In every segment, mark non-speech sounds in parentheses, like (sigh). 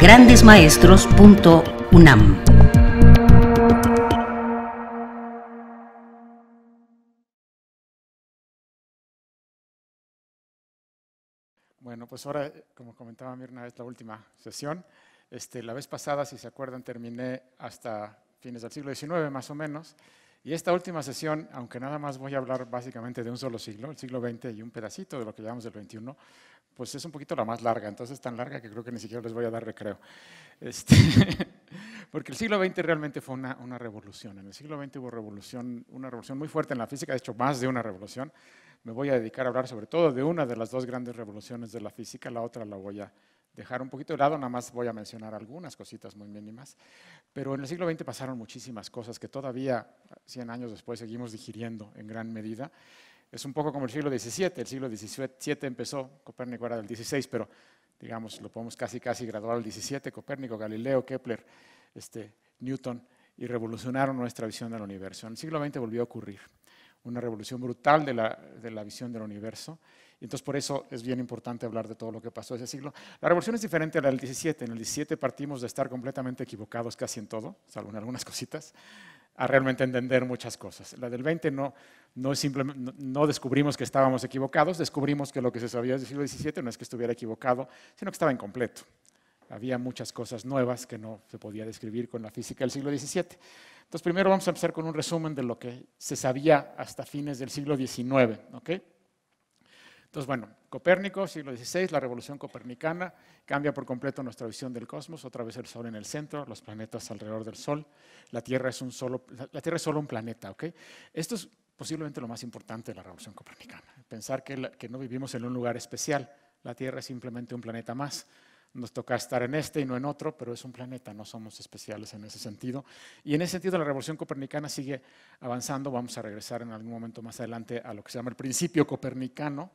grandesmaestros.unam. Bueno, pues ahora, como comentaba Mirna, es la última sesión. Este, la vez pasada, si se acuerdan, terminé hasta fines del siglo XIX, más o menos. Y esta última sesión, aunque nada más voy a hablar básicamente de un solo siglo, el siglo XX y un pedacito de lo que llamamos del XXI, pues es un poquito la más larga, entonces tan larga que creo que ni siquiera les voy a dar recreo. Este, (laughs) porque el siglo XX realmente fue una, una, revolución. En el siglo XX hubo revolución, una revolución muy fuerte en la física, de hecho más de una revolución. Me voy a dedicar a hablar sobre todo de una de las dos grandes revoluciones de la física, la otra la voy a dejar un poquito de lado, nada más voy a mencionar algunas cositas muy mínimas. Pero en el siglo XX pasaron muchísimas cosas que todavía, 100 años después, seguimos digiriendo en gran medida. Es un poco como el siglo XVII. El siglo XVII empezó, Copérnico era del XVI, pero digamos, lo podemos casi casi graduar al XVII, Copérnico, Galileo, Kepler, este, Newton, y revolucionaron nuestra visión del universo. En el siglo XX volvió a ocurrir una revolución brutal de la, de la visión del universo. Y entonces por eso es bien importante hablar de todo lo que pasó ese siglo. La revolución es diferente a la del 17. En el 17 partimos de estar completamente equivocados casi en todo, salvo en algunas (laughs) cositas, a realmente entender muchas cosas. La del 20 no, no, simplemente, no descubrimos que estábamos equivocados, descubrimos que lo que se sabía del siglo XVII no es que estuviera equivocado, sino que estaba incompleto. Había muchas cosas nuevas que no se podía describir con la física del siglo XVII. Entonces, primero vamos a empezar con un resumen de lo que se sabía hasta fines del siglo XIX. ¿okay? Entonces, bueno, Copérnico, siglo XVI, la revolución copernicana, cambia por completo nuestra visión del cosmos, otra vez el Sol en el centro, los planetas alrededor del Sol, la Tierra es, un solo, la Tierra es solo un planeta, ¿ok? Esto es posiblemente lo más importante de la revolución copernicana, pensar que, que no vivimos en un lugar especial, la Tierra es simplemente un planeta más, nos toca estar en este y no en otro, pero es un planeta, no somos especiales en ese sentido. Y en ese sentido la revolución copernicana sigue avanzando, vamos a regresar en algún momento más adelante a lo que se llama el principio copernicano,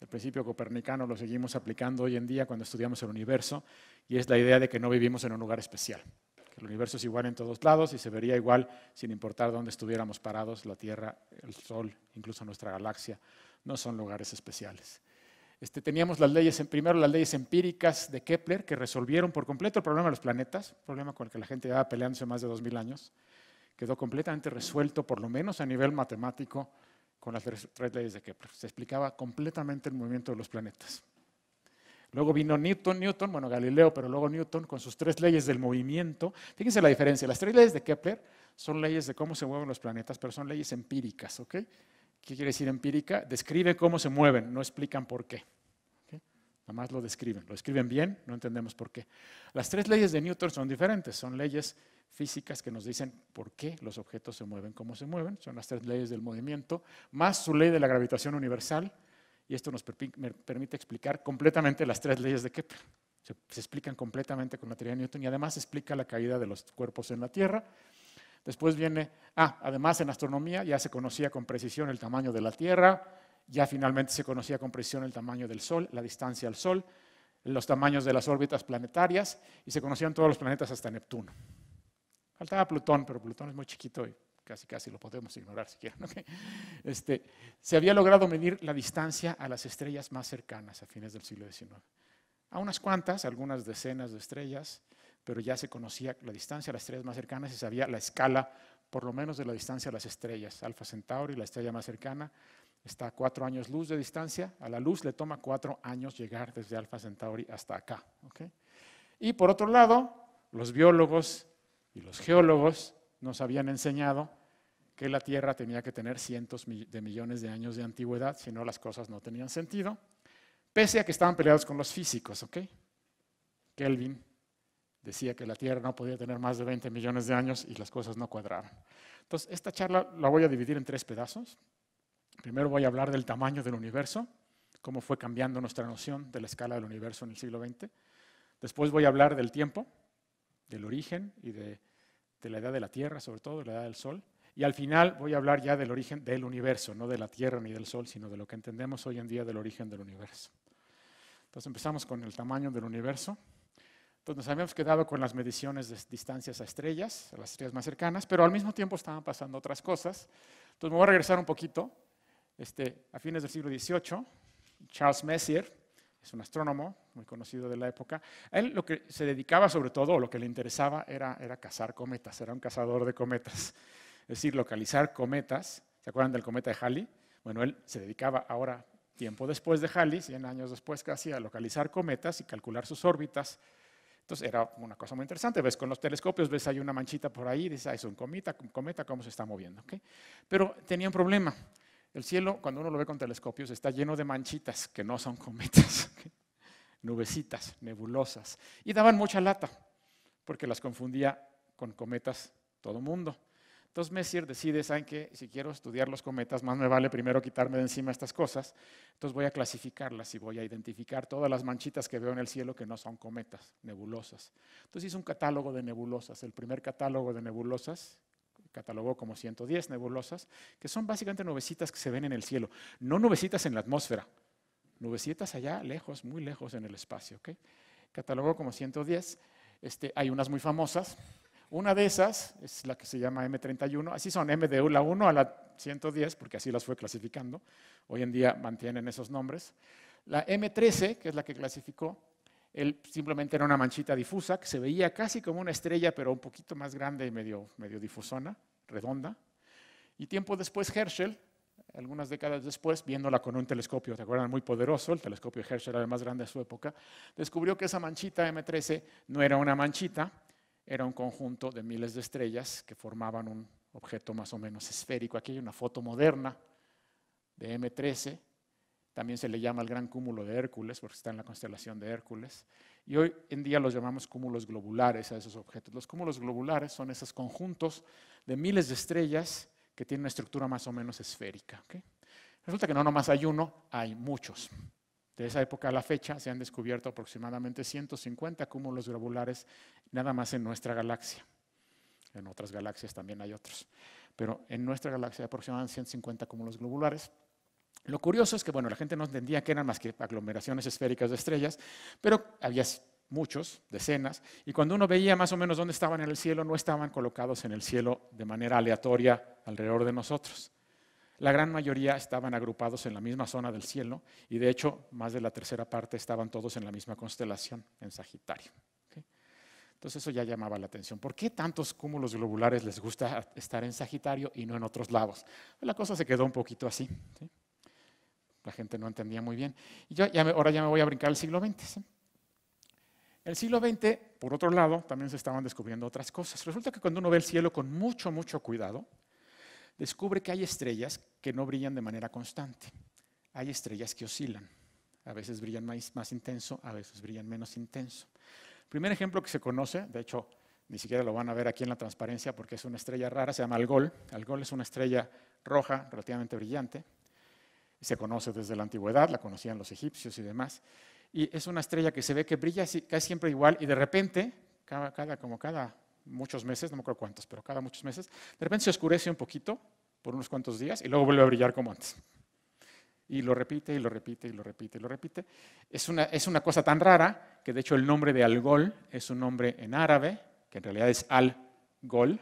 el principio copernicano lo seguimos aplicando hoy en día cuando estudiamos el universo y es la idea de que no vivimos en un lugar especial, que el universo es igual en todos lados y se vería igual sin importar dónde estuviéramos parados, la Tierra, el Sol, incluso nuestra galaxia, no son lugares especiales. Este, teníamos las leyes, primero las leyes empíricas de Kepler que resolvieron por completo el problema de los planetas, problema con el que la gente llevaba peleándose más de 2000 años, quedó completamente resuelto, por lo menos a nivel matemático, con las tres, leyes de Kepler. Se explicaba completamente el movimiento de los planetas. Luego vino Newton, Newton, bueno, Galileo, pero luego Newton con sus tres leyes del movimiento. Fíjense la diferencia. Las tres leyes de Kepler son leyes de cómo se mueven los planetas, pero son leyes empíricas, ¿ok? ¿Qué quiere decir empírica? Describe cómo se mueven, no explican por qué. Nada más lo describen. Lo escriben bien, no entendemos por qué. Las tres leyes de Newton son diferentes, son leyes físicas que nos dicen por qué los objetos se mueven como se mueven, son las tres leyes del movimiento, más su ley de la gravitación universal, y esto nos permite explicar completamente las tres leyes de Kepler. Se, explican completamente con la teoría de Newton y además explica la caída de los cuerpos en la Tierra. Después viene, ah, además en astronomía ya se conocía con precisión el tamaño de la Tierra, ya finalmente se conocía con precisión el tamaño del Sol, la distancia al Sol, los tamaños de las órbitas planetarias y se conocían todos los planetas hasta Neptuno. Faltaba Plutón, pero Plutón es muy chiquito y casi casi lo podemos ignorar si quieren. (laughs) Este, se había logrado medir la distancia a las estrellas más cercanas a fines del siglo XIX. A unas cuantas, algunas decenas de estrellas, pero ya se conocía la distancia a las estrellas más cercanas y se sabía la escala, por lo menos de la distancia a las estrellas. Alfa Centauri, la estrella más cercana, está a cuatro años luz de distancia. A la luz le toma cuatro años llegar desde Alfa Centauri hasta acá. Y por otro lado, los biólogos y los geólogos nos habían enseñado que la Tierra tenía que tener cientos de millones de años de antigüedad, si no las cosas no tenían sentido, pese a que estaban peleados con los físicos. ¿ok? Kelvin decía que la Tierra no podía tener más de 20 millones de años y las cosas no cuadraban. Entonces, esta charla la voy a dividir en tres pedazos. Primero voy a hablar del tamaño del universo, cómo fue cambiando nuestra noción de la escala del universo en el siglo XX. Después voy a hablar del tiempo, del origen y de, la edad de la Tierra, sobre todo, de la edad del Sol. Y al final voy a hablar ya del origen del universo, no de la Tierra ni del Sol, sino de lo que entendemos hoy en día del origen del universo. Entonces empezamos con el tamaño del universo. Entonces nos habíamos quedado con las mediciones de distancias a estrellas, a las estrellas más cercanas, pero al mismo tiempo estaban pasando otras cosas. Entonces me voy a regresar un poquito este, a fines del siglo XVIII, Charles Messier es un astrónomo muy conocido de la época. Él lo que se dedicaba sobre todo, o lo que le interesaba, era, era cazar cometas, era un cazador de cometas. Es decir, localizar cometas. ¿Se acuerdan del cometa de Halley? Bueno, él se dedicaba ahora, tiempo después de Halley, 100 años después casi, a localizar cometas y calcular sus órbitas. Entonces era una cosa muy interesante. Ves con los telescopios, ves hay una manchita por ahí, dices, ah, es un cometa, cometa, cómo se está moviendo. Pero tenía un problema. El cielo, cuando uno lo ve con telescopios, está lleno de manchitas que no son cometas, (laughs) nubecitas, nebulosas. Y daban mucha lata, porque las confundía con cometas todo mundo. Entonces Messier decide, ¿saben qué? Si quiero estudiar los cometas, más me vale primero quitarme de encima estas cosas. Entonces voy a clasificarlas y voy a identificar todas las manchitas que veo en el cielo que no son cometas, nebulosas. Entonces hice un catálogo de nebulosas, el primer catálogo de nebulosas, catalogó como 110 nebulosas, que son básicamente nubecitas que se ven en el cielo, no nubecitas en la atmósfera, nubecitas allá lejos, muy lejos en el espacio. ¿okay? Catalogó como 110. Este, hay unas muy famosas, una de esas es la que se llama M31, así son M de la 1 a la 110, porque así las fue clasificando. Hoy en día mantienen esos nombres. La M13, que es la que clasificó, él simplemente era una manchita difusa que se veía casi como una estrella, pero un poquito más grande y medio, medio difusona, redonda. Y tiempo después Herschel, algunas décadas después, viéndola con un telescopio, ¿te acuerdan? Muy poderoso, el telescopio Herschel era el más grande de su época, descubrió que esa manchita M13 no era una manchita, era un conjunto de miles de estrellas que formaban un objeto más o menos esférico. Aquí hay una foto moderna de M13, también se le llama el gran cúmulo de Hércules porque está en la constelación de Hércules. Y hoy en día los llamamos cúmulos globulares a esos objetos. Los cúmulos globulares son esos conjuntos de miles de estrellas que tienen una estructura más o menos esférica. Resulta que no nomás hay uno, hay muchos. De esa época a la fecha se han descubierto aproximadamente 150 cúmulos globulares nada más en nuestra galaxia. En otras galaxias también hay otros. Pero en nuestra galaxia hay aproximadamente 150 cúmulos globulares. Lo curioso es que, bueno, la gente no entendía que eran más que aglomeraciones esféricas de estrellas, pero había muchos, decenas, y cuando uno veía más o menos dónde estaban en el cielo, no estaban colocados en el cielo de manera aleatoria alrededor de nosotros. La gran mayoría estaban agrupados en la misma zona del cielo y de hecho más de la tercera parte estaban todos en la misma constelación, en Sagitario. Entonces eso ya llamaba la atención. ¿Por qué tantos cúmulos globulares les gusta estar en Sagitario y no en otros lados? La cosa se quedó un poquito así. La gente no entendía muy bien. Y yo ahora ya me voy a brincar al siglo XX. El siglo XX, por otro lado, también se estaban descubriendo otras cosas. Resulta que cuando uno ve el cielo con mucho, mucho cuidado, descubre que hay estrellas que no brillan de manera constante. Hay estrellas que oscilan. A veces brillan más, más intenso, a veces brillan menos intenso. El primer ejemplo que se conoce, de hecho, ni siquiera lo van a ver aquí en la transparencia porque es una estrella rara, se llama Algol. Algol es una estrella roja relativamente brillante. Se conoce desde la antigüedad, la conocían los egipcios y demás. Y es una estrella que se ve que brilla casi siempre igual y de repente, cada, cada, como cada muchos meses, no me acuerdo cuántos, pero cada muchos meses, de repente se oscurece un poquito por unos cuantos días y luego vuelve a brillar como antes. Y lo repite y lo repite y lo repite y lo repite. Es una, es una cosa tan rara que de hecho el nombre de Algol es un nombre en árabe, que en realidad es Al-Gol,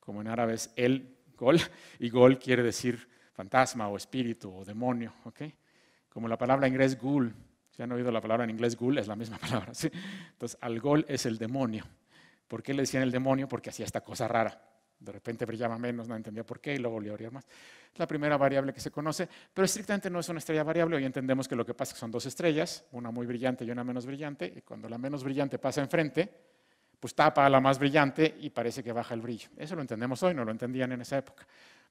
como en árabe es El Gol, y Gol quiere decir fantasma o espíritu o demonio. ¿okay? Como la palabra en inglés ghoul, si han oído la palabra en inglés ghoul, es la misma (laughs) palabra. ¿sí? Entonces, Algol es el demonio. ¿Por qué le decían el demonio? Porque hacía esta cosa rara. De repente brillaba menos, no entendía por qué y luego volvió a brillar más. Es la primera variable que se conoce, pero estrictamente no es una estrella variable. Hoy entendemos que lo que pasa es que son dos estrellas, una muy brillante y una menos brillante, y cuando la menos brillante pasa enfrente, pues tapa a la más brillante y parece que baja el brillo. Eso lo entendemos hoy, no lo entendían en esa época.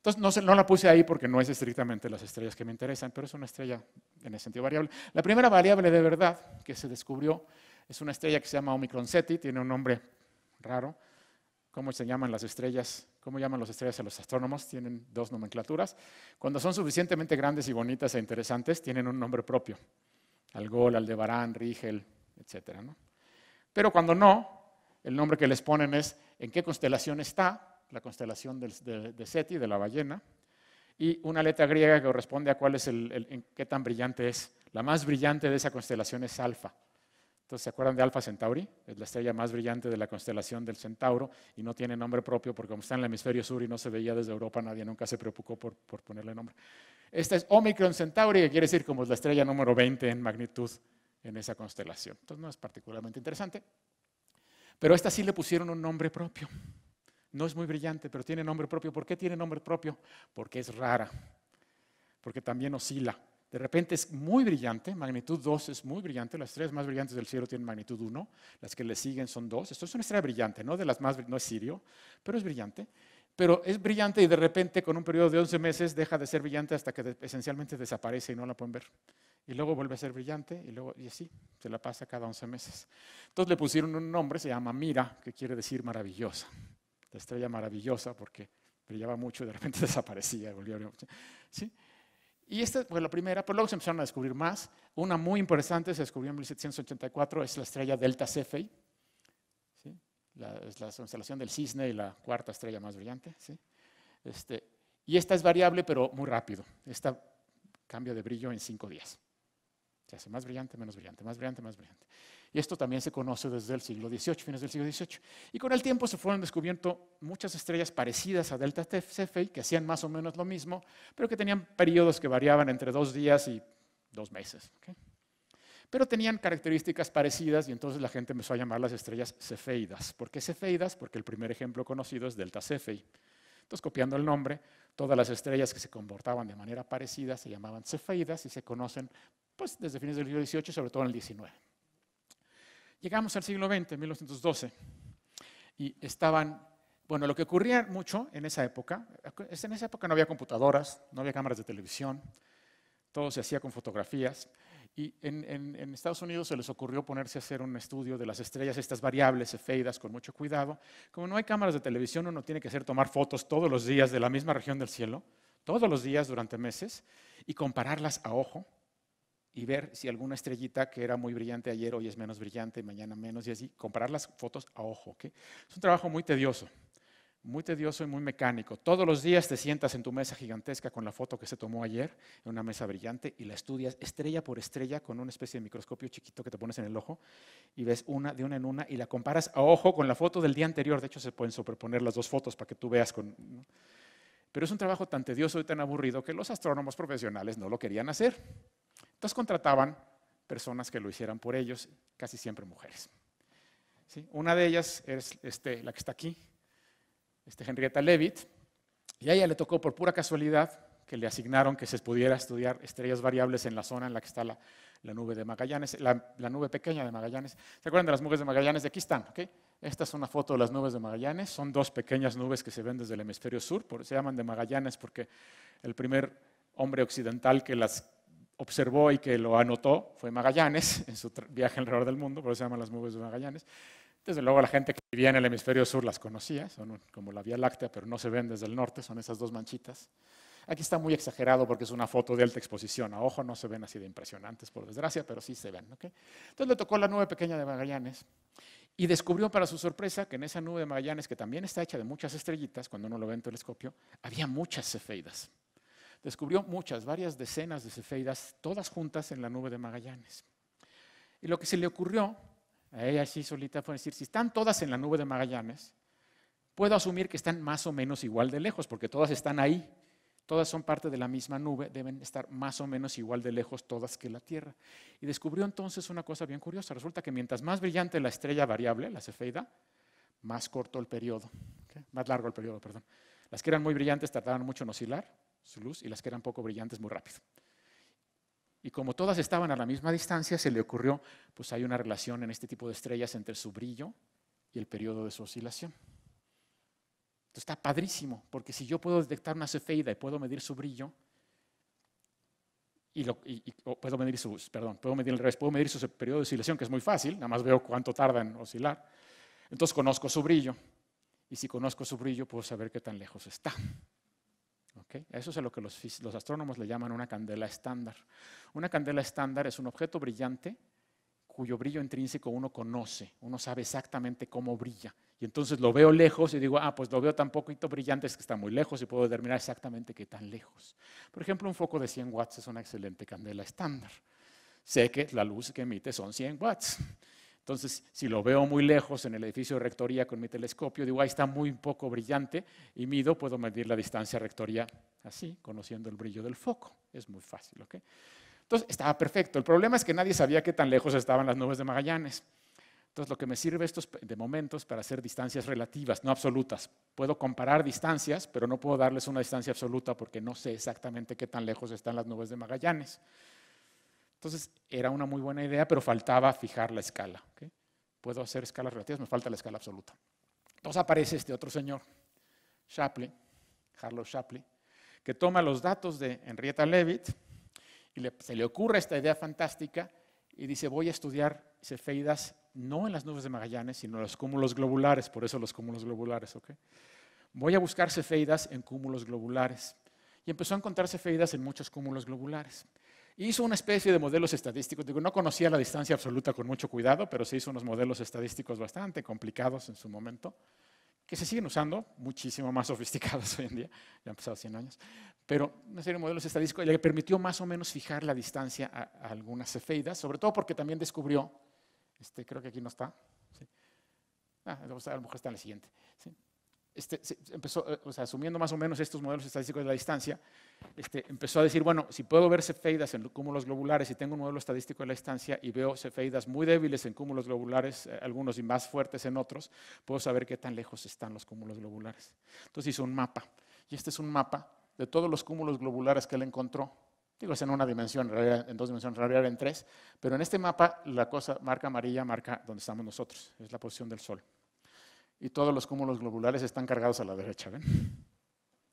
Entonces no, la puse ahí porque no es estrictamente las estrellas que me interesan, pero es una estrella en el sentido variable. La primera variable de verdad que se descubrió es una estrella que se llama Omicron Ceti, tiene un nombre raro. ¿Cómo se llaman las estrellas? ¿Cómo llaman las estrellas a los astrónomos? Tienen dos nomenclaturas. Cuando son suficientemente grandes y bonitas e interesantes, tienen un nombre propio. Algol, Aldebarán, Rigel, etc. Pero cuando no, el nombre que les ponen es en qué constelación está, la constelación de, de, Seti, de la ballena, y una letra griega que corresponde a cuál es el, en qué tan brillante es. La más brillante de esa constelación es Alfa. Entonces, ¿se acuerdan de Alfa Centauri? Es la estrella más brillante de la constelación del Centauro y no tiene nombre propio porque como está en el hemisferio sur y no se veía desde Europa, nadie nunca se preocupó por, ponerle nombre. Esta es Omicron Centauri, que quiere decir como es la estrella número 20 en magnitud en esa constelación. Entonces no es particularmente interesante. Pero a esta sí le pusieron un nombre propio. No es muy brillante, pero tiene nombre propio. ¿Por qué tiene nombre propio? Porque es rara, porque también oscila. De repente es muy brillante, magnitud 2 es muy brillante, las estrellas más brillantes del cielo tienen magnitud 1, las que le siguen son 2. Esto es una estrella brillante, no de las más no es Sirio, pero es brillante. Pero es brillante y de repente con un periodo de 11 meses deja de ser brillante hasta que esencialmente desaparece y no la pueden ver. Y luego vuelve a ser brillante y luego y así se la pasa cada 11 meses. Entonces le pusieron un nombre, se llama Mira, que quiere decir maravillosa. La estrella maravillosa porque brillaba mucho y de repente (laughs) desaparecía, volvió a ¿Sí? Y esta fue la primera, pero luego se empezaron a descubrir más. Una muy importante se descubrió en 1784, es la estrella Delta Cephei. ¿sí? La, es la constelación del cisne y la cuarta estrella más brillante. ¿sí? Este, y esta es variable, pero muy rápido. Esta cambia de brillo en cinco días. Se hace más brillante, menos brillante, más brillante, más brillante. Y esto también se conoce desde el siglo XVIII, fines del siglo XVIII. Y con el tiempo se fueron descubriendo muchas estrellas parecidas a Delta Cephei, que hacían más o menos lo mismo, pero que tenían periodos que variaban entre dos días y dos meses. Pero tenían características parecidas y entonces la gente empezó a llamar las estrellas cefeidas. ¿Por qué cefeidas? Porque el primer ejemplo conocido es Delta Cephei. Entonces, copiando el nombre, todas las estrellas que se comportaban de manera parecida se llamaban cefeidas y se conocen pues, desde fines del siglo XVIII, sobre todo en el XIX. Llegamos al siglo XX, 1912, y estaban, bueno, lo que ocurría mucho en esa época, en esa época no había computadoras, no había cámaras de televisión, todo se hacía con fotografías, y en, Estados Unidos se les ocurrió ponerse a hacer un estudio de las estrellas, estas variables, efeidas, con mucho cuidado. Como no hay cámaras de televisión, uno tiene que hacer tomar fotos todos los días de la misma región del cielo, todos los días durante meses, y compararlas a ojo y ver si alguna estrellita que era muy brillante ayer hoy es menos brillante, mañana menos y así, comparar las fotos a ojo. Es un trabajo muy tedioso, muy tedioso y muy mecánico. Todos los días te sientas en tu mesa gigantesca con la foto que se tomó ayer, en una mesa brillante, y la estudias estrella por estrella con una especie de microscopio chiquito que te pones en el ojo y ves una de una en una y la comparas a ojo con la foto del día anterior. De hecho, se pueden superponer las dos fotos para que tú veas con... Pero es un trabajo tan tedioso y tan aburrido que los astrónomos profesionales no lo querían hacer. Entonces contrataban personas que lo hicieran por ellos, casi siempre mujeres. ¿Sí? Una de ellas es este, la que está aquí, este Henrietta Leavitt, y a ella le tocó por pura casualidad que le asignaron que se pudiera estudiar estrellas variables en la zona en la que está la, nube de Magallanes, la, nube pequeña de Magallanes. ¿Se acuerdan de las nubes de Magallanes? De aquí están. Esta es una foto de las nubes de Magallanes. Son dos pequeñas nubes que se ven desde el hemisferio sur. se llaman de Magallanes porque el primer hombre occidental que las observó y que lo anotó fue Magallanes (laughs) en su viaje alrededor del mundo, por eso se llaman las nubes de Magallanes. Desde luego la gente que vivía en el hemisferio sur las conocía, son como la Vía Láctea, pero no se ven desde el norte, son esas dos manchitas. Aquí está muy exagerado porque es una foto de alta exposición. A ojo no se ven así de impresionantes, por desgracia, pero sí se ven. Entonces le tocó la nube pequeña de Magallanes y descubrió para su sorpresa que en esa nube de Magallanes, que también está hecha de muchas estrellitas, cuando uno lo ve en telescopio, había muchas cefeidas descubrió muchas, varias decenas de cefeidas, todas juntas en la nube de Magallanes. Y lo que se le ocurrió a ella así solita fue decir, si están todas en la nube de Magallanes, puedo asumir que están más o menos igual de lejos, porque todas están ahí, todas son parte de la misma nube, deben estar más o menos igual de lejos todas que la Tierra. Y descubrió entonces una cosa bien curiosa, resulta que mientras más brillante la estrella variable, la cefeida, más corto el periodo, más largo el periodo, perdón. Las que eran muy brillantes tardaban mucho en oscilar, su luz y las que eran poco brillantes muy rápido. Y como todas estaban a la misma distancia, se le ocurrió, pues hay una relación en este tipo de estrellas entre su brillo y el periodo de su oscilación. Entonces está padrísimo, porque si yo puedo detectar una cefeida y puedo medir su brillo, y, puedo medir su, perdón, puedo medir el revés, puedo medir su periodo de oscilación, que es muy fácil, nada más veo cuánto tarda en oscilar. Entonces conozco su brillo, y si conozco su brillo, puedo saber qué tan lejos está. Eso es lo que los, los astrónomos le llaman una candela estándar. Una candela estándar es un objeto brillante cuyo brillo intrínseco uno conoce, uno sabe exactamente cómo brilla. Y entonces lo veo lejos y digo, ah, pues lo veo tan poquito brillante, es que está muy lejos y puedo determinar exactamente qué tan lejos. Por ejemplo, un foco de 100 watts es una excelente candela estándar. Sé que la luz que emite son 100 watts. Entonces, si lo veo muy lejos en el edificio de rectoría con mi telescopio, digo, ahí está muy poco brillante y mido, puedo medir la distancia rectoría así, conociendo el brillo del foco. Es muy fácil, ¿ok? Entonces, estaba perfecto. El problema es que nadie sabía qué tan lejos estaban las nubes de Magallanes. Entonces, lo que me sirve estos de momentos para hacer distancias relativas, no absolutas. Puedo comparar distancias, pero no puedo darles una distancia absoluta porque no sé exactamente qué tan lejos están las nubes de Magallanes. Entonces, era una muy buena idea, pero faltaba fijar la escala. Puedo hacer escalas relativas, me falta la escala absoluta. Entonces aparece este otro señor, Shapley, Harlow Shapley, que toma los datos de Henrietta Leavitt y se le ocurre esta idea fantástica y dice, voy a estudiar cefeidas no en las nubes de Magallanes, sino en los cúmulos globulares, por eso los cúmulos globulares. Voy a buscar cefeidas en cúmulos globulares. Y empezó a encontrar cefeidas en muchos cúmulos globulares. Hizo una especie de modelos estadísticos. No conocía la distancia absoluta con mucho cuidado, pero se hizo unos modelos estadísticos bastante complicados en su momento, que se siguen usando, muchísimo más (laughs) sofisticados hoy en día, ya han pasado 100 años, pero una serie de modelos estadísticos le permitió más o menos fijar la distancia a, algunas cefeidas, sobre todo porque también descubrió, este, creo que aquí no está, ah, a lo mejor está en la siguiente, este, empezó, eh, o sea, asumiendo más o menos estos modelos estadísticos de la distancia, este, empezó a decir, bueno, si puedo ver cefeidas en cúmulos globulares y tengo un modelo estadístico de la distancia y veo cefeidas muy débiles en cúmulos globulares, eh, algunos y más fuertes en otros, puedo saber qué tan lejos están los cúmulos globulares. Entonces hizo un mapa, y este es un mapa de todos los cúmulos globulares que él encontró. Digo, es en una dimensión, en dos dimensiones, en realidad en tres, pero en este mapa la cosa marca amarilla marca donde estamos nosotros, es la posición del Sol y todos los cúmulos globulares están cargados a la derecha, ¿ven?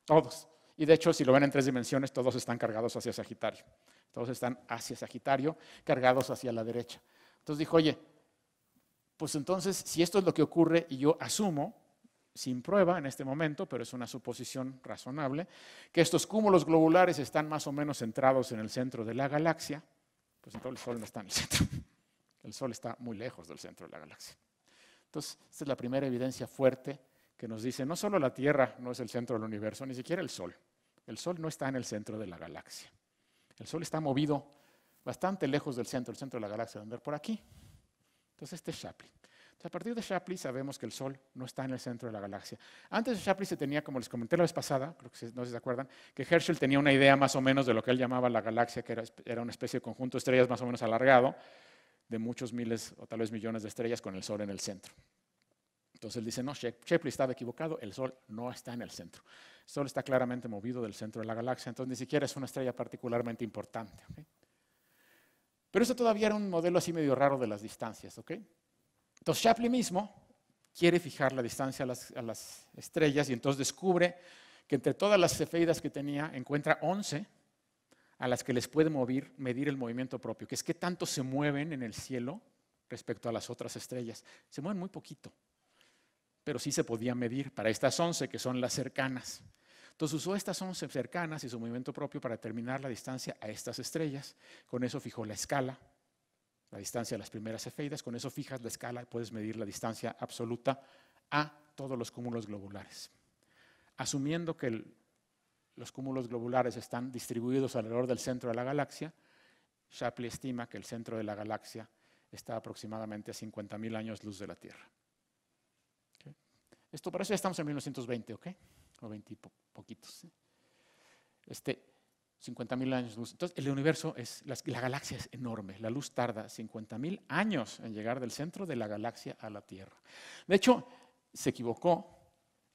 Todos. Y de hecho, si lo ven en tres dimensiones, todos están cargados hacia Sagitario. Todos están hacia Sagitario, cargados hacia la derecha. Entonces dijo, oye, pues entonces, si esto es lo que ocurre y yo asumo, sin prueba en este momento, pero es una suposición razonable, que estos cúmulos globulares están más o menos centrados en el centro de la galaxia, pues entonces el Sol no está en el centro. (laughs) El Sol está muy lejos del centro de la galaxia. Entonces, esta es la primera evidencia fuerte que nos dice, no solo la Tierra no es el centro del universo, ni siquiera el Sol. El Sol no está en el centro de la galaxia. El Sol está movido bastante lejos del centro, el centro de la galaxia, andar por aquí. Entonces, este es Shapley. Entonces, a partir de Shapley sabemos que el Sol no está en el centro de la galaxia. Antes de Shapley se tenía, como les comenté la vez pasada, creo que no se acuerdan, que Herschel tenía una idea más o menos de lo que él llamaba la galaxia, que era, era una especie de conjunto de estrellas más o menos alargado, de muchos miles o tal vez millones de estrellas con el Sol en el centro. Entonces él dice, no, Shapley estaba equivocado, el Sol no está en el centro. El Sol está claramente movido del centro de la galaxia, entonces ni siquiera es una estrella particularmente importante. Pero eso todavía era un modelo así medio raro de las distancias. ¿okay? Entonces Shapley mismo quiere fijar la distancia a las, a las, estrellas y entonces descubre que entre todas las cefeidas que tenía encuentra 11 a las que les puede mover, medir el movimiento propio, que es que tanto se mueven en el cielo respecto a las otras estrellas. Se mueven muy poquito, pero sí se podía medir para estas 11 que son las cercanas. Entonces usó estas 11 cercanas y su movimiento propio para determinar la distancia a estas estrellas. Con eso fijó la escala, la distancia a las primeras efeidas. Con eso fijas la escala y puedes medir la distancia absoluta a todos los cúmulos globulares. Asumiendo que el los cúmulos globulares están distribuidos alrededor del centro de la galaxia, Shapley estima que el centro de la galaxia está aproximadamente a 50.000 años luz de la Tierra. Esto para eso ya estamos en 1920, ¿ok? O 20 poquitos. Este, 50.000 años luz. Entonces, el universo es, la, la galaxia es enorme. La luz tarda 50.000 años en llegar del centro de la galaxia a la Tierra. De hecho, se equivocó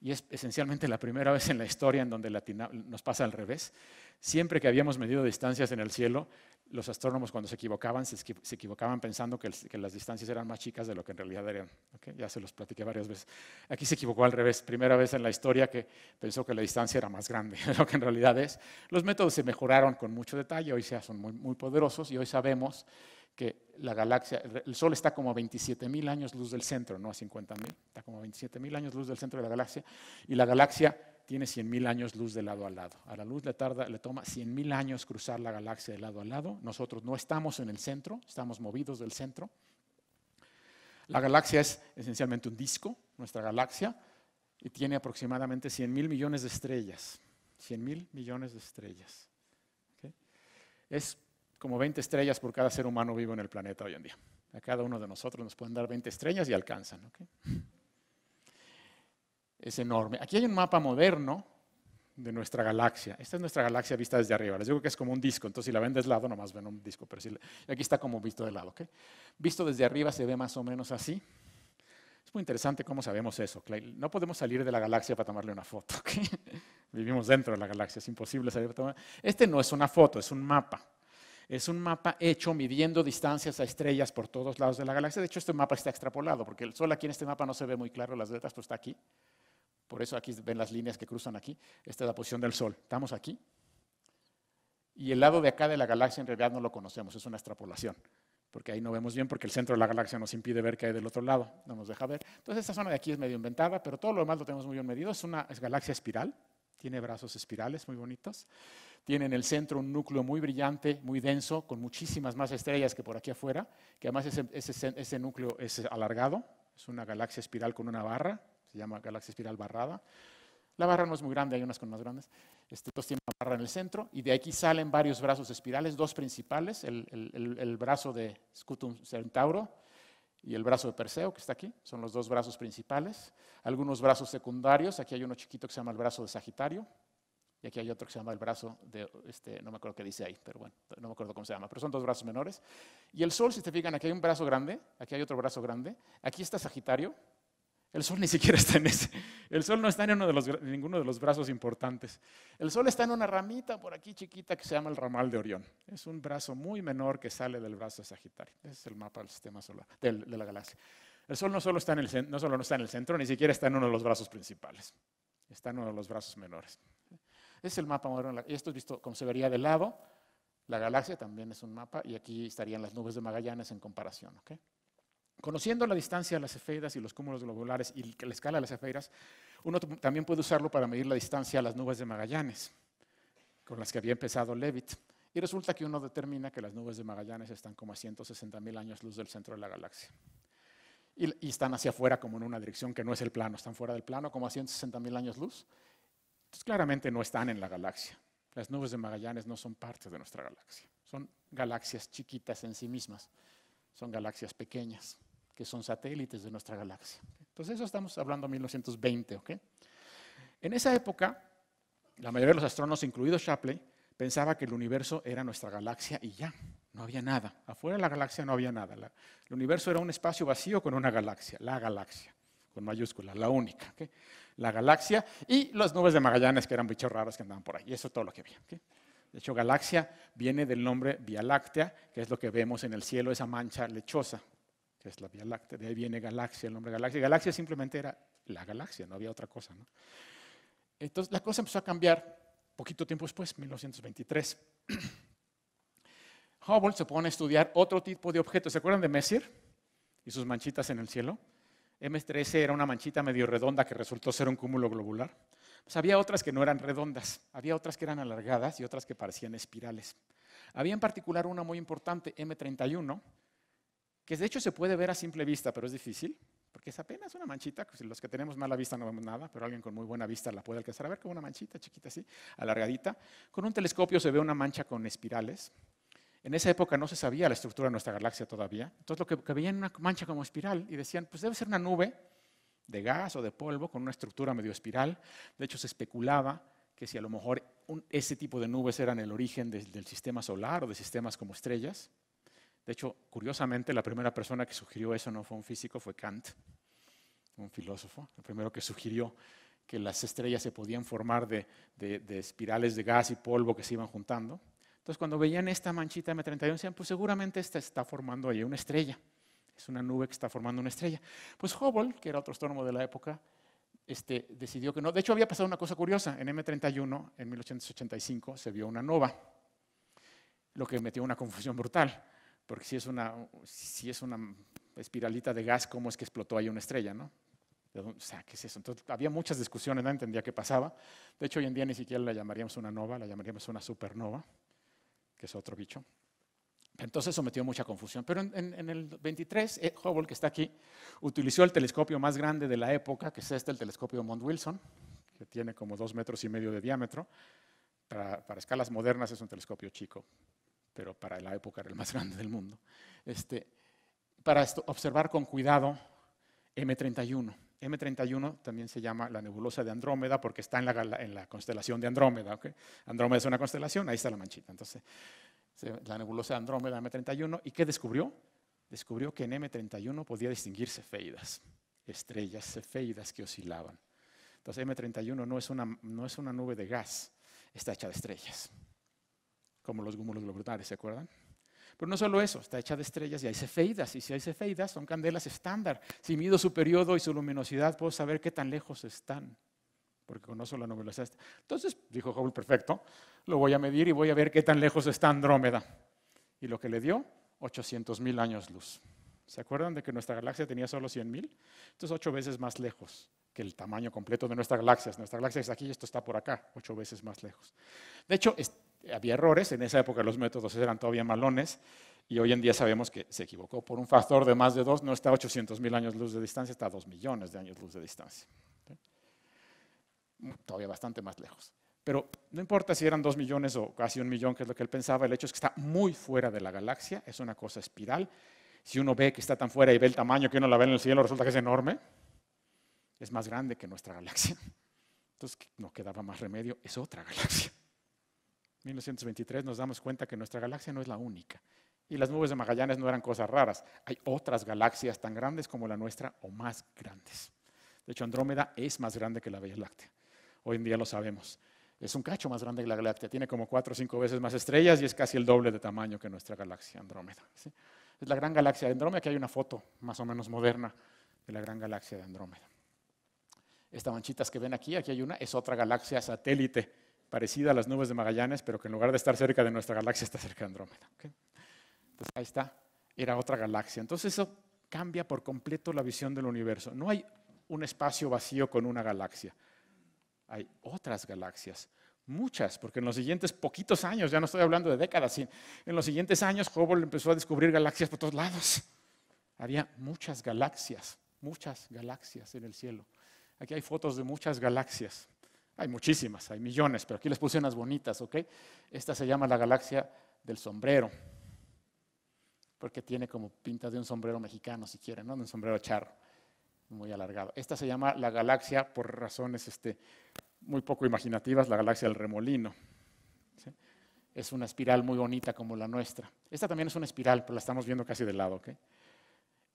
y es esencialmente la primera (laughs) vez en la historia en donde nos pasa al revés. Siempre que habíamos medido distancias en el cielo, los astrónomos cuando se equivocaban, se, equivocaban pensando que, las distancias eran más chicas de lo que en realidad eran. Ya se los platiqué varias veces. Aquí se equivocó al revés. Primera vez en la historia que pensó que la distancia era más grande (laughs) de lo que en realidad es. Los métodos se mejoraron con mucho detalle, hoy ya son muy poderosos y hoy sabemos que la galaxia, el Sol está como a 27.000 años luz del centro, no a 50.000, está como a 27.000 años luz del centro de la galaxia, y la galaxia tiene 100.000 años luz de lado a lado. A la luz le, tarda, le toma 100.000 años cruzar la galaxia de lado a lado. Nosotros no estamos en el centro, estamos movidos del centro. La galaxia es esencialmente un disco, nuestra galaxia, y tiene aproximadamente 100.000 millones de estrellas. 100.000 millones de estrellas. Es como 20 estrellas por cada ser humano vivo en el planeta hoy en día. A cada uno de nosotros nos pueden dar 20 estrellas y alcanzan. Es enorme. Aquí hay un mapa moderno de nuestra galaxia. Esta es nuestra galaxia vista desde arriba. Les digo que es como un disco, entonces si la ven de lado nomás ven un disco, pero si aquí está como visto de lado. ¿okay? Visto desde arriba se ve más o menos así. Es muy interesante cómo sabemos eso. No podemos salir de la galaxia para tomarle una foto. (laughs) Vivimos dentro de la galaxia, es imposible salir para tomar. Este no es una foto, es un mapa. Es un mapa hecho midiendo distancias a estrellas por todos lados de la galaxia. De hecho, este mapa está extrapolado, porque el Sol aquí en este mapa no se ve muy claro, las letras, pues está aquí. Por eso aquí ven las líneas que cruzan aquí. Esta es la posición del Sol. Estamos aquí. Y el lado de acá de la galaxia en realidad no lo conocemos, es una extrapolación. Porque ahí no vemos bien, porque el centro de la galaxia nos impide ver qué hay del otro lado, no nos deja ver. Entonces, esta zona de aquí es medio inventada, pero todo lo demás lo tenemos muy bien medido. Es una galaxia espiral, tiene brazos espirales muy bonitos. Tiene en el centro un núcleo muy brillante, muy denso, con muchísimas más estrellas que por aquí afuera, que además ese, núcleo es alargado, es una galaxia espiral con una barra, se llama galaxia espiral barrada. La barra no es muy grande, hay unas con más grandes. Este, tiene una barra en el centro y de aquí salen varios brazos espirales, dos principales, el, el, brazo de Scutum Centauro y el brazo de Perseo, que está aquí, son los dos brazos principales. Algunos brazos secundarios, aquí hay uno chiquito que se llama el brazo de Sagitario, y aquí hay otro que se llama el brazo de, este, no me acuerdo qué dice ahí, pero bueno, no me acuerdo cómo se llama, pero son dos brazos menores. Y el Sol, si te fijan, aquí hay un brazo grande, aquí hay otro brazo grande, aquí está Sagitario, el Sol ni siquiera está en ese. El Sol no está en uno de los, ninguno de los brazos importantes. El Sol está en una ramita por aquí chiquita que se llama el ramal de Orión. Es un brazo muy menor que sale del brazo de Sagitario. Ese es el mapa del sistema solar, de la galaxia. El Sol no solo, está en el, no solo no está en el centro, ni siquiera está en uno de los brazos principales. Está en uno de los brazos menores. Es el mapa moderno. Esto es visto como se vería de lado. La galaxia también es un mapa y aquí estarían las nubes de Magallanes en comparación. ¿okay? Conociendo la distancia de las efeidas y los cúmulos globulares y la escala de las efeidas, uno también puede usarlo para medir la distancia a las nubes de Magallanes, con las que había empezado Leavitt. Y resulta que uno determina que las nubes de Magallanes están como a 160 mil años luz del centro de la galaxia. Y, están hacia afuera como en una dirección que no es el plano, están fuera del plano como a 160 mil años luz. Entonces claramente no están en la galaxia. Las nubes de Magallanes no son parte de nuestra galaxia. Son galaxias chiquitas en sí mismas. Son galaxias pequeñas que son satélites de nuestra galaxia. Entonces eso estamos hablando de 1920, ¿ok? En esa época, la mayoría de los astrónomos, incluido Shapley, pensaba que el universo era nuestra galaxia y ya, no había nada. Afuera de la galaxia no había nada. el universo era un espacio vacío con una galaxia, la galaxia, con mayúscula, la única. La galaxia y las nubes de Magallanes, que eran bichos raros que andaban por ahí. Eso es todo lo que había. De hecho, galaxia viene del nombre Vía Láctea, que es lo que vemos en el cielo, esa mancha lechosa que es la Vía Láctea. De ahí viene galaxia, el nombre galaxia. Galaxia simplemente era la galaxia, no había otra cosa. ¿no? Entonces la cosa empezó a cambiar poquito tiempo después, 1923. (clears throat) Hubble se pone a estudiar otro tipo de objetos. ¿Se acuerdan de Messier y sus manchitas en el cielo? M13 era una manchita medio redonda que resultó ser un cúmulo globular. Pues había otras que no eran redondas, había otras que eran alargadas y otras que parecían espirales. Había en particular una muy importante, M31, que de hecho se puede ver a simple vista, pero es difícil, porque es apenas una manchita, los que tenemos mala vista no vemos nada, pero alguien con muy buena vista la puede alcanzar a ver como una manchita chiquita así, alargadita. Con un telescopio se ve una mancha con espirales. En esa época no se sabía la estructura de nuestra galaxia todavía, entonces lo que, que veían una mancha como espiral y decían, pues debe ser una nube de gas o de polvo con una estructura medio espiral. De hecho se especulaba que si a lo mejor ese tipo de nubes eran el origen del sistema solar o de sistemas como estrellas. De hecho, curiosamente, la primera persona que sugirió eso no fue un físico, fue Kant, un filósofo, el primero que sugirió que las estrellas se podían formar de, espirales de gas y polvo que se iban juntando. Entonces, cuando veían esta manchita M31, decían, pues seguramente esta está formando ahí una estrella. Es una nube que está formando una estrella. Pues Hubble, que era otro astrónomo de la época, este, decidió que no. De hecho, había pasado una cosa curiosa. En M31, en 1885, se vio una nova, lo que metió una confusión brutal porque si es una, si es una espiralita de gas, ¿cómo es que explotó ahí una estrella? ¿no? O sea, ¿qué es eso? Entonces, había muchas discusiones, no entendía qué pasaba. De hecho, hoy en día ni siquiera la llamaríamos una nova, la llamaríamos una supernova, que es otro bicho. Entonces eso metió mucha confusión. Pero en, el 23, eh, Hubble, que está aquí, utilizó el telescopio más grande de la época, que es este, el telescopio Mount Wilson, que tiene como dos metros y medio de diámetro. Para, para escalas modernas es un telescopio chico, pero para la época era el más (laughs) grande del mundo, este, para observar con cuidado M31. M31 también se llama la nebulosa de Andrómeda porque está en la, constelación de Andrómeda. Andrómeda es una constelación, ahí está la manchita. Entonces, la nebulosa de Andrómeda, M31. ¿Y qué descubrió? Descubrió que en M31 podía distinguirse cefeidas, estrellas cefeidas que oscilaban. Entonces, M31 no es una, no es una nube de gas, está hecha de estrellas, como los cúmulos globulares, ¿se acuerdan? Pero no solo eso, está hecha de estrellas y hay cefeidas. Y si hay cefeidas, son candelas estándar. Si mido su periodo y su luminosidad, puedo saber qué tan lejos están, porque conozco la luminosidad. Entonces, dijo Hubble, perfecto, lo voy a medir y voy a ver qué tan lejos está Andrómeda. Y lo que le dio, 800 mil años luz. ¿Se acuerdan de que nuestra galaxia tenía solo 100 mil? Entonces, ocho veces más lejos que el tamaño completo de nuestra galaxia. Nuestra galaxia está aquí y esto está por acá, ocho veces más lejos. De hecho, había errores, en esa época los métodos eran todavía malones y hoy en día sabemos que se equivocó por un factor de más de dos, no está a 800 mil años luz de distancia, está a 2 millones de años luz de distancia. Todavía bastante más lejos. Pero no importa si eran 2 millones o casi un millón, que es lo que él pensaba, el hecho es que está muy fuera de la galaxia, es una cosa espiral. Si uno ve que está tan fuera y ve el tamaño que uno la ve en el cielo, resulta que es enorme, es más grande que nuestra galaxia. Entonces no quedaba más remedio, es otra galaxia. 1923 nos damos cuenta que nuestra galaxia no es la única. Y las nubes de Magallanes no eran cosas raras. Hay otras galaxias tan grandes como la nuestra o más grandes. De hecho, Andrómeda es más grande que la Vía Láctea. Hoy en día lo sabemos. Es un cacho más grande que la Galaxia. Tiene como cuatro o cinco veces más estrellas y es casi el doble de tamaño que nuestra galaxia Andrómeda. Es la gran galaxia de Andrómeda, que hay una foto más o menos moderna de la gran galaxia de Andrómeda. Estas manchitas que ven aquí, aquí hay una, es otra galaxia satélite parecida a las nubes de Magallanes, pero que en lugar de estar cerca de nuestra galaxia está cerca de Andrómeda. Entonces ahí está, era otra galaxia. Entonces eso cambia por completo la visión del universo. No hay un espacio vacío con una galaxia. Hay otras galaxias, muchas, porque en los siguientes poquitos años, ya no estoy hablando de décadas, en los siguientes años Hubble empezó a descubrir galaxias por todos lados. Había muchas galaxias, muchas galaxias en el cielo. Aquí hay fotos de muchas galaxias. Hay muchísimas, hay millones, pero aquí les puse unas bonitas, ¿ok? Esta se llama la galaxia del sombrero, porque tiene como pinta de un sombrero mexicano, si quieren, ¿no? De un sombrero charro, muy alargado. Esta se llama la galaxia, por razones este, muy poco imaginativas, la galaxia del remolino. Es una espiral muy bonita como la nuestra. Esta también es una espiral, pero la estamos viendo casi de lado, ¿ok?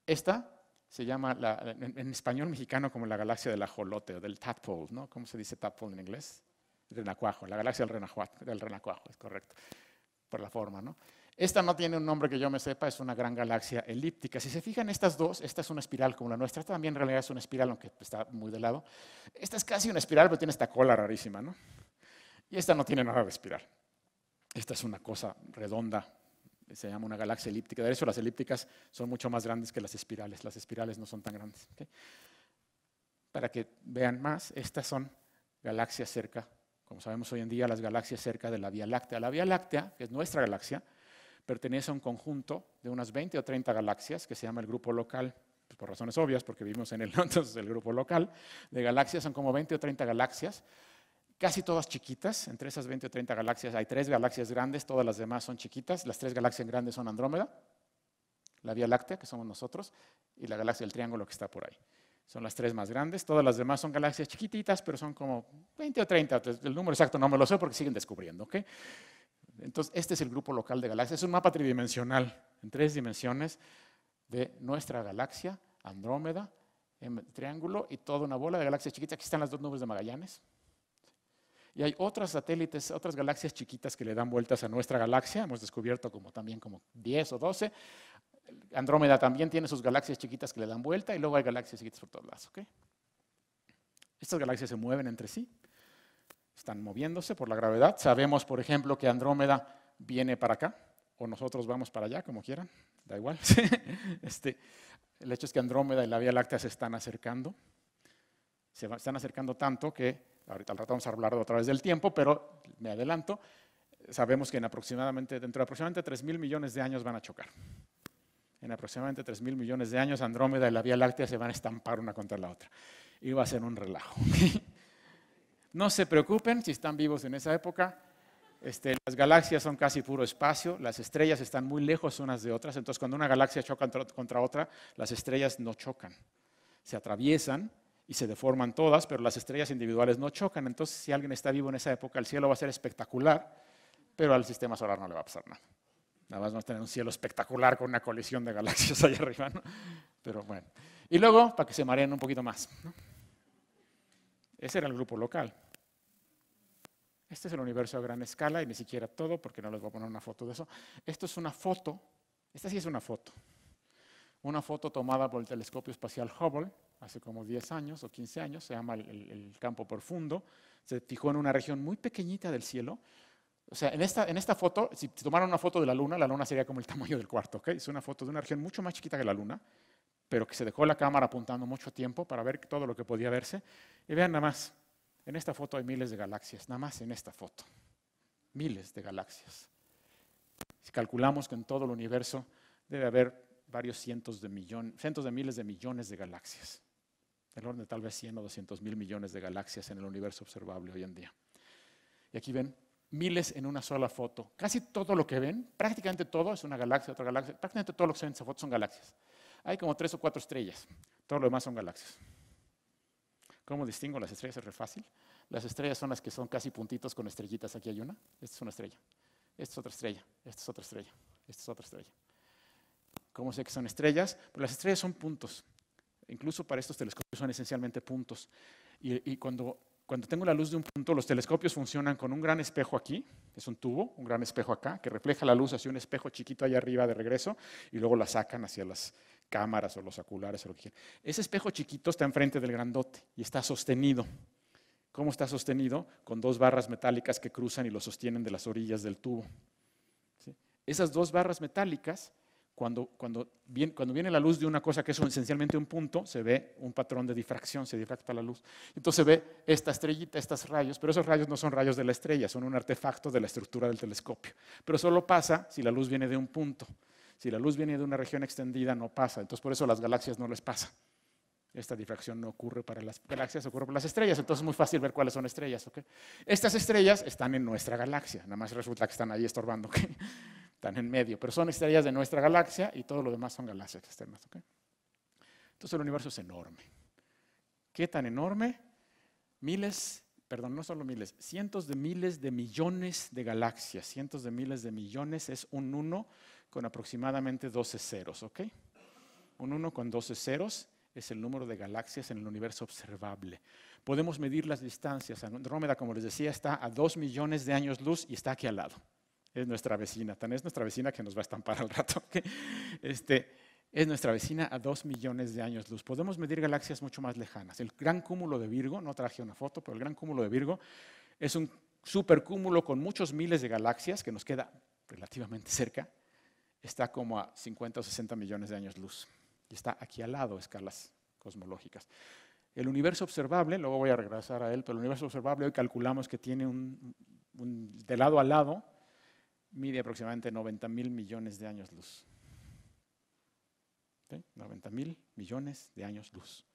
Esta se llama en, español mexicano como la galaxia del ajolote o del tadpole, ¿no? ¿Cómo se dice tadpole en inglés? Renacuajo, la galaxia del renacuajo, es correcto, por la forma, ¿no? Esta no tiene un nombre que yo me sepa, es una gran galaxia elíptica. Si se fijan estas dos, esta es una espiral como la nuestra, esta también en realidad es una espiral, aunque está muy de lado. Esta es casi una espiral, pero tiene esta cola rarísima, ¿no? Y esta no tiene nada de espiral. Esta es una cosa redonda, se llama una galaxia elíptica. De hecho, las elípticas son mucho más grandes que las espirales. Las espirales no son tan grandes. Para que vean más, estas son galaxias cerca, como sabemos hoy en día, las galaxias cerca de la Vía Láctea. La Vía Láctea, que es nuestra galaxia, pertenece a un conjunto de unas 20 o 30 galaxias que se llama el grupo local, pues, por razones obvias, porque vivimos en el, (laughs) entonces el grupo local de galaxias, son como 20 o 30 galaxias casi todas chiquitas. Entre esas 20 o 30 galaxias hay tres galaxias grandes, todas las demás son chiquitas. Las tres galaxias grandes son Andrómeda, la Vía Láctea, que somos nosotros, y la galaxia del Triángulo, que está por ahí. Son las tres más grandes. Todas las demás son galaxias chiquititas, pero son como 20 o 30. El número exacto no me lo sé porque siguen descubriendo. Entonces, este es el grupo local de galaxias. Es un mapa tridimensional, en tres dimensiones, de nuestra galaxia, Andrómeda, en triángulo y toda una bola de galaxias chiquitas. Aquí están las dos nubes de Magallanes. Y hay otros satélites, otras galaxias chiquitas que le dan vueltas a nuestra galaxia. Hemos descubierto como también como 10 o 12. Andrómeda también tiene sus galaxias chiquitas que le dan vuelta y luego hay galaxias chiquitas por todos lados. Estas galaxias se mueven entre sí, están moviéndose por la gravedad. Sabemos, por ejemplo, que Andrómeda viene para acá o nosotros vamos para allá, como quieran, da igual. (laughs) este, el hecho es que Andrómeda y la Vía Láctea se están acercando. Se están acercando tanto que ahorita al rato vamos a hablar de otra vez del tiempo, pero me adelanto, sabemos que en aproximadamente, dentro de aproximadamente 3 mil millones de años van a chocar. En aproximadamente 3 mil millones de años, Andrómeda y la Vía Láctea se van a estampar una contra la otra. Y va a ser un relajo. (laughs) no se preocupen si están vivos en esa época. Este, las galaxias son casi puro espacio, las estrellas están muy lejos unas de otras, entonces cuando una galaxia choca contra otra, las estrellas no chocan, se atraviesan y se deforman todas, pero las estrellas individuales no chocan. Entonces, si alguien está vivo en esa época, el cielo va a ser espectacular, pero al sistema solar no le va a pasar nada. Nada más vamos a tener un cielo espectacular con una colisión de galaxias (laughs) allá arriba. Pero bueno. Y luego, para que se mareen un poquito más. Ese era el grupo local. Este es el universo a gran escala y ni siquiera todo, porque no les voy a poner una foto de eso. Esto es una foto, esta sí es una foto. Una foto tomada por el telescopio espacial Hubble hace como 10 años o 15 años, se llama el, campo profundo. Se fijó en una región muy pequeñita del cielo. O sea, en esta, en esta foto, si tomaran una foto de la Luna, la Luna sería como el tamaño del cuarto, ¿ok? Es una foto de una región mucho más chiquita que la Luna, pero que se dejó la cámara apuntando mucho tiempo para ver todo lo que podía verse. Y vean nada más, en esta foto hay miles de galaxias, nada más en esta foto. Miles de galaxias. Si calculamos que en todo el universo debe haber varios cientos de millones, cientos de miles de millones de galaxias. El orden de tal vez 100 o 200 mil millones de galaxias en el universo observable hoy en día. Y aquí ven miles en una sola foto. Casi todo lo que ven, prácticamente todo es una galaxia, otra galaxia, prácticamente todo lo que se ve en esa foto son galaxias. Hay como tres o cuatro estrellas, todo lo demás son galaxias. ¿Cómo distingo las estrellas? Es re fácil. Las estrellas son las que son casi puntitos con estrellitas. Aquí hay una. Esta es una estrella. Esta es otra estrella. Esta es otra estrella. Esta es otra estrella. ¿Cómo sé que son estrellas? Pues las estrellas son puntos. Incluso para estos telescopios son esencialmente puntos. Y, cuando, tengo la luz de un punto, los telescopios funcionan con un gran espejo aquí, es un tubo, un gran espejo acá, que refleja la luz hacia un espejo chiquito allá arriba de regreso, y luego la sacan hacia las cámaras o los oculares o lo que quieran. Ese espejo chiquito está enfrente del grandote y está sostenido. ¿Cómo está sostenido? Con dos barras metálicas que cruzan y lo sostienen de las orillas del tubo. Esas dos barras metálicas, cuando, cuando, viene, cuando viene la luz de una cosa que es esencialmente un punto, se ve un patrón de difracción, se difracta la luz. Entonces se ve esta estrellita, estos rayos, pero esos rayos no son rayos de la estrella, son un artefacto de la estructura del telescopio. Pero solo pasa si la luz viene de un punto. Si la luz viene de una región extendida, no pasa. Entonces, por eso las galaxias no les pasa. Esta difracción no ocurre para las galaxias, ocurre para las estrellas. Entonces es muy fácil ver cuáles son estrellas. Estas estrellas están en nuestra galaxia. Nada más resulta que están ahí estorbando. Están en medio. Pero son estrellas de nuestra galaxia y todo lo demás son galaxias externas. Entonces el universo es enorme. ¿Qué tan enorme? Miles, perdón, no solo miles, cientos de miles de millones de galaxias. Cientos de miles de millones es un 1 con aproximadamente 12 ceros, ¿ok? Un 1 con 12 ceros es el número de galaxias en el universo observable. Podemos medir las distancias. Andrómeda, como les decía, está a 2 millones de años luz y está aquí al lado. Es nuestra vecina. Tan es nuestra vecina que nos va a estampar al rato. (laughs) Este, es nuestra vecina a 2 millones de años luz. Podemos medir galaxias mucho más lejanas. El gran cúmulo de Virgo, no traje una foto, pero el gran cúmulo de Virgo es un supercúmulo con muchos miles de galaxias que nos queda relativamente cerca está como a 50 o 60 millones de años luz. Y está aquí al lado, escalas cosmológicas. El universo observable, luego voy a regresar a él, pero el universo observable hoy calculamos que tiene un, de lado a lado, mide aproximadamente 90 mil millones de años luz. 90 mil millones de años luz.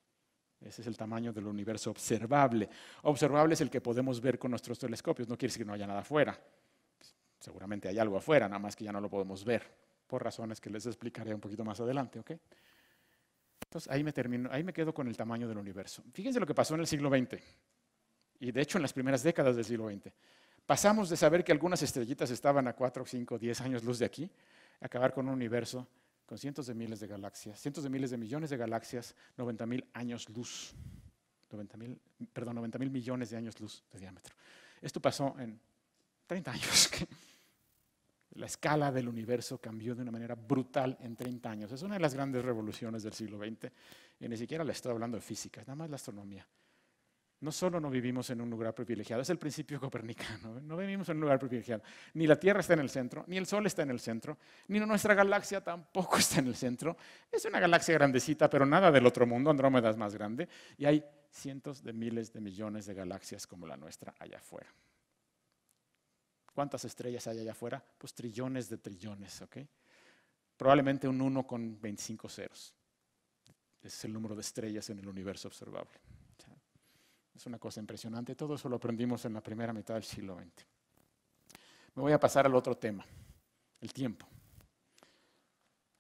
Ese es el tamaño del universo observable. Observable es el que podemos ver con nuestros telescopios. No quiere decir que no haya nada afuera. Seguramente hay algo afuera, nada más que ya no lo podemos ver por razones que les explicaré un poquito más adelante. Entonces ahí me, termino, ahí me quedo con el tamaño del universo. Fíjense lo que pasó en el siglo XX, y de hecho en las primeras décadas del siglo XX. Pasamos de saber que algunas estrellitas estaban a 4, 5, 10 años luz de aquí, a acabar con un universo con cientos de miles de galaxias, cientos de miles de millones de galaxias, 90 mil años luz, 90 mil, perdón, 90 mil millones de años luz de diámetro. Esto pasó en 30 años. (laughs) La escala del universo cambió de una manera brutal en 30 años. Es una de las grandes revoluciones del siglo XX. Y ni siquiera le estoy hablando de física, nada más la astronomía. No solo no vivimos en un lugar privilegiado, es el principio (laughs) copernicano. No vivimos en un lugar privilegiado. Ni la Tierra está en el centro, ni el Sol está en el centro, ni nuestra galaxia tampoco (laughs) está en el centro. Es una galaxia grandecita, pero nada del otro mundo. Andrómeda es más grande. Y hay cientos de miles de millones de galaxias como la nuestra allá afuera. ¿Cuántas estrellas hay allá afuera? Pues trillones de trillones, ¿ok? Probablemente un 1 con 25 ceros. Es el número de estrellas en el universo observable. Es una cosa impresionante. Todo eso lo aprendimos en la primera mitad del siglo XX. Me voy a pasar al otro tema, el tiempo.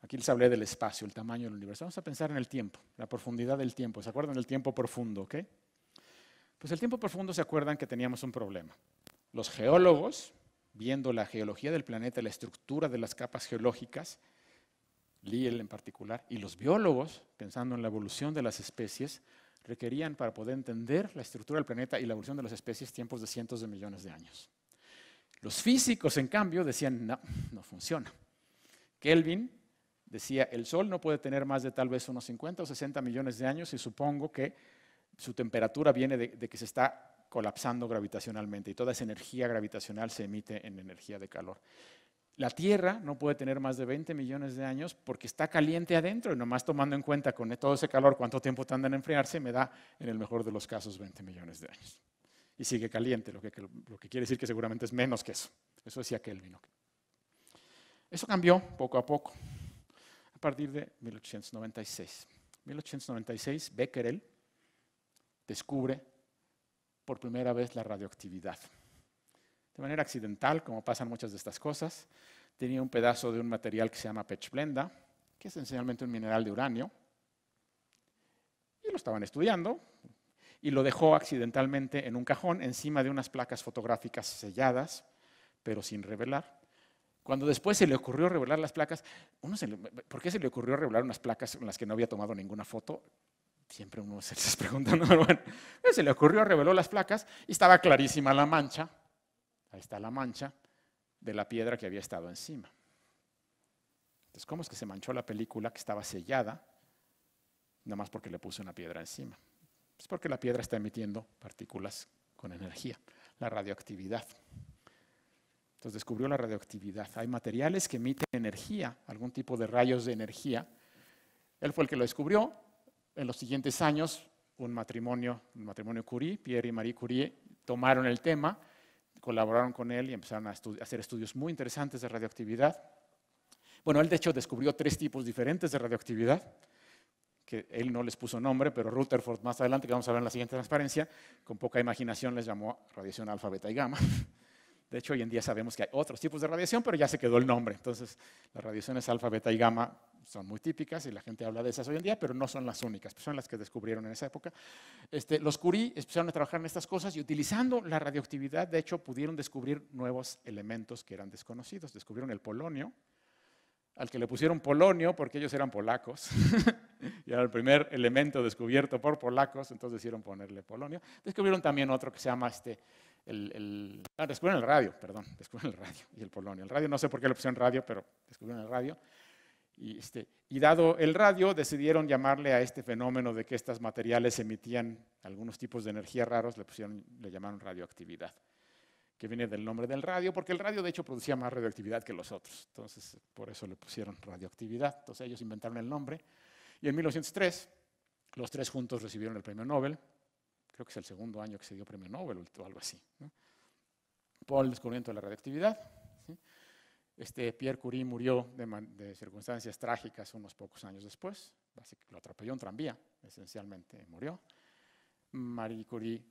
Aquí les hablé del espacio, el tamaño del universo. Vamos a pensar en el tiempo, la profundidad del tiempo. ¿Se acuerdan del tiempo profundo? ¿ok? Pues el tiempo profundo se acuerdan que teníamos un problema. Los geólogos, viendo la geología del planeta, la estructura de las capas geológicas, Liel en particular, y los biólogos, pensando en la evolución de las especies, requerían para poder entender la estructura del planeta y la evolución de las especies tiempos de cientos de millones de años. Los físicos, en cambio, decían, no, no funciona. Kelvin decía, el Sol no puede tener más de tal vez unos 50 o 60 millones de años y supongo que su temperatura viene de, de que se está colapsando gravitacionalmente y toda esa energía gravitacional se emite en energía de calor. La Tierra no puede tener más de 20 millones de años porque está caliente adentro y nomás tomando en cuenta con todo ese calor cuánto tiempo tarda en enfriarse, me da en el mejor de los casos 20 millones de años. Y sigue caliente, lo que, lo que quiere decir que seguramente es menos que eso. Eso decía Kelvin. Eso cambió poco a poco, a partir de 1896. 1896, Becquerel descubre por primera vez la radioactividad de manera accidental, como pasan muchas de estas cosas. Tenía un pedazo de un material que se llama pechblenda, que es esencialmente un mineral de uranio, y lo estaban estudiando, y lo dejó accidentalmente en un cajón encima de unas placas fotográficas selladas, pero sin revelar. Cuando después se le ocurrió revelar las placas, uno ¿por qué se le ocurrió revelar unas placas en las que no había tomado ninguna foto? Siempre uno se les pregunta, (laughs) se le ocurrió, reveló las placas y estaba clarísima la mancha, Ahí está la mancha de la piedra que había estado encima. Entonces, ¿cómo es que se manchó la película que estaba sellada? Nada más porque le puse una piedra encima. Es porque la piedra está emitiendo partículas con energía, la radioactividad. Entonces descubrió la radioactividad. Hay materiales que emiten energía, algún tipo de rayos de energía. Él fue el que lo descubrió. En los siguientes años, un matrimonio, un matrimonio Curie, Pierre y Marie Curie, tomaron el tema colaboraron con él y empezaron a, hacer estudios muy interesantes de radioactividad. Bueno, él de hecho descubrió tres tipos diferentes de radioactividad, que él no les puso nombre, pero Rutherford más adelante, que vamos a ver en la siguiente transparencia, con poca imaginación les llamó radiación alfa, beta y gamma. De hecho, hoy en día sabemos que hay otros tipos de radiación, pero ya se quedó el nombre. Entonces, las radiaciones alfa, beta y gamma son muy típicas y la gente habla de esas hoy en día, pero no son las únicas, son las que descubrieron en esa época. Este, los Curie empezaron a trabajar en estas cosas y utilizando la radioactividad, de hecho, pudieron descubrir nuevos elementos que eran desconocidos. Descubrieron el polonio, al que le pusieron polonio porque ellos eran polacos, (laughs) y era el primer elemento descubierto por polacos, entonces decidieron ponerle polonio. Descubrieron también otro que se llama este, el, ah, descubrieron el radio, perdón, (laughs) descubrieron el radio y el polonio. El radio no sé por qué le pusieron radio, pero descubrieron el radio. Y, este, y dado el radio, decidieron llamarle a este fenómeno de que estos materiales emitían algunos tipos de energía raros, le, pusieron, le llamaron radioactividad, que viene del nombre del radio, porque el radio de hecho producía más radioactividad que los otros. Entonces, por eso le pusieron radioactividad. Entonces, ellos inventaron el nombre. Y en 1903, los tres juntos recibieron el premio Nobel creo que es el segundo año que se dio premio Nobel o algo así, por el descubrimiento de la radioactividad. Este Pierre Curie murió de, circunstancias trágicas unos pocos años después, lo atropelló un tranvía, esencialmente murió. Marie Curie,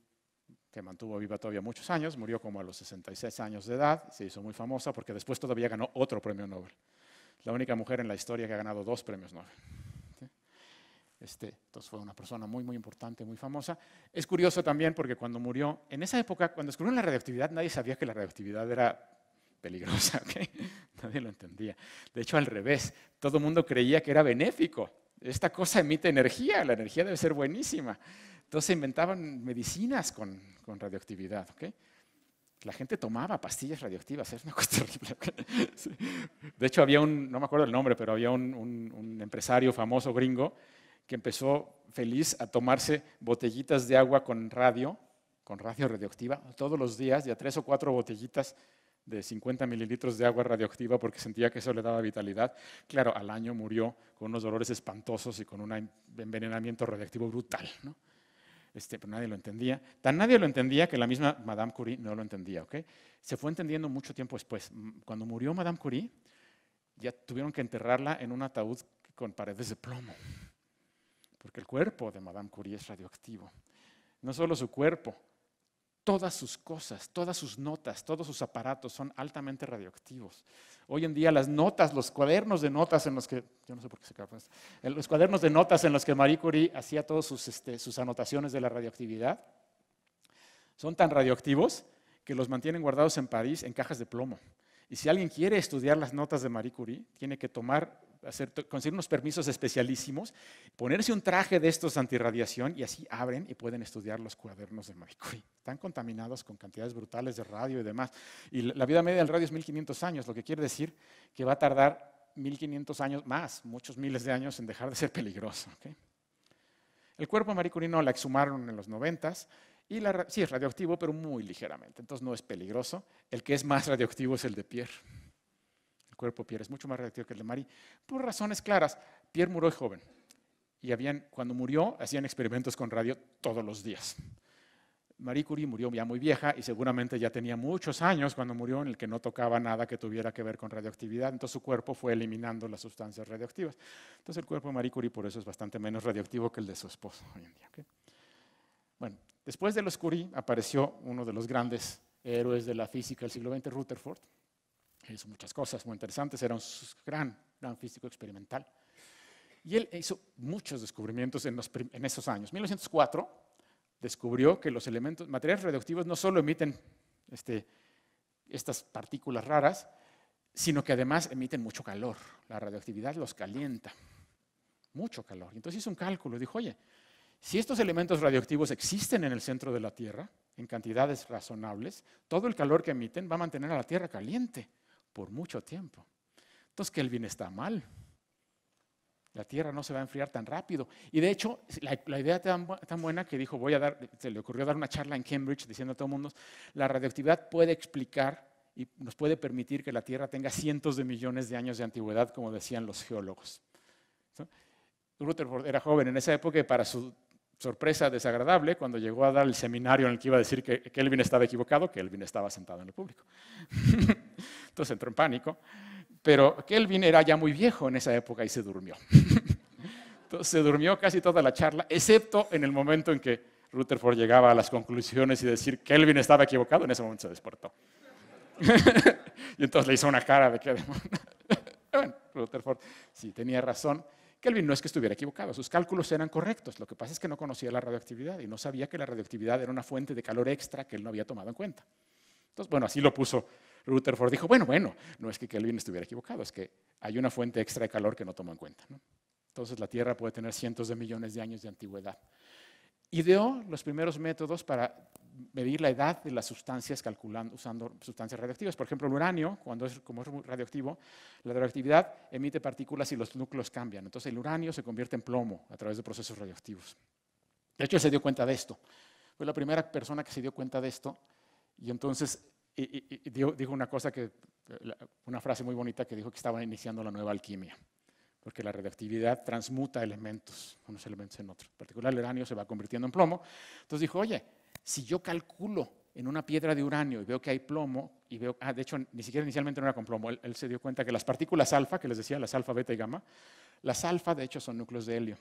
que mantuvo viva todavía muchos años, murió como a los 66 años de edad, se hizo muy famosa porque después todavía ganó otro premio Nobel. La única mujer en la historia que ha ganado dos premios Nobel. Este, entonces fue una persona muy, muy importante, muy famosa. Es curioso también porque cuando murió, en esa época, cuando descubrieron la radioactividad, nadie sabía que la radioactividad era peligrosa, (laughs) nadie lo entendía. De hecho, al revés, todo el mundo creía que era benéfico. Esta cosa emite energía, la energía debe ser buenísima. Entonces inventaban medicinas con, con radioactividad. La gente tomaba pastillas radioactivas, es una (laughs) cosa terrible. De hecho, había un, no me acuerdo el nombre, pero había un, un empresario famoso gringo que empezó feliz a tomarse botellitas de agua con radio, con radio radioactiva, todos los días, ya tres o cuatro botellitas de 50 mililitros de agua radioactiva porque sentía que eso le daba vitalidad. Claro, al año murió con unos dolores espantosos y con un envenenamiento radioactivo brutal. ¿no? Este, pero nadie lo entendía. Tan nadie lo entendía que la misma Madame Curie no lo entendía. ¿okay? Se fue entendiendo mucho tiempo después. Cuando murió Madame Curie, ya tuvieron que enterrarla en un ataúd con paredes de plomo porque el cuerpo de Madame Curie es radioactivo. No solo su cuerpo, todas sus cosas, todas sus notas, todos sus aparatos son altamente radioactivos. Hoy en día las notas, los cuadernos de notas en los que, yo no sé por qué se esto, los cuadernos de notas en los que Marie Curie hacía todas este, sus anotaciones de la radioactividad, son tan radioactivos que los mantienen guardados en París en cajas de plomo. Y si alguien quiere estudiar las notas de Marie Curie, tiene que tomar, hacer, conseguir unos permisos especialísimos, ponerse un traje de estos antirradiación y así abren y pueden estudiar los cuadernos de Marie Curie. Están contaminados con cantidades brutales de radio y demás. Y la vida media del radio es 1500 años, lo que quiere decir que va a tardar 1500 años más, muchos miles de años en dejar de ser peligroso. El cuerpo de Marie Curie no la exhumaron en los 90 y la, sí es radioactivo, pero muy ligeramente, entonces no es peligroso. El que es más radioactivo es el de Pierre. Cuerpo Pierre es mucho más radioactivo que el de Marie, por razones claras. Pierre murió joven y habían, cuando murió hacían experimentos con radio todos los días. Marie Curie murió ya muy vieja y seguramente ya tenía muchos años cuando murió en el que no tocaba nada que tuviera que ver con radioactividad, entonces su cuerpo fue eliminando las sustancias radioactivas. Entonces el cuerpo de Marie Curie por eso es bastante menos radioactivo que el de su esposo hoy en día. Bueno, después de los Curie apareció uno de los grandes héroes de la física del siglo XX, Rutherford. Hizo muchas cosas muy interesantes, era un gran, gran físico experimental. Y él hizo muchos descubrimientos en, esos años. En 1904 descubrió que los elementos, materiales radioactivos no solo emiten este, estas partículas raras, sino que además emiten mucho calor. La radioactividad los calienta, mucho calor. Entonces hizo un cálculo dijo, oye, si estos elementos radioactivos existen en el centro de la Tierra, en cantidades razonables, todo el calor que emiten va a mantener a la Tierra caliente por mucho tiempo. Entonces Kelvin está mal. La Tierra no se va a enfriar tan rápido. Y de hecho, la, idea tan, tan, buena que dijo, voy a dar, se le ocurrió dar una charla en Cambridge diciendo a todo el mundo, la radioactividad puede explicar y nos puede permitir que la Tierra tenga cientos de millones de años de antigüedad, como decían los geólogos. Rutherford era joven en esa época y para su sorpresa desagradable cuando llegó a dar el seminario en el que iba a decir que Kelvin estaba equivocado, Kelvin estaba sentado en el público. (laughs) Entonces entró en pánico, pero Kelvin era ya muy viejo en esa época y se durmió. (laughs) Entonces se durmió casi toda la charla, excepto en el momento en que Rutherford llegaba a las conclusiones y decir que Kelvin estaba equivocado, en ese momento se despertó. (laughs) y entonces le hizo una cara de que... (laughs) bueno, Rutherford sí tenía razón Kelvin no es que estuviera equivocado, sus cálculos eran correctos, lo que pasa es que no conocía la radioactividad y no sabía que la radioactividad era una fuente de calor extra que él no había tomado en cuenta. Entonces, bueno, así lo puso Rutherford. Dijo, bueno, bueno, no es que Kelvin estuviera equivocado, es que hay una fuente extra de calor que no tomó en cuenta. Entonces, la Tierra puede tener cientos de millones de años de antigüedad. Ideó los primeros métodos para medir la edad de las sustancias calculando, usando sustancias radioactivas. Por ejemplo, el uranio, cuando es, como es radioactivo, la radioactividad emite partículas y los núcleos cambian. Entonces el uranio se convierte en plomo a través de procesos radioactivos. De hecho, él se dio cuenta de esto. Fue la primera persona que se dio cuenta de esto y entonces dijo una cosa que, una frase muy bonita que dijo que estaba iniciando la nueva alquimia porque la radioactividad transmuta elementos, unos elementos en otros. En particular, el uranio se va convirtiendo en plomo. Entonces dijo, oye, si yo calculo en una piedra de uranio y veo que hay plomo, y veo, ah, de hecho, ni siquiera inicialmente no era con plomo, él, se dio cuenta que las partículas alfa, que les decía, las alfa, beta y gamma, las alfa, de hecho, son núcleos de helio.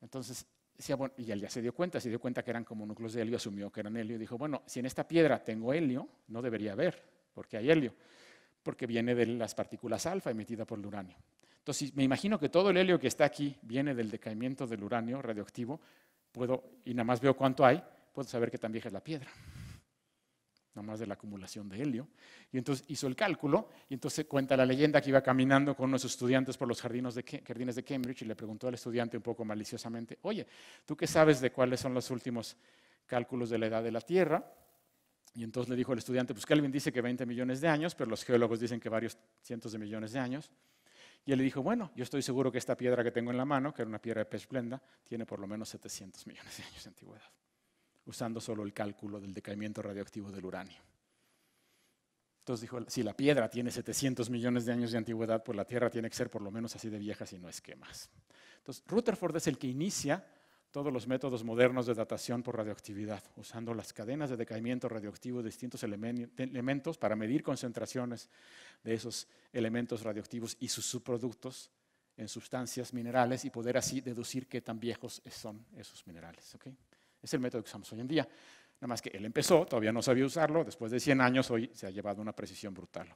Entonces, y él ya se dio cuenta, se dio cuenta que eran como núcleos de helio, asumió que eran helio, y dijo, bueno, si en esta piedra tengo helio, no debería haber, porque hay helio, porque viene de las partículas alfa emitidas por el uranio. Entonces, me imagino que todo el helio que está aquí viene del decaimiento del uranio radioactivo, puedo, y nada más veo cuánto hay, puedo saber qué tan vieja es la piedra. Nada más de la acumulación de helio. Y entonces hizo el cálculo y entonces cuenta la leyenda que iba caminando con unos estudiantes por los jardines de, Cambridge y le preguntó al estudiante un poco maliciosamente, oye, ¿tú qué sabes de cuáles son los últimos cálculos de la edad de la Tierra? Y entonces le dijo el estudiante, pues Kelvin dice que 20 millones de años, pero los geólogos dicen que varios cientos de millones de años. Y él le dijo, bueno, yo estoy seguro que esta piedra que tengo en la mano, que era una piedra de pez blenda, tiene por lo menos 700 millones de años de antigüedad usando solo el cálculo del decaimiento radioactivo del uranio. Entonces dijo, si la piedra tiene 700 millones de años de antigüedad, pues la Tierra tiene que ser por lo menos así de vieja, si no es más. Entonces, Rutherford es el que inicia todos los métodos modernos de datación por radioactividad, usando las cadenas de decaimiento radioactivo de distintos elementos para medir concentraciones de esos elementos radioactivos y sus subproductos en sustancias minerales y poder así deducir qué tan viejos son esos minerales. Es el método que usamos hoy en día. Nada más que él empezó, todavía no sabía usarlo, después de 100 años hoy se ha llevado una precisión brutal.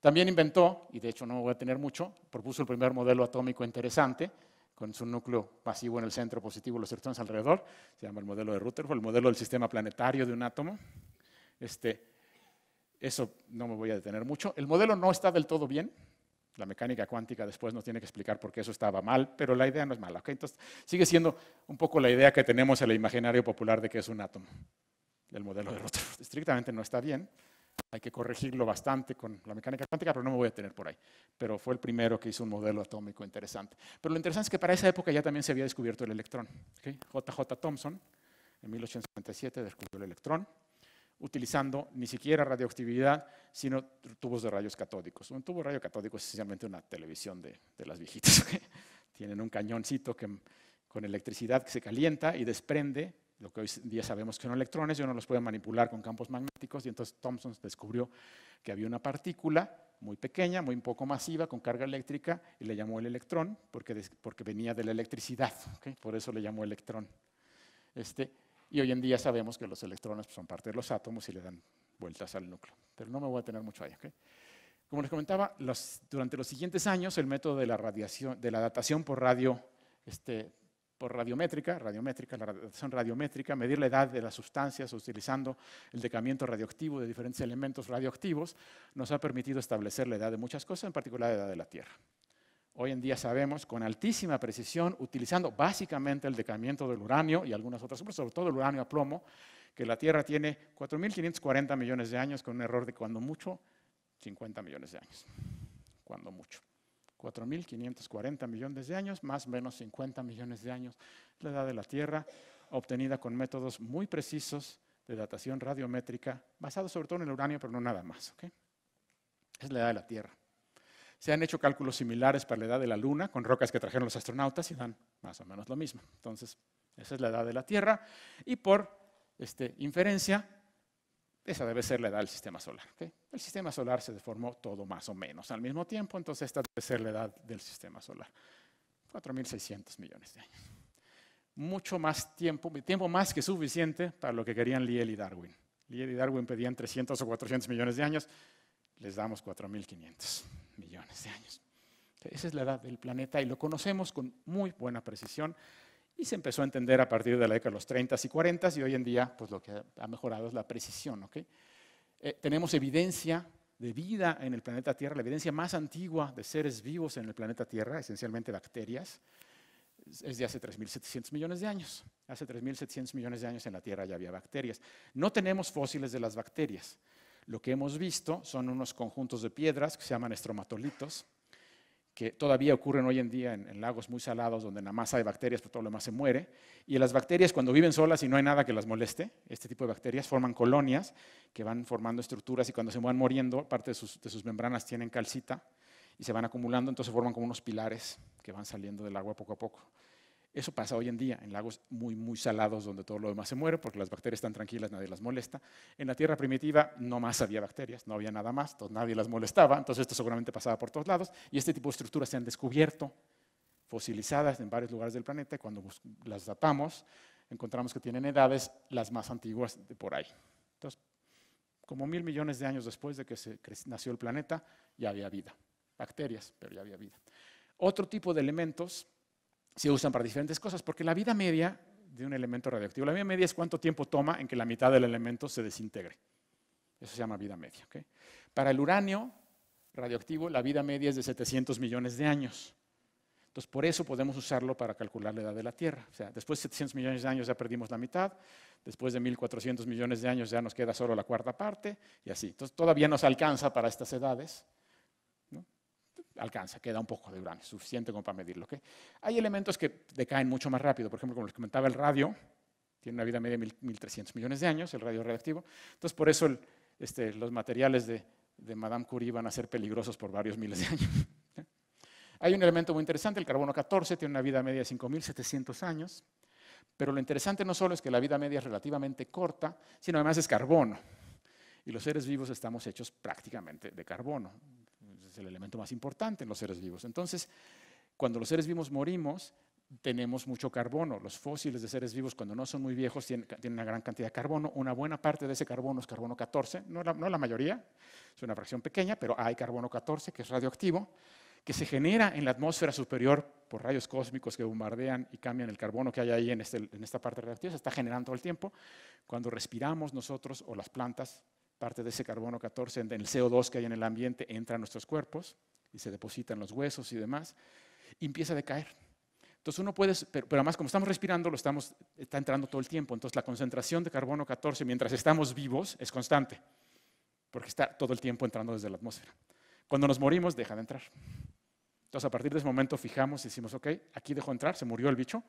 También inventó, y de hecho no voy a tener mucho, propuso el primer modelo atómico interesante, con su núcleo masivo en el centro positivo los electrones alrededor, se llama el modelo de Rutherford, el modelo del sistema planetario de un átomo. Este, eso no me voy a detener mucho. El modelo no está del todo bien, la mecánica cuántica después nos tiene que explicar por qué eso estaba mal, pero la idea no es mala. Entonces, sigue siendo un poco la idea que tenemos en el imaginario popular de que es un átomo. El modelo de Rutherford (laughs) estrictamente no está bien. Hay que corregirlo bastante con la mecánica cuántica, pero no me voy a tener por ahí. Pero fue el primero que hizo un modelo atómico interesante. Pero lo interesante es que para esa época ya también se había descubierto el electrón. JJ Thomson, en 1857, descubrió el electrón utilizando ni siquiera radioactividad, sino tubos de rayos catódicos. Un tubo de rayo catódico es esencialmente una televisión de, las viejitas. (laughs) Tienen un cañoncito que, con electricidad que se calienta y desprende lo que hoy día sabemos que son electrones y uno los puede manipular con campos magnéticos y entonces Thomson descubrió que había una partícula muy pequeña, muy poco masiva, con carga eléctrica y le llamó el electrón porque, porque venía de la electricidad, por eso le llamó electrón. Este, y hoy en día sabemos que los electrones son parte de los átomos y le dan vueltas al núcleo. Pero no me voy a tener mucho ahí. Como les comentaba, durante los siguientes años el método de la, radiación, de la datación por, radio, este, por radiométrica, radiométrica, la datación radiométrica, medir la edad de las sustancias utilizando el decamiento radioactivo de diferentes elementos radioactivos, nos ha permitido establecer la edad de muchas cosas, en particular la edad de la Tierra. Hoy en día sabemos con altísima precisión, utilizando básicamente el decamiento del uranio y algunas otras sobre todo el uranio a plomo, que la Tierra tiene 4.540 millones de años con un error de cuando mucho 50 millones de años. Cuando mucho. 4.540 millones de años, más o menos 50 millones de años. La edad de la Tierra, obtenida con métodos muy precisos de datación radiométrica, basados sobre todo en el uranio, pero no nada más. Es la edad de la Tierra. Se han hecho cálculos similares para la edad de la Luna con rocas que trajeron los astronautas y dan más o menos lo mismo. Entonces, esa es la edad de la Tierra y por este, inferencia, esa debe ser la edad del sistema solar. El sistema solar se deformó todo más o menos al mismo tiempo, entonces esta debe ser la edad del sistema solar. 4.600 millones de años. Mucho más tiempo, tiempo más que suficiente para lo que querían Liel y Darwin. Liel y Darwin pedían 300 o 400 millones de años, les damos 4.500 millones de años. Esa es la edad del planeta y lo conocemos con muy buena precisión y se empezó a entender a partir de la década de los 30 y 40 y hoy en día pues lo que ha mejorado es la precisión. Eh, tenemos evidencia de vida en el planeta Tierra, la evidencia más antigua de seres vivos en el planeta Tierra, esencialmente bacterias, es de hace 3.700 millones de años. Hace 3.700 millones de años en la Tierra ya había bacterias. No tenemos fósiles de las bacterias. Lo que hemos visto son unos conjuntos de piedras que se llaman estromatolitos, que todavía ocurren hoy en día en, lagos muy salados donde nada más hay bacterias, pero todo lo demás se muere. Y las bacterias cuando viven solas y no hay nada que las moleste, este tipo de bacterias forman colonias que van formando estructuras y cuando se van muriendo, parte de sus, de sus membranas tienen calcita y se van acumulando, entonces forman como unos pilares que van saliendo del agua poco a poco. Eso pasa hoy en día en lagos muy, muy salados donde todo lo demás se muere porque las bacterias están tranquilas, nadie las molesta. En la tierra primitiva no más había bacterias, no había nada más, entonces nadie las molestaba, entonces esto seguramente pasaba por todos lados y este tipo de estructuras se han descubierto fosilizadas en varios lugares del planeta y cuando las datamos encontramos que tienen edades las más antiguas de por ahí. Entonces, como mil millones de años después de que se nació el planeta, ya había vida. Bacterias, pero ya había vida. Otro tipo de elementos se usan para diferentes cosas, porque la vida media de un elemento radioactivo, la vida media es cuánto tiempo toma en que la mitad del elemento se desintegre. Eso se llama vida media. Para el uranio radioactivo, la vida media es de 700 millones de años. Entonces, por eso podemos usarlo para calcular la edad de la Tierra. O sea, después de 700 millones de años ya perdimos la mitad, después de 1.400 millones de años ya nos queda solo la cuarta parte, y así. Entonces, todavía nos alcanza para estas edades, alcanza, queda un poco de uranio, suficiente como para medirlo. Hay elementos que decaen mucho más rápido, por ejemplo, como les comentaba, el radio tiene una vida media de 1.300 millones de años, el radio radioactivo. Entonces, por eso este, los materiales de, Madame Curie van a ser peligrosos por varios miles de años. Hay un elemento muy interesante, el carbono 14 tiene una vida media de 5.700 años, pero lo interesante no solo es que la vida media es relativamente corta, sino además es carbono. Y los seres vivos estamos hechos prácticamente de carbono es el elemento más importante en los seres vivos. Entonces, cuando los seres vivos morimos, tenemos mucho carbono. Los fósiles de seres vivos, cuando no son muy viejos, tienen, una gran cantidad de carbono. Una buena parte de ese carbono es carbono 14, no la, mayoría, es una fracción pequeña, pero hay carbono 14 que es radioactivo, que se genera en la atmósfera superior por rayos cósmicos que bombardean y cambian el carbono que hay ahí en, este, en esta parte radioactiva, se está generando todo el tiempo. Cuando respiramos nosotros o las plantas, parte de ese carbono 14 en el CO2 que hay en el ambiente entra a nuestros cuerpos y se deposita en los huesos y demás, empieza a decaer. Entonces uno puede, pero, además como estamos respirando, lo estamos, está entrando todo el tiempo. Entonces la concentración de carbono 14 mientras estamos vivos es constante, porque está todo el tiempo entrando desde la atmósfera. Cuando nos morimos, deja de entrar. Entonces a partir de ese momento fijamos y decimos, ok, aquí dejó entrar, se murió el bicho,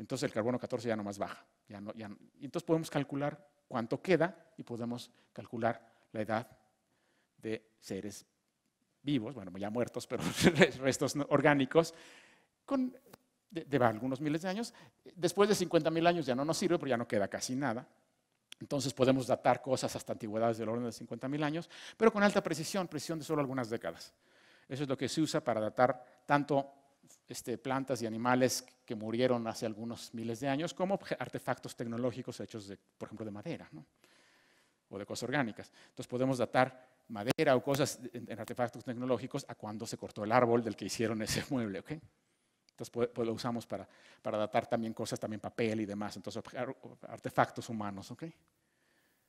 entonces el carbono 14 ya no más baja. Ya no, ya y entonces podemos calcular cuánto queda y podemos calcular la edad de seres vivos, bueno, ya muertos, pero (laughs) restos orgánicos, con de, algunos miles de años. Después de 50.000 años ya no nos sirve, porque ya no queda casi nada. Entonces podemos datar cosas hasta antigüedades del orden de 50.000 años, pero con alta precisión, precisión de solo algunas décadas. Eso es lo que se usa para datar tanto este, plantas y animales que murieron hace algunos miles de años, como artefactos tecnológicos hechos, de, por ejemplo, de madera o de cosas orgánicas. Entonces podemos datar madera o cosas en, artefactos tecnológicos a cuando se cortó el árbol del que hicieron (laughs) ese mueble. ¿okay? Entonces pues, lo usamos para, para datar también cosas, también papel y demás, entonces artefactos humanos. ¿ok?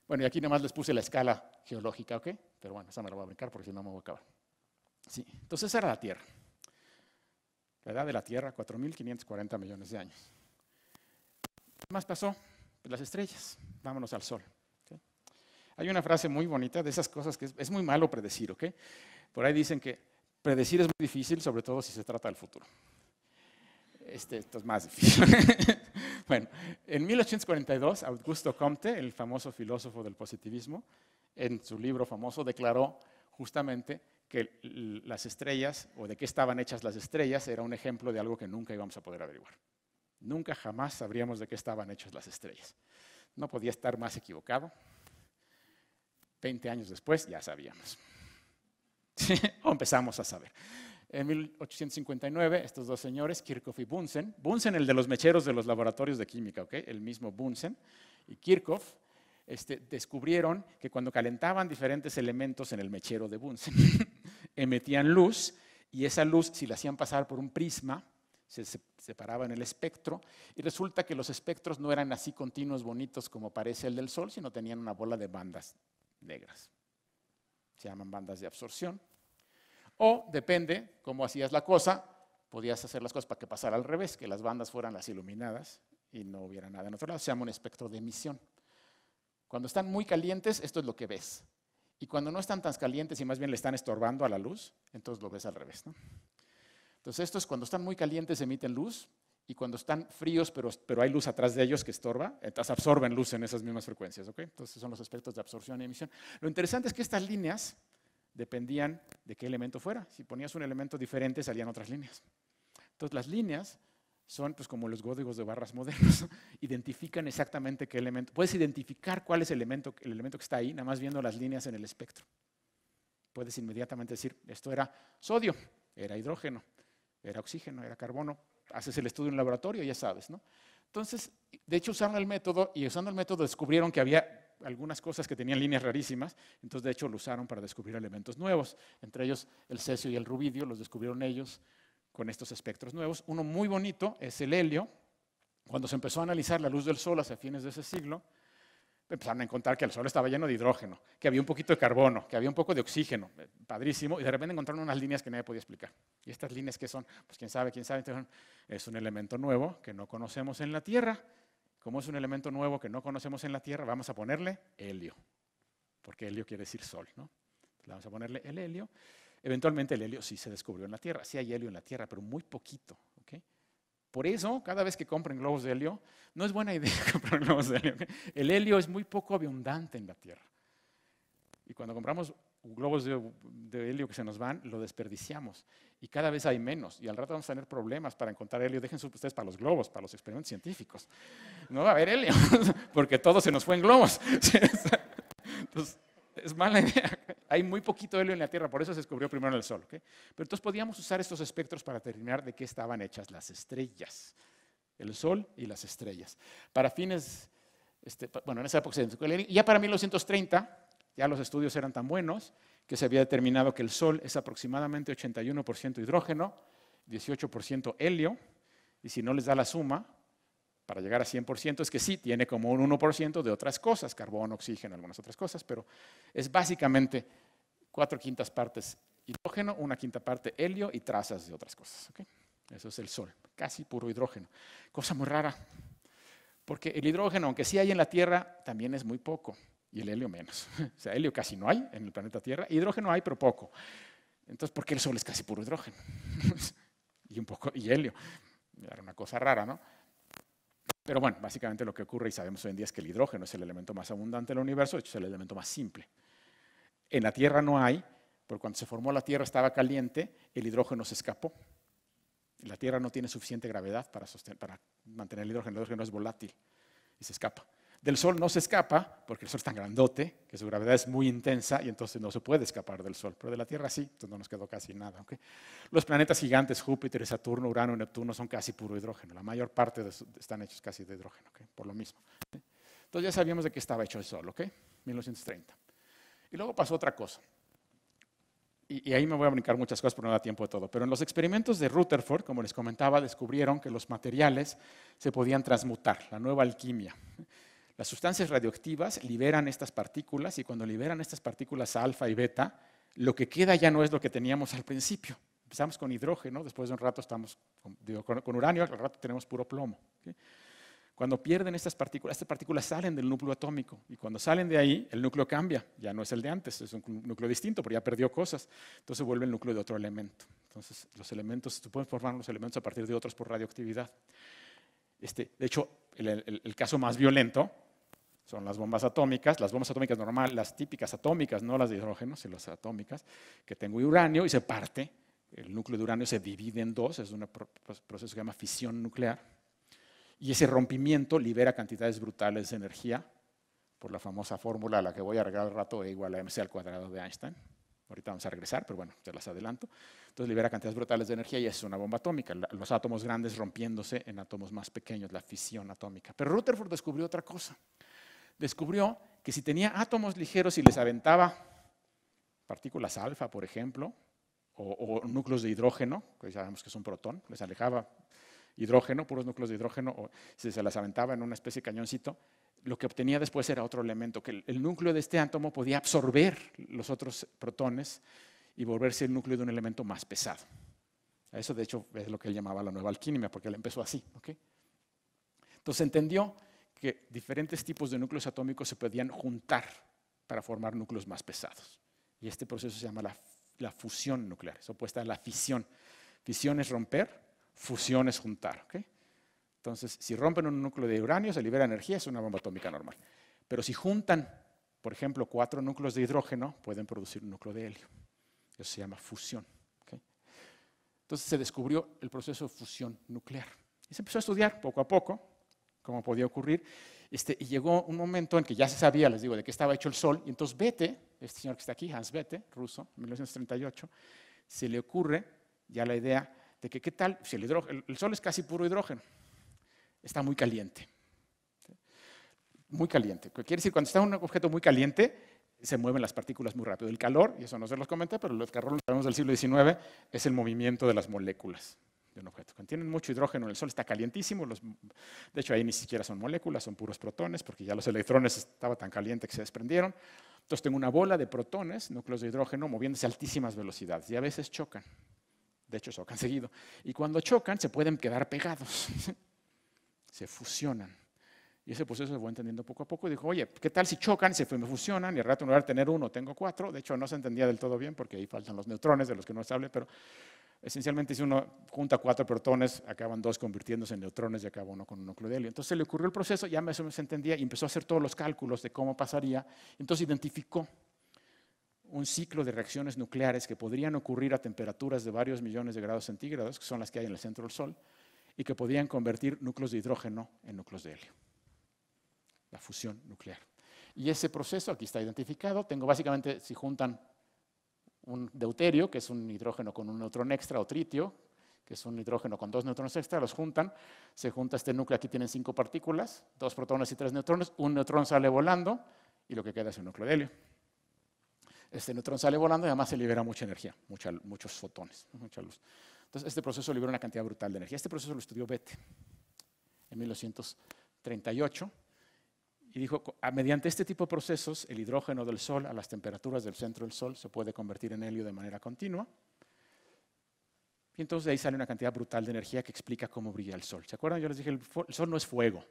Bueno, y aquí nada más les puse la escala geológica, ¿ok? Pero bueno, esa me la voy a brincar porque si no me voy a acabar. Sí, entonces esa era la Tierra. La edad de la Tierra, 4.540 millones de años. ¿Qué más pasó? Pues las estrellas. Vámonos al Sol. Hay una frase muy bonita de esas cosas que es, muy malo predecir, ¿ok? Por ahí dicen que predecir es muy difícil, sobre todo si se trata del futuro. Este, esto es más difícil. (laughs) bueno, en 1842, Augusto Comte, el famoso filósofo del positivismo, en su libro famoso declaró justamente que las estrellas, o de qué estaban hechas las estrellas, era un ejemplo de algo que nunca íbamos a poder averiguar. Nunca jamás sabríamos de qué estaban hechas las estrellas. No podía estar más equivocado. Veinte años después ya sabíamos. (laughs) o empezamos a saber. En 1859, estos dos señores, Kirchhoff y Bunsen, Bunsen el de los mecheros de los laboratorios de química, ¿okay? el mismo Bunsen, y Kirchhoff, este, descubrieron que cuando calentaban diferentes elementos en el mechero de Bunsen, (laughs) emitían luz, y esa luz, si la hacían pasar por un prisma, se separaba en el espectro, y resulta que los espectros no eran así continuos, bonitos como parece el del Sol, sino tenían una bola de bandas negras. Se llaman bandas de absorción. O depende cómo hacías la cosa, podías hacer las cosas para que pasara al revés, que las bandas fueran las iluminadas y no hubiera nada en otro lado. Se llama un espectro de emisión. Cuando están muy calientes, esto es lo que ves. Y cuando no están tan calientes y más bien le están estorbando a la luz, entonces lo ves al revés. Entonces, esto es cuando están muy calientes emiten luz y cuando están fríos, pero, pero hay luz atrás de ellos que estorba, entonces absorben luz en esas mismas frecuencias. Entonces, son los espectros de absorción y emisión. Lo interesante es que estas líneas dependían de qué elemento fuera. Si ponías un elemento diferente, salían otras líneas. Entonces, las líneas son pues, como los códigos de barras modernos. (laughs) Identifican exactamente qué elemento. Puedes identificar cuál es el elemento, el elemento que está ahí, nada más viendo las líneas en el espectro. Puedes inmediatamente decir, esto era sodio, era hidrógeno, era oxígeno, era carbono. Haces el estudio en el laboratorio, ya sabes, ¿no? Entonces, de hecho, usaron el método y usando el método descubrieron que había algunas cosas que tenían líneas rarísimas, entonces de hecho lo usaron para descubrir elementos nuevos, entre ellos el cesio y el rubidio, los descubrieron ellos con estos espectros nuevos. Uno muy bonito es el helio. Cuando se empezó a analizar la luz del Sol hacia fines de ese siglo, empezaron a encontrar que el Sol estaba lleno de hidrógeno, que había un poquito de carbono, que había un poco de oxígeno, eh, padrísimo, y de repente encontraron unas líneas que nadie podía explicar. ¿Y estas líneas qué son? Pues quién sabe, quién sabe. es un elemento nuevo que no conocemos en la Tierra como es un elemento nuevo que no conocemos en la Tierra, vamos a ponerle helio, porque helio quiere decir sol, ¿no? vamos a ponerle el helio. Eventualmente el helio sí se descubrió en la Tierra, sí hay helio en la Tierra, pero muy poquito, Por eso, cada vez que compren globos de helio, no es buena (laughs) idea comprar globos de helio. El helio es muy poco abundante en la Tierra. Y cuando compramos globos de, helio que se nos van, lo desperdiciamos. Y cada vez hay menos. Y al rato vamos a tener problemas para encontrar helio. Déjense ustedes para los globos, para los experimentos científicos. No va a haber helio, (laughs) porque todo se nos fue en globos. (laughs) Entonces, es mala idea. (laughs) Hay muy poquito helio en la Tierra, por eso se descubrió primero el Sol. Pero entonces podíamos usar estos espectros para determinar de qué estaban hechas las estrellas, el Sol y las estrellas. Para fines, este, bueno, en esa época ya para 1930, ya los estudios eran tan buenos que se había determinado que el Sol es aproximadamente 81% hidrógeno, 18% helio, y si no les da la suma, para llegar a 100% es que sí, tiene como un 1% de otras cosas, carbón, oxígeno, algunas otras cosas, pero es básicamente cuatro quintas partes hidrógeno, una quinta parte helio y trazas de otras cosas. Eso es el Sol, casi puro hidrógeno. Cosa muy rara, porque el hidrógeno, aunque sí hay en la Tierra, también es muy poco, y el helio menos. (laughs) O sea, helio casi no hay en el planeta Tierra, hidrógeno hay, pero poco. Entonces, ¿por qué el Sol es casi puro hidrógeno? (laughs) y un poco, y helio. Era una cosa rara, ¿no? Pero bueno, básicamente lo que ocurre y sabemos hoy en día es que el hidrógeno es el elemento más abundante del universo, de hecho es el elemento más simple. En la Tierra no hay, porque cuando se formó la Tierra estaba caliente, el hidrógeno se escapó. La Tierra no tiene suficiente gravedad para, para mantener el hidrógeno, el hidrógeno es volátil y se escapa. Del Sol no se escapa, porque el Sol es tan grandote, que su gravedad es muy intensa y entonces no se puede escapar del Sol. Pero de la Tierra sí, entonces no nos quedó casi nada. Los planetas gigantes, Júpiter, Saturno, Urano y Neptuno, son casi puro hidrógeno. La mayor parte están hechos casi de hidrógeno, por lo mismo. Entonces ya sabíamos de qué estaba hecho el Sol, ¿ok? 1930. Y luego pasó otra cosa. Y, ahí me voy a brincar muchas cosas, pero no da tiempo de todo. Pero en los experimentos de Rutherford, como les comentaba, descubrieron que los materiales se podían transmutar, la nueva alquimia. Las sustancias radioactivas liberan estas partículas y cuando liberan estas partículas alfa y beta, lo que queda ya no es lo que teníamos al principio. Empezamos con hidrógeno, después de un rato estamos con, uranio, al rato tenemos puro plomo. Cuando pierden estas partículas, estas partículas salen del núcleo atómico y cuando salen de ahí, el núcleo cambia, ya no es el de antes, es un núcleo distinto, pero ya perdió cosas, entonces vuelve el núcleo de otro elemento. Entonces, los elementos, se pueden formar los elementos a partir de otros por radioactividad. Este, de hecho, el caso más violento son las bombas atómicas, las bombas atómicas normales, las típicas atómicas, no las de hidrógeno, sino las atómicas, que tengo uranio y se parte, el núcleo de uranio se divide en dos, es un pues, proceso que se llama fisión nuclear, y ese rompimiento libera cantidades brutales de energía por la famosa fórmula a la que voy a arreglar al rato, E igual a mc al cuadrado de Einstein. Ahorita vamos a regresar, pero bueno, te las adelanto. Entonces libera cantidades brutales de energía y es una bomba atómica, los átomos grandes rompiéndose en átomos más pequeños, la fisión atómica. Pero Rutherford descubrió otra cosa descubrió que si tenía átomos ligeros y les aventaba partículas alfa, por ejemplo, o, núcleos de hidrógeno, que sabemos que es un protón, les alejaba hidrógeno, puros núcleos de hidrógeno, o si se las aventaba en una especie de cañoncito, lo que obtenía después era otro elemento, que el, núcleo de este átomo podía absorber los otros protones y volverse el núcleo de un elemento más pesado. Eso, de hecho, es lo que él llamaba la nueva alquimia, porque él empezó así. Entonces entendió que diferentes tipos de núcleos atómicos se podían juntar para formar núcleos más pesados. Y este proceso se llama la, fusión nuclear, es opuesta a la fisión. Fisión es romper, fusión es juntar. Entonces, si rompen un núcleo de uranio, se libera energía, es una bomba atómica normal. Pero si juntan, por ejemplo, cuatro núcleos de hidrógeno, pueden producir un núcleo de helio. Eso se llama fusión. Entonces se descubrió el proceso de fusión nuclear. Y se empezó a estudiar poco a poco, cómo podía ocurrir. Este, y llegó un momento en que ya se sabía, les digo, de qué estaba hecho el Sol, y entonces Bethe, este señor que está aquí, Hans Bethe, ruso, en 1938, se le ocurre ya la idea de que qué tal si el, el Sol es casi puro hidrógeno, está muy caliente, muy caliente. Quiere decir, cuando está un objeto muy caliente, se mueven las partículas muy rápido. El calor, y eso no se los comenté, pero el calor, lo sabemos del siglo XIX, es el movimiento de las moléculas de un objeto. Contienen mucho hidrógeno, el Sol está calientísimo, de hecho ahí ni siquiera son moléculas, son puros protones, porque ya los electrones estaban tan calientes que se desprendieron. Entonces tengo una bola de protones, núcleos de hidrógeno, moviéndose a altísimas velocidades y a veces chocan. De hecho, chocan seguido. Y cuando chocan, se pueden quedar pegados. (laughs) se fusionan. Y ese proceso se fue entendiendo poco a poco. Y dijo, oye, ¿qué tal si chocan, se me fusionan y al rato en lugar de tener uno, tengo cuatro? De hecho, no se entendía del todo bien porque ahí faltan los neutrones de los que no se hable, pero Esencialmente, si uno junta cuatro protones, acaban dos convirtiéndose en neutrones y acaba uno con un núcleo de helio. Entonces le ocurrió el proceso, ya me se entendía y empezó a hacer todos los cálculos de cómo pasaría. Entonces identificó un ciclo de reacciones nucleares que podrían ocurrir a temperaturas de varios millones de grados centígrados, que son las que hay en el centro del Sol, y que podían convertir núcleos de hidrógeno en núcleos de helio. La fusión nuclear. Y ese proceso aquí está identificado. Tengo básicamente, si juntan un deuterio, que es un hidrógeno con un neutrón extra, o tritio, que es un hidrógeno con dos neutrones extra, los juntan, se junta este núcleo, aquí tienen cinco partículas, dos protones y tres neutrones, un neutrón sale volando y lo que queda es un núcleo de helio. Este neutrón sale volando y además se libera mucha energía, muchos fotones, mucha luz. Entonces, este proceso libera una cantidad brutal de energía. Este proceso lo estudió Bethe en 1938 y dijo, mediante este tipo de procesos, el hidrógeno del Sol a las temperaturas del centro del Sol se puede convertir en helio de manera continua. Y entonces de ahí sale una cantidad brutal de energía que explica cómo brilla el Sol. ¿Se acuerdan? Yo les dije, el, Sol no es fuego.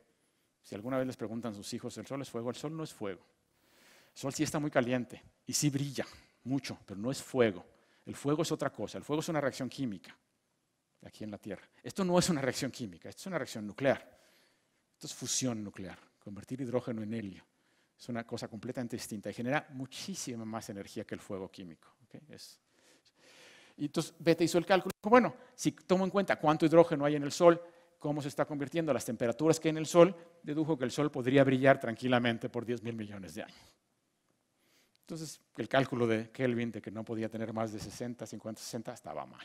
Si alguna vez les preguntan a sus hijos, ¿el Sol es fuego? El Sol no es fuego. El Sol sí está muy caliente y sí brilla mucho, pero no es fuego. El fuego es otra cosa. El fuego es una reacción química aquí en la Tierra. Esto no es una reacción química, esto es una reacción nuclear. Esto es fusión nuclear convertir hidrógeno en helio. Es una cosa completamente distinta y genera muchísima más energía que el fuego químico. y entonces Bethe hizo el cálculo. Bueno, si tomo en cuenta cuánto hidrógeno hay en el Sol, cómo se está convirtiendo las temperaturas que hay en el Sol, dedujo que el Sol podría brillar tranquilamente por 10 mil millones de años. Entonces, el cálculo de Kelvin de que no podía tener más de 60, 50, 60 estaba mal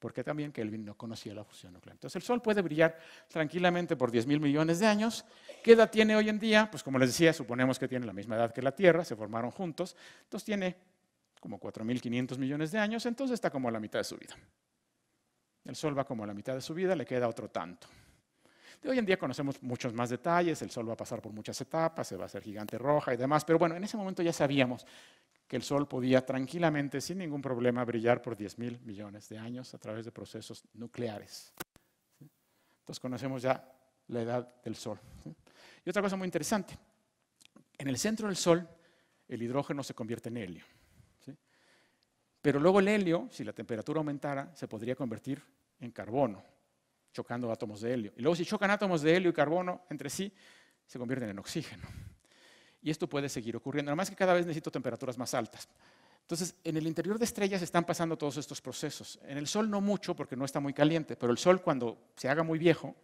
porque también Kelvin no conocía la fusión nuclear. Entonces el Sol puede brillar tranquilamente por 10 mil millones de años. ¿Qué edad tiene hoy en día? Pues como les decía, suponemos que tiene la misma edad que la Tierra, se formaron juntos, entonces tiene como 4.500 millones de años, entonces está como a la mitad de su vida. El Sol va como a la mitad de su vida, le queda otro tanto. De hoy en día conocemos muchos más detalles, el Sol va a pasar por muchas etapas, se va a hacer gigante roja y demás, pero bueno, en ese momento ya sabíamos que el Sol podía tranquilamente, sin ningún problema, brillar por 10 mil millones de años a través de procesos nucleares. Entonces conocemos ya la edad del Sol. Y otra cosa muy interesante, en el centro del Sol el hidrógeno se convierte en helio. Pero luego el helio, si la temperatura aumentara, se podría convertir en carbono, chocando átomos de helio. Y luego si chocan átomos de helio y carbono entre sí, se convierten en oxígeno. Y esto puede seguir ocurriendo, más que cada vez necesito temperaturas más altas. Entonces, en el interior de estrellas están pasando todos estos procesos. En el Sol no mucho porque no está muy caliente, pero el Sol cuando se haga muy viejo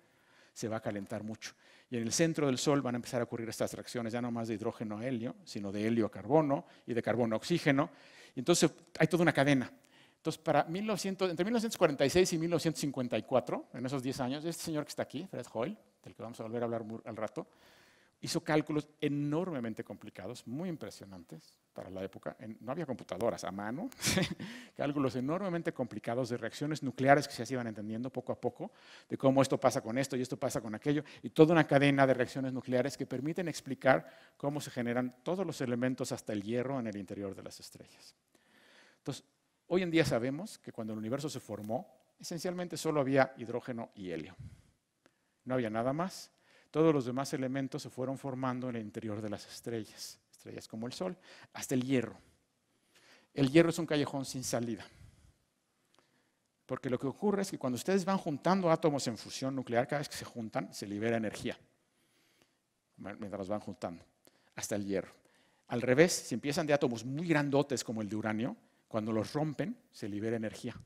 se va a calentar mucho. Y en el centro del Sol van a empezar a ocurrir estas reacciones, ya no más de hidrógeno a helio, sino de helio a carbono y de carbono a oxígeno. Y entonces hay toda una cadena. Entonces, para entre 1946 y 1954, en esos 10 años, este señor que está aquí, Fred Hoyle, del que vamos a volver a hablar al rato, hizo cálculos enormemente complicados, muy impresionantes para la época. No había computadoras a mano, (laughs) cálculos enormemente complicados de reacciones nucleares que se iban entendiendo poco a poco, de cómo esto pasa con esto y esto pasa con aquello, y toda una cadena de reacciones nucleares que permiten explicar cómo se generan todos los elementos hasta el hierro en el interior de las estrellas. Entonces, hoy en día sabemos que cuando el universo se formó, esencialmente solo había hidrógeno y helio. No había nada más todos los demás elementos se fueron formando en el interior de las estrellas, estrellas como el Sol, hasta el hierro. El hierro es un callejón sin salida. Porque lo que ocurre es que cuando ustedes van juntando átomos en fusión nuclear, cada vez que se juntan, se libera energía. Mientras los van juntando, hasta el hierro. Al revés, si empiezan de átomos muy grandotes como el de uranio, cuando los rompen, se libera energía.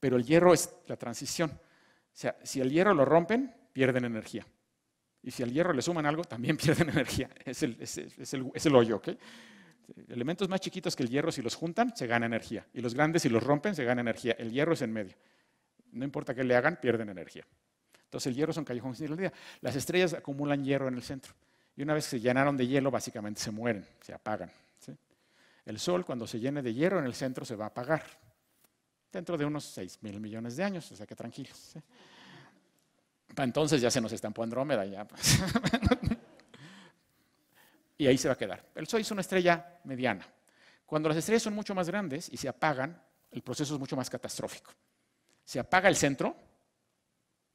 Pero el hierro es la transición. O sea, si el hierro lo rompen, pierden energía. Y si al hierro le suman algo, también (laughs) pierden energía. Es el, es, es el, hoyo. ¿ok? Elementos más chiquitos que el hierro, si los juntan, se gana energía. Y los grandes, si los rompen, se gana energía. El hierro es en medio. No importa qué le hagan, pierden energía. Entonces el hierro son callejones sin día. Las estrellas acumulan hierro en el centro. Y una vez que se llenaron de hielo, básicamente se mueren, se apagan. El Sol, cuando se llene de hierro en el centro, se va a apagar. Dentro de unos 6 mil millones de años, o sea que tranquilos. Entonces ya se nos estampó Andrómeda. Pues. (laughs) y ahí se va a quedar. El Sol es una estrella mediana. Cuando las estrellas son mucho más grandes y se apagan, el proceso es mucho más catastrófico. Se apaga el centro,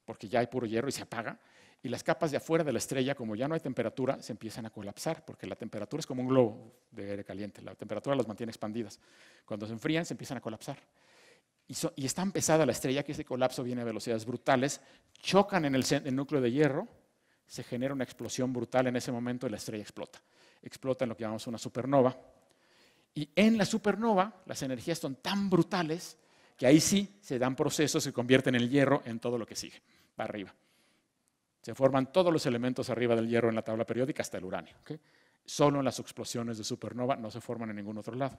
porque ya hay puro hierro y se apaga, y las capas de afuera de la estrella, como ya no hay temperatura, se empiezan a colapsar, porque la temperatura es como un globo de aire caliente, la temperatura las mantiene expandidas. Cuando se enfrían, se empiezan a colapsar y, es tan pesada la estrella que ese colapso viene a velocidades brutales, chocan en el, núcleo de hierro, se genera una explosión brutal en ese momento y la estrella explota. Explota en lo que llamamos una supernova. Y en la supernova las energías son tan brutales que ahí sí se dan procesos que convierten el hierro en todo lo que sigue, va arriba. Se forman todos los elementos arriba del hierro en la tabla periódica hasta el uranio. Solo en las explosiones de supernova, no se forman en ningún otro lado.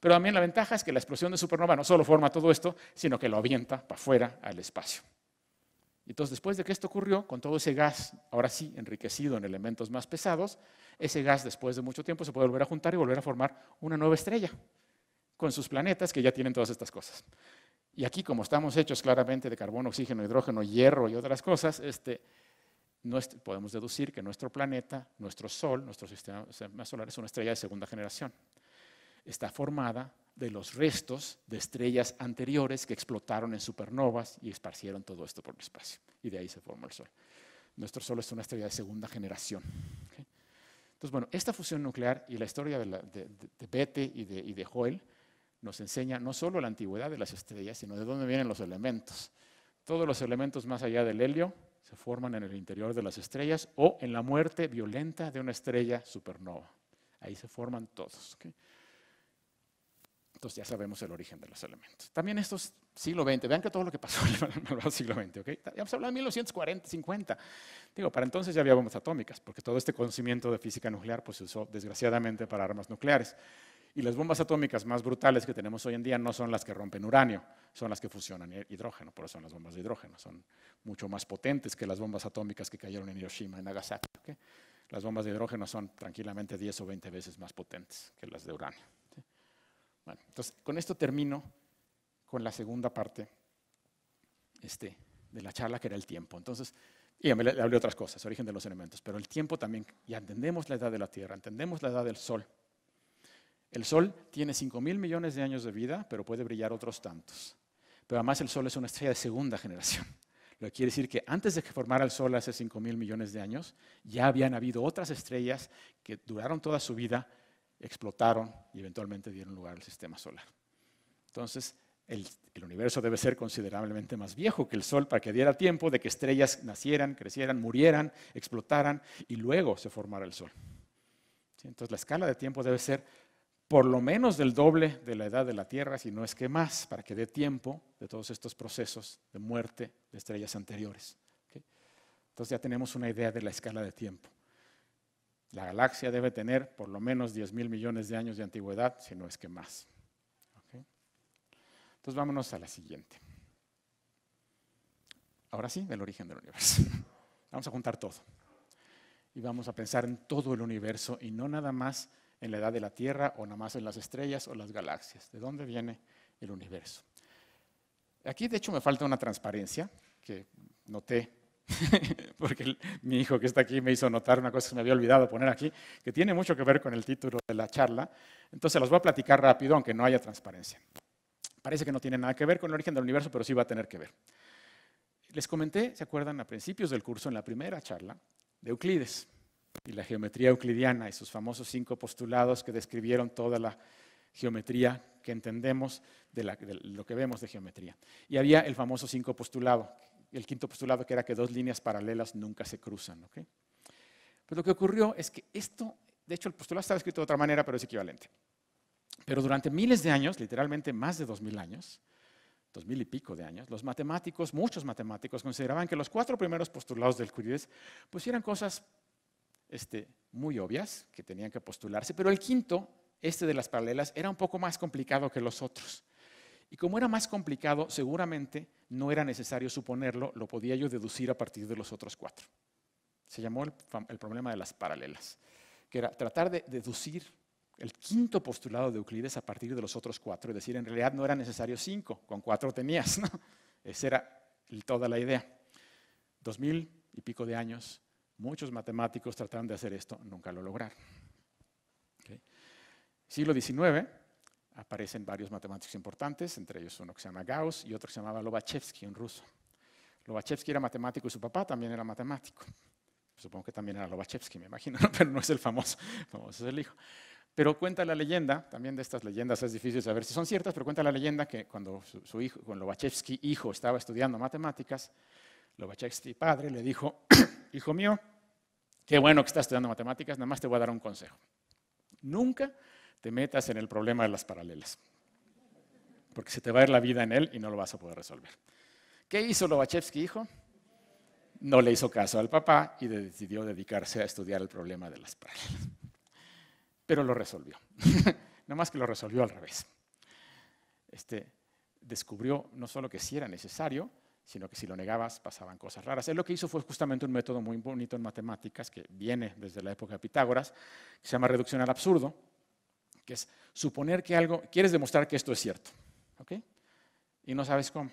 Pero también la ventaja es que la explosión de supernova no solo forma todo esto, sino que lo avienta para afuera al espacio. Entonces, después de que esto ocurrió, con todo ese gas, ahora sí, enriquecido en elementos más pesados, ese gas después de mucho tiempo se puede volver a juntar y volver a formar una nueva estrella, con sus planetas que ya tienen todas estas cosas. Y aquí, como estamos hechos claramente de carbono, oxígeno, hidrógeno, hierro y otras cosas, este, podemos deducir que nuestro planeta, nuestro Sol, nuestro sistema solar es una estrella de segunda generación. Está formada de los restos de estrellas anteriores que explotaron en supernovas y esparcieron todo esto por el espacio. Y de ahí se forma el Sol. Nuestro Sol es una estrella de segunda generación. Entonces, bueno, esta fusión nuclear y la historia de, y de, y de Joel nos enseña no solo la antigüedad de las estrellas, sino de dónde vienen los elementos. Todos los elementos más allá del helio se forman en el interior de las estrellas o en la muerte violenta de una estrella supernova. Ahí se forman todos. Entonces ya sabemos el origen de los elementos. También esto es siglo XX. Vean que todo lo que pasó (laughs) en el siglo XX. ¿okay? Ya hemos hablado de 1940, 50. Digo, para entonces ya había bombas atómicas, porque todo este conocimiento de física nuclear pues, se usó desgraciadamente para armas nucleares. Y las bombas atómicas más brutales que tenemos hoy en día no son las que rompen uranio, son las que fusionan hidrógeno, por eso son las bombas de hidrógeno. Son mucho más potentes que las bombas atómicas que cayeron en Hiroshima y Nagasaki. Las bombas de hidrógeno son tranquilamente 10 o 20 veces más potentes que las de uranio. Bueno, entonces, con esto termino con la segunda parte este, de la charla, que era el tiempo. Entonces, y le hablé otras cosas, origen de los elementos, pero el tiempo también, ya entendemos la edad de la Tierra, entendemos la edad del Sol, el Sol tiene 5 mil millones de años de vida, pero puede brillar otros tantos. Pero además el Sol es una estrella de segunda generación. (laughs) Lo que quiere decir que antes de que formara el Sol hace 5 mil millones de años, ya habían habido otras estrellas que duraron toda su vida, explotaron y eventualmente dieron lugar al sistema solar. Entonces, el, universo debe ser considerablemente más viejo que el Sol para que diera tiempo de que estrellas nacieran, crecieran, murieran, explotaran y luego se formara el Sol. Entonces, la escala de tiempo debe ser por lo menos del doble de la edad de la Tierra, si no es que más, para que dé tiempo de todos estos procesos de muerte de estrellas anteriores. Entonces ya tenemos una idea de la escala de tiempo. La galaxia debe tener por lo menos 10 mil millones de años de antigüedad, si no es que más. Entonces vámonos a la siguiente. Ahora sí, del origen del universo. (laughs) Vamos a juntar todo. Y vamos a pensar en todo el universo y no nada más en la edad de la Tierra o nada más en las estrellas o las galaxias. ¿De dónde viene el universo? Aquí, de hecho, me falta una transparencia que noté, (laughs) porque mi hijo que está aquí me hizo notar una cosa que me había olvidado poner aquí, que tiene mucho que ver con el título de la charla. Entonces, los voy a platicar rápido, aunque no haya transparencia. Parece que no tiene nada que ver con el origen del universo, pero sí va a tener que ver. Les comenté, ¿se acuerdan? A principios del curso, en la primera charla, de Euclides y la geometría euclidiana y sus famosos cinco postulados que describieron toda la geometría que entendemos de, lo que vemos de geometría. Y había el famoso cinco postulado, el quinto postulado que era que dos líneas paralelas nunca se cruzan. ¿okay? Pues lo que ocurrió es que esto, de hecho el postulado estaba escrito de otra manera, pero es equivalente. Pero durante miles de años, literalmente más de dos mil años, dos mil y pico de años, los matemáticos, muchos matemáticos, consideraban que los cuatro primeros postulados del Euclides pues eran cosas este, muy obvias que tenían que postularse, pero el quinto, este de las paralelas, era un poco más complicado que los otros. Y como era más complicado, seguramente no era necesario suponerlo, lo podía yo deducir a partir de los otros cuatro. Se llamó el, problema de las paralelas, que era tratar de deducir el quinto postulado de Euclides a partir de los otros cuatro, es decir, en realidad no era necesario cinco, con cuatro tenías, ¿no? Esa era toda la idea. Dos mil y pico de años Muchos matemáticos trataron de hacer esto, nunca lo lograron. Siglo XIX aparecen varios matemáticos importantes, entre ellos uno que se llama Gauss y otro que se llamaba Lobachevsky, un ruso. Lobachevsky era matemático y su papá también era matemático. Supongo que también era Lobachevsky, me imagino, (laughs) pero no es el famoso, famoso es el hijo. Pero cuenta la leyenda, también de estas leyendas es difícil saber si son ciertas, pero cuenta la leyenda que cuando su, hijo, cuando Lobachevsky hijo estaba estudiando matemáticas, Lobachevsky padre le dijo, (clears throat) hijo mío, qué bueno que estás estudiando matemáticas, nada más te voy a dar un consejo. Nunca te metas en el problema de las paralelas, porque se te va a ir la vida en él y no lo vas a poder resolver. ¿Qué hizo Lobachevsky, hijo? No le hizo caso al papá y decidió dedicarse a estudiar el problema de las paralelas. pero lo resolvió. (laughs) no más que lo resolvió al revés. Este, descubrió no solo que sí era necesario, sino que si lo negabas pasaban cosas raras. Él lo que hizo fue justamente un método muy bonito en matemáticas que viene desde la época de Pitágoras, que se llama reducción al absurdo, que es suponer que algo, quieres demostrar que esto es cierto, ¿ok? Y no sabes cómo.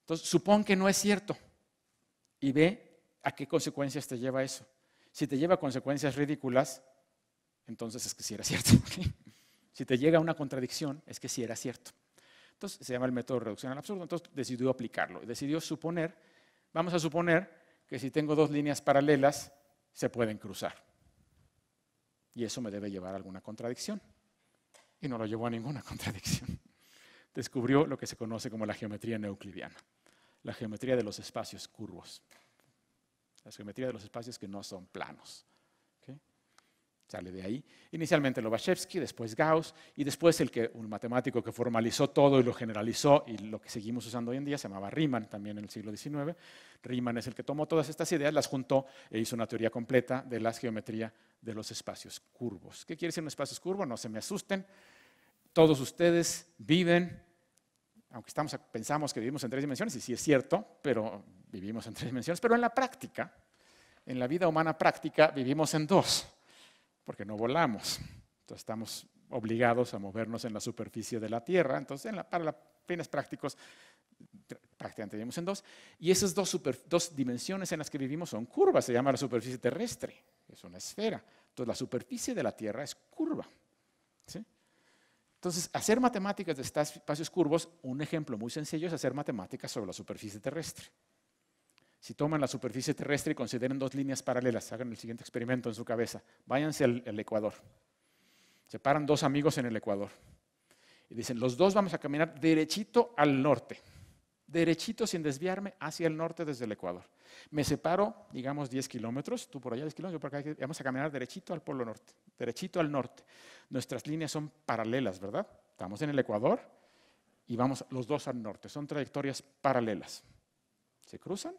Entonces, supón que no es cierto y ve a qué consecuencias te lleva eso. Si te lleva a consecuencias ridículas, entonces es que sí era cierto. Si te llega a una contradicción, es que sí era cierto. Entonces se llama el método de reducción al absurdo. Entonces decidió aplicarlo. Decidió suponer, vamos a suponer que si tengo dos líneas paralelas, se pueden cruzar. Y eso me debe llevar a alguna contradicción. Y no lo llevó a ninguna (laughs) contradicción. Descubrió lo que se conoce como la geometría neoclidiana, la geometría de los espacios curvos, la geometría de los espacios que no son planos. Sale de ahí. Inicialmente Lobachevsky, después Gauss, y después el que, un matemático que formalizó todo y lo generalizó, y lo que seguimos usando hoy en día, se llamaba Riemann, también en el siglo XIX. Riemann es el que tomó todas estas ideas, las juntó e hizo una teoría completa de la geometría de los espacios curvos. ¿Qué quiere decir un espacio curvo? No se me asusten. Todos ustedes viven, aunque estamos, pensamos que vivimos en tres dimensiones, y sí es cierto, pero vivimos en tres dimensiones, pero en la práctica, en la vida humana práctica, vivimos en dos porque no volamos. Entonces estamos obligados a movernos en la superficie de la Tierra. Entonces, para los fines prácticos, prácticamente vivimos en dos. Y esas dos, dos dimensiones en las que vivimos son curvas. Se llama la superficie terrestre. Es una esfera. Entonces, la superficie de la Tierra es curva. Entonces, hacer matemáticas de estos espacios curvos, un ejemplo muy sencillo es hacer matemáticas sobre la superficie terrestre. Si toman la superficie terrestre y consideren dos líneas paralelas, hagan el siguiente experimento en su cabeza. Váyanse al, Ecuador. Se paran dos amigos en el Ecuador. Y dicen, los dos vamos a caminar derechito al norte. Derechito sin desviarme hacia el norte desde el Ecuador. Me separo, digamos, 10 kilómetros, tú por allá 10 kilómetros, yo por acá, vamos a caminar derechito al polo norte, derechito al norte. Nuestras líneas son paralelas, ¿verdad? Estamos en el Ecuador y vamos los dos al norte, son trayectorias paralelas. ¿Se cruzan?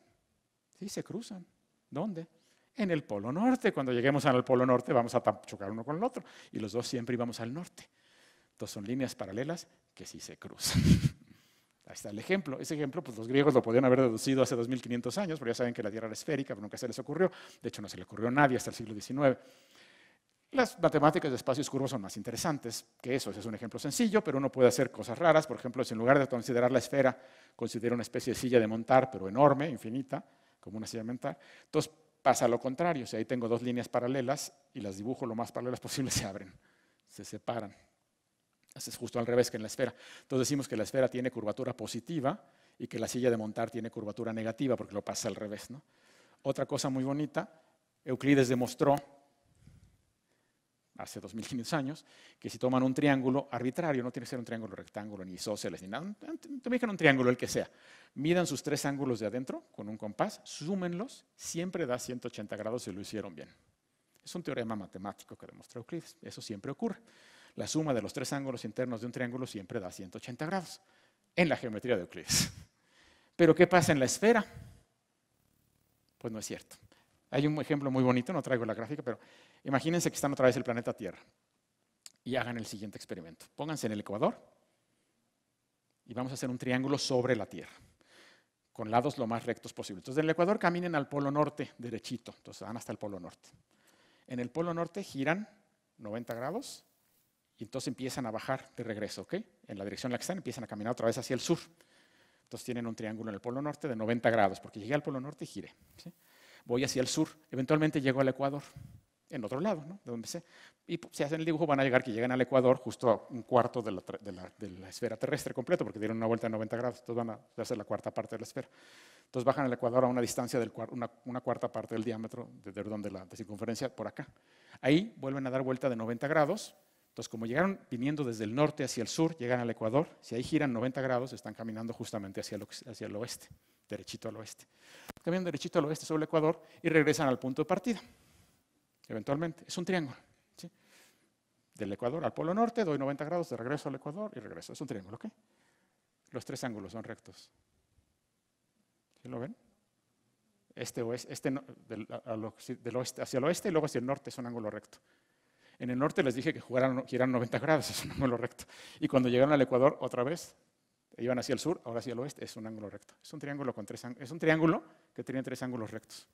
Sí, se cruzan. ¿Dónde? En el Polo Norte. Cuando lleguemos al Polo Norte vamos a chocar uno con el otro. Y los dos siempre íbamos al norte. Entonces son líneas paralelas que sí se cruzan. (laughs) Ahí está el ejemplo. Ese ejemplo, pues los griegos lo podían haber deducido hace 2500 años, porque ya saben que la Tierra era esférica, pero nunca se les ocurrió. De hecho, no se le ocurrió a nadie hasta el siglo XIX. Las matemáticas de espacios curvos son más interesantes que eso. Ese es un ejemplo sencillo, pero uno puede hacer cosas raras. Por ejemplo, si en lugar de considerar la esfera, considera una especie de silla de montar, pero enorme, infinita, como una silla mental. Entonces pasa lo contrario, si ahí tengo dos líneas paralelas y las dibujo lo más paralelas posible, (laughs) se abren, se separan. Es justo al revés que en la esfera. Entonces decimos que la esfera tiene curvatura positiva y que la silla de montar tiene curvatura negativa porque lo pasa al revés. ¿no? Otra cosa muy bonita, Euclides demostró hace 2500 años, que si toman un triángulo arbitrario, no tiene que ser un triángulo rectángulo, ni isósceles, ni nada, tomen un triángulo, el que sea, midan sus tres ángulos de adentro con un compás, súmenlos, siempre da 180 grados si lo hicieron bien. Es un teorema matemático que demostró Euclides, eso siempre ocurre. La suma de los tres ángulos internos de un triángulo siempre da 180 grados en la geometría de Euclides. (laughs) Pero ¿qué pasa en la esfera? Pues no es cierto. Hay un ejemplo muy bonito, no traigo la gráfica, pero imagínense que están otra vez el planeta Tierra y hagan el siguiente experimento. Pónganse en el Ecuador y vamos a hacer un triángulo sobre la Tierra, con lados lo más rectos posible. Entonces, en el Ecuador caminen al polo norte derechito, entonces van hasta el polo norte. En el polo norte giran 90 grados y entonces empiezan a bajar de regreso, ¿ok? En la dirección en la que están, empiezan a caminar otra vez hacia el sur. Entonces tienen un triángulo en el polo norte de 90 grados, porque llegué al polo norte y giré. ¿sí? Voy hacia el sur, eventualmente llego al Ecuador, en otro lado, ¿no? de donde sé. Y si hacen el dibujo van a llegar que llegan al Ecuador justo a un cuarto de la, esfera terrestre completo, porque dieron una vuelta de 90 grados, entonces van a hacer la cuarta parte de la esfera. Entonces bajan al Ecuador a una distancia de una, cuarta parte del diámetro de, de la circunferencia por acá. Ahí vuelven a dar vuelta de 90 grados, entonces, como llegaron viniendo desde el norte hacia el sur, llegan al Ecuador, si ahí giran 90 grados, están caminando justamente hacia el, oeste, derechito al oeste. Caminan derechito al oeste sobre el Ecuador y regresan al punto de partida. Eventualmente, es un triángulo. Del Ecuador al Polo Norte, doy 90 grados, de regreso al Ecuador y regreso. Es un triángulo, ¿ok? Los tres ángulos son rectos. ¿Sí lo ven? Este oeste, este del oeste hacia el oeste y luego hacia el norte es un ángulo recto. En el norte les dije que, jugaran, eran 90 grados, (laughs) es un ángulo recto. Y cuando llegaron al Ecuador, otra vez, iban hacia el sur, ahora hacia el oeste, es un ángulo recto. Es un triángulo, con tres, es un triángulo que tiene tres ángulos rectos.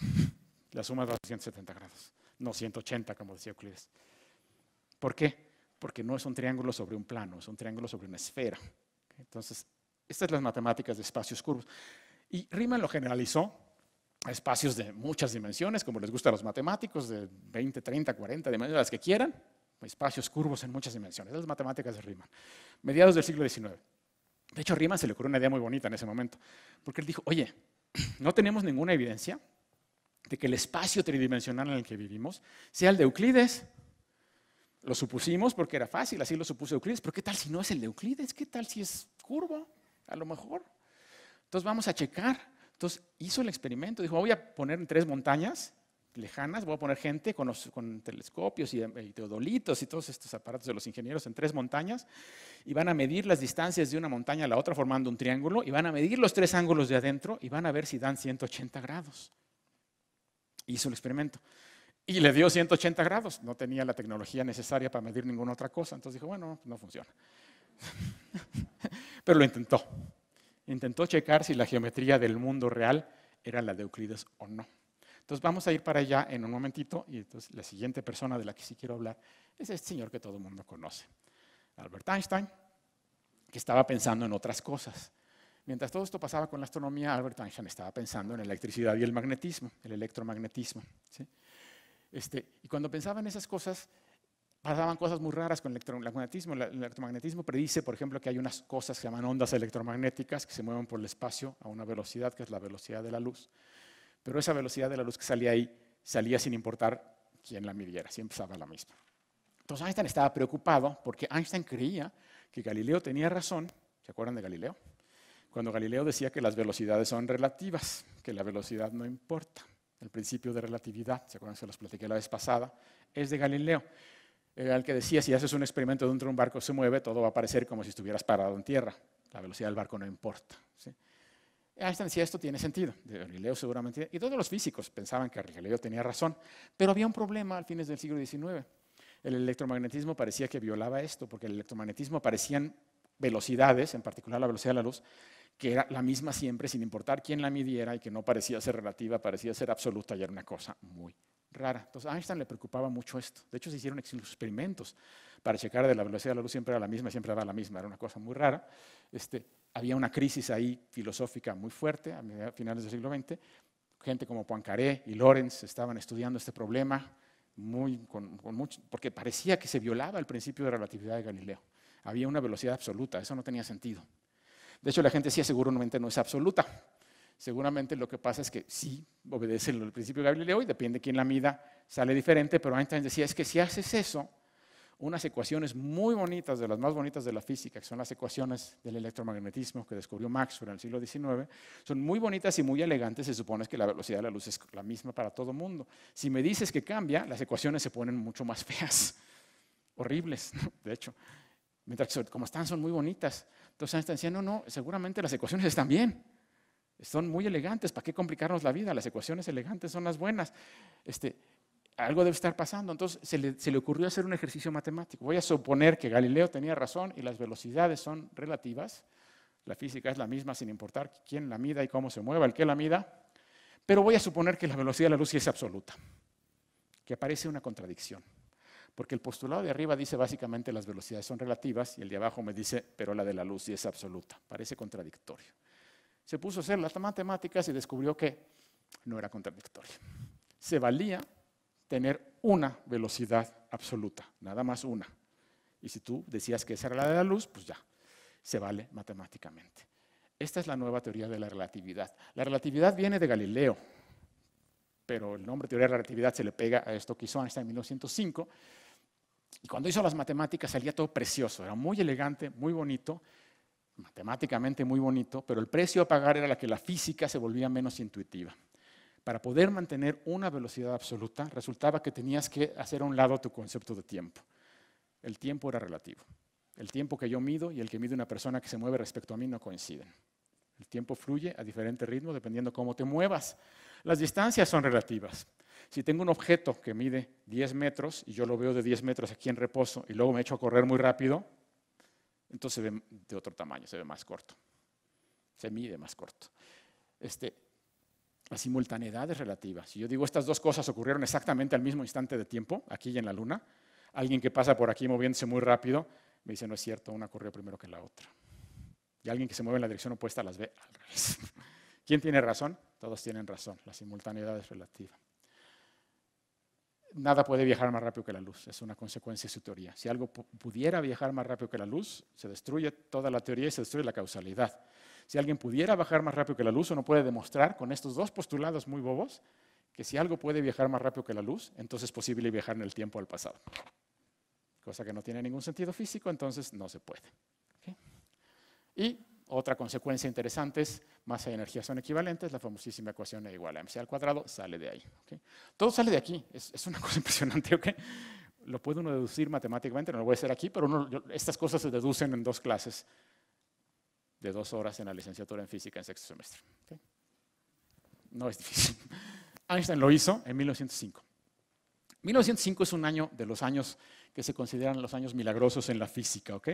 (laughs) La suma da 170 grados, no 180 como decía Euclides. ¿Por qué? Porque no es un triángulo sobre un plano, es un triángulo sobre una esfera. Entonces, estas son las matemáticas de espacios curvos. Y Riemann lo generalizó espacios de muchas dimensiones, como les gusta a los matemáticos, de 20, 30, 40 dimensiones, las que quieran, espacios curvos en muchas dimensiones. Esas matemáticas de Riemann. Mediados del siglo XIX. De hecho, Riemann se le ocurrió una idea muy bonita en ese momento, porque él dijo, oye, (clears throat) no tenemos ninguna evidencia de que el espacio tridimensional en el que vivimos sea el de Euclides. Lo supusimos porque era fácil, así lo supuso Euclides, pero ¿qué tal si no es el de Euclides? ¿Qué tal si es curvo? A lo mejor. Entonces vamos a checar. Entonces hizo el experimento, dijo, voy a poner en tres montañas lejanas, voy a poner gente con, telescopios y, teodolitos y todos estos aparatos de los ingenieros en tres montañas y van a medir las distancias de una montaña a la otra formando un triángulo y van a medir los tres ángulos de adentro y van a ver si dan 180 grados. Hizo el experimento y le dio 180 grados, no tenía la tecnología necesaria para medir ninguna otra cosa, entonces dijo, bueno, no funciona. (laughs) Pero lo intentó. Intentó checar si la geometría del mundo real era la de Euclides o no. Entonces vamos a ir para allá en un momentito y entonces la siguiente persona de la que sí quiero hablar es este señor que todo el mundo conoce, Albert Einstein, que estaba pensando en otras cosas. Mientras todo esto pasaba con la astronomía, Albert Einstein estaba pensando en la electricidad y el magnetismo, el electromagnetismo. Este, y cuando pensaba en esas cosas, pasaban cosas muy raras con el electromagnetismo. El electromagnetismo predice, por ejemplo, que hay unas cosas que se llaman ondas electromagnéticas que se mueven por el espacio a una velocidad que es la velocidad de la luz. Pero esa velocidad de la luz que salía ahí salía sin importar quién la midiera, siempre estaba la misma. Entonces Einstein estaba preocupado porque Einstein creía que Galileo tenía razón. ¿Se acuerdan de Galileo? Cuando Galileo decía que las velocidades son relativas, que la velocidad no importa. El principio de relatividad, ¿se acuerdan? Se los platiqué la vez pasada, es de Galileo. Era el que decía, si haces un experimento dentro de un barco se mueve, todo va a parecer como si estuvieras parado en tierra. La velocidad del barco no importa. ¿sí? Einstein decía esto tiene sentido, Galileo seguramente, y todos los físicos pensaban que Galileo tenía razón, pero había un problema al fines del siglo XIX. El electromagnetismo parecía que violaba esto, porque el electromagnetismo parecían velocidades, en particular la velocidad de la luz, que era la misma siempre, sin importar quién la midiera y que no parecía ser relativa, parecía ser absoluta y era una cosa muy rara. Entonces a Einstein le preocupaba mucho esto. De hecho, se hicieron experimentos para checar de la velocidad de la luz, siempre era la misma, siempre era la misma, era una cosa muy rara. Este, había una crisis ahí filosófica muy fuerte a finales del siglo XX. Gente como Poincaré y Lorenz estaban estudiando este problema muy, con, mucho, porque parecía que se violaba el principio de relatividad de Galileo. Había una velocidad absoluta, eso no tenía sentido. De hecho, la gente decía seguramente no es absoluta. Seguramente lo que pasa es que sí obedece el principio de Galileo y depende de quién la mida, sale diferente, pero Einstein decía es que si haces eso, unas ecuaciones muy bonitas, de las más bonitas de la física, que son las ecuaciones del electromagnetismo que descubrió Maxwell en el siglo XIX, son muy bonitas y muy elegantes. Se supone que la velocidad de la luz es la misma para todo mundo. Si me dices que cambia, las ecuaciones se ponen mucho más feas, (laughs) horribles, de hecho. Mientras que como están, son muy bonitas. Entonces Einstein decía, no, no, seguramente las ecuaciones están bien. Son muy elegantes, ¿para qué complicarnos la vida? Las ecuaciones elegantes son las buenas. Este, algo debe estar pasando. Entonces se le, ocurrió hacer un ejercicio matemático. Voy a suponer que Galileo tenía razón y las velocidades son relativas. La física es la misma sin importar quién la mida y cómo se mueva, el que la mida. Pero voy a suponer que la velocidad de la luz es absoluta, que aparece una contradicción. Porque el postulado de arriba dice básicamente las velocidades son relativas y el de abajo me dice, pero la de la luz sí es absoluta. Parece contradictorio. Se puso a hacer las matemáticas y descubrió que no era contradictorio. Se valía tener una velocidad absoluta, nada más una. Y si tú decías que esa era la de la luz, pues ya, se vale matemáticamente. Esta es la nueva teoría de la relatividad. La relatividad viene de Galileo, pero el nombre teoría de la relatividad se le pega a esto que hizo Einstein en 1905. Y cuando hizo las matemáticas salía todo precioso, era muy elegante, muy bonito, matemáticamente muy bonito, pero el precio a pagar era la que la física se volvía menos intuitiva. Para poder mantener una velocidad absoluta, resultaba que tenías que hacer a un lado tu concepto de tiempo. El tiempo era relativo. El tiempo que yo mido y el que mide una persona que se mueve respecto a mí no coinciden. El tiempo fluye a diferente ritmo dependiendo cómo te muevas. Las distancias son relativas. Si tengo un objeto que mide 10 metros y yo lo veo de 10 metros aquí en reposo y luego me echo a correr muy rápido, entonces se ve de otro tamaño, se ve más corto. Se mide más corto. Este, la simultaneidad es relativa. Si yo digo estas dos cosas ocurrieron exactamente al mismo instante de tiempo, aquí y en la Luna, alguien que pasa por aquí moviéndose muy rápido me dice, no es cierto, una ocurrió primero que la otra. Y alguien que se mueve en la dirección opuesta las ve al revés. (laughs) ¿Quién tiene razón? Todos tienen razón. La simultaneidad es relativa. Nada puede viajar más rápido que la luz. Es una consecuencia de su teoría. Si algo pudiera viajar más rápido que la luz, se destruye toda la teoría y se destruye la causalidad. Si alguien pudiera viajar más rápido que la luz, uno puede demostrar con estos dos postulados muy bobos que si algo puede viajar más rápido que la luz, entonces es posible viajar en el tiempo al pasado. Cosa que no tiene ningún sentido físico, entonces no se puede. Y otra consecuencia interesante es masa y energía son equivalentes, la famosísima ecuación E igual a mc al cuadrado sale de ahí. Todo sale de aquí, es, una (laughs) cosa impresionante. ¿okay? Lo puede uno deducir matemáticamente, no lo voy a hacer aquí, pero estas cosas se deducen en dos clases de dos horas en la licenciatura en física en sexto semestre. No es difícil. (laughs) Einstein lo hizo en 1905. 1905 es un año de los años que se consideran los años milagrosos en la física. ¿ok?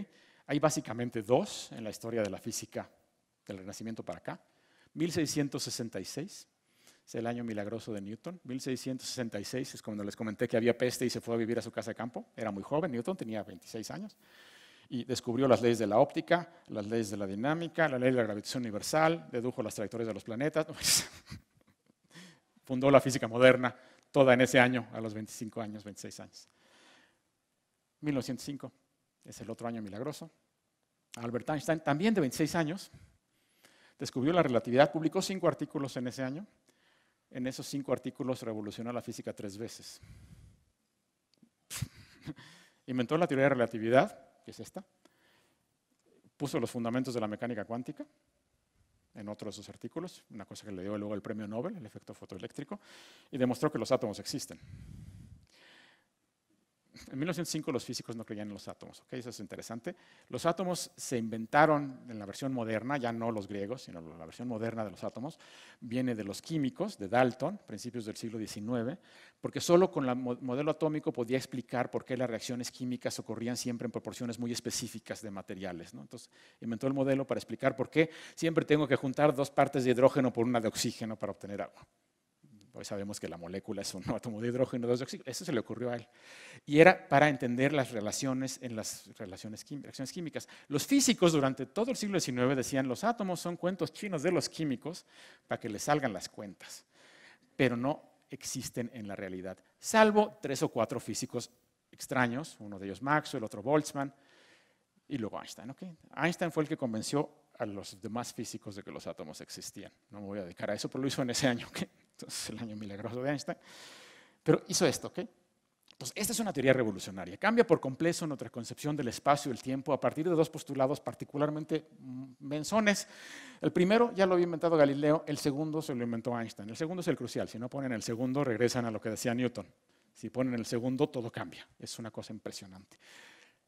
Hay básicamente dos en la historia de la física del Renacimiento para acá. 1666 es el año milagroso de Newton. 1666 es cuando les comenté que había peste y se fue a vivir a su casa de campo. Era muy joven, Newton tenía 26 años. Y descubrió las leyes de la óptica, las leyes de la dinámica, la ley de la gravitación universal, dedujo las trayectorias de los planetas. (laughs) Fundó la física moderna, toda en ese año, a los 25 años, 26 años. 1905 es el otro año milagroso. Albert Einstein, también de 26 años, descubrió la relatividad, publicó cinco artículos en ese año. En esos cinco artículos revolucionó la física tres veces. (laughs) Inventó la teoría de relatividad, que es esta. Puso los fundamentos de la mecánica cuántica en otro de sus artículos, una cosa que le dio luego el premio Nobel, el efecto fotoeléctrico, y demostró que los átomos existen. En 1905 los físicos no creían en los átomos, ¿ok? Eso es interesante. Los átomos se inventaron en la versión moderna, ya no los griegos, sino la versión moderna de los átomos, viene de los químicos, de Dalton, principios del siglo XIX, porque solo con el modelo atómico podía explicar por qué las reacciones químicas ocurrían siempre en proporciones muy específicas de materiales. Entonces, inventó el modelo para explicar por qué siempre tengo que juntar dos partes de hidrógeno por una de oxígeno para obtener agua. Hoy sabemos que la molécula es un (laughs) átomo de hidrógeno, dos de oxígeno. Eso se le ocurrió a él. Y era para entender las relaciones en las relaciones reacciones químicas. Los físicos durante todo el siglo XIX decían los átomos son cuentos chinos de los químicos para que les salgan las cuentas, pero no existen en la realidad, salvo tres o cuatro físicos extraños, uno de ellos Maxwell, otro Boltzmann y luego Einstein. Einstein fue el que convenció a los demás físicos de que los átomos existían. No me voy a dedicar a eso, pero lo hizo en ese año. Entonces, el año milagroso de Einstein. Pero hizo esto, ¿ok? Entonces, esta es una teoría revolucionaria. Cambia por completo nuestra concepción del espacio y el tiempo a partir de dos postulados particularmente menzones. El primero ya lo había inventado Galileo, el segundo se lo inventó Einstein. El segundo es el crucial. Si no ponen el segundo, regresan a lo que decía Newton. Si ponen el segundo, todo cambia. Es una cosa impresionante.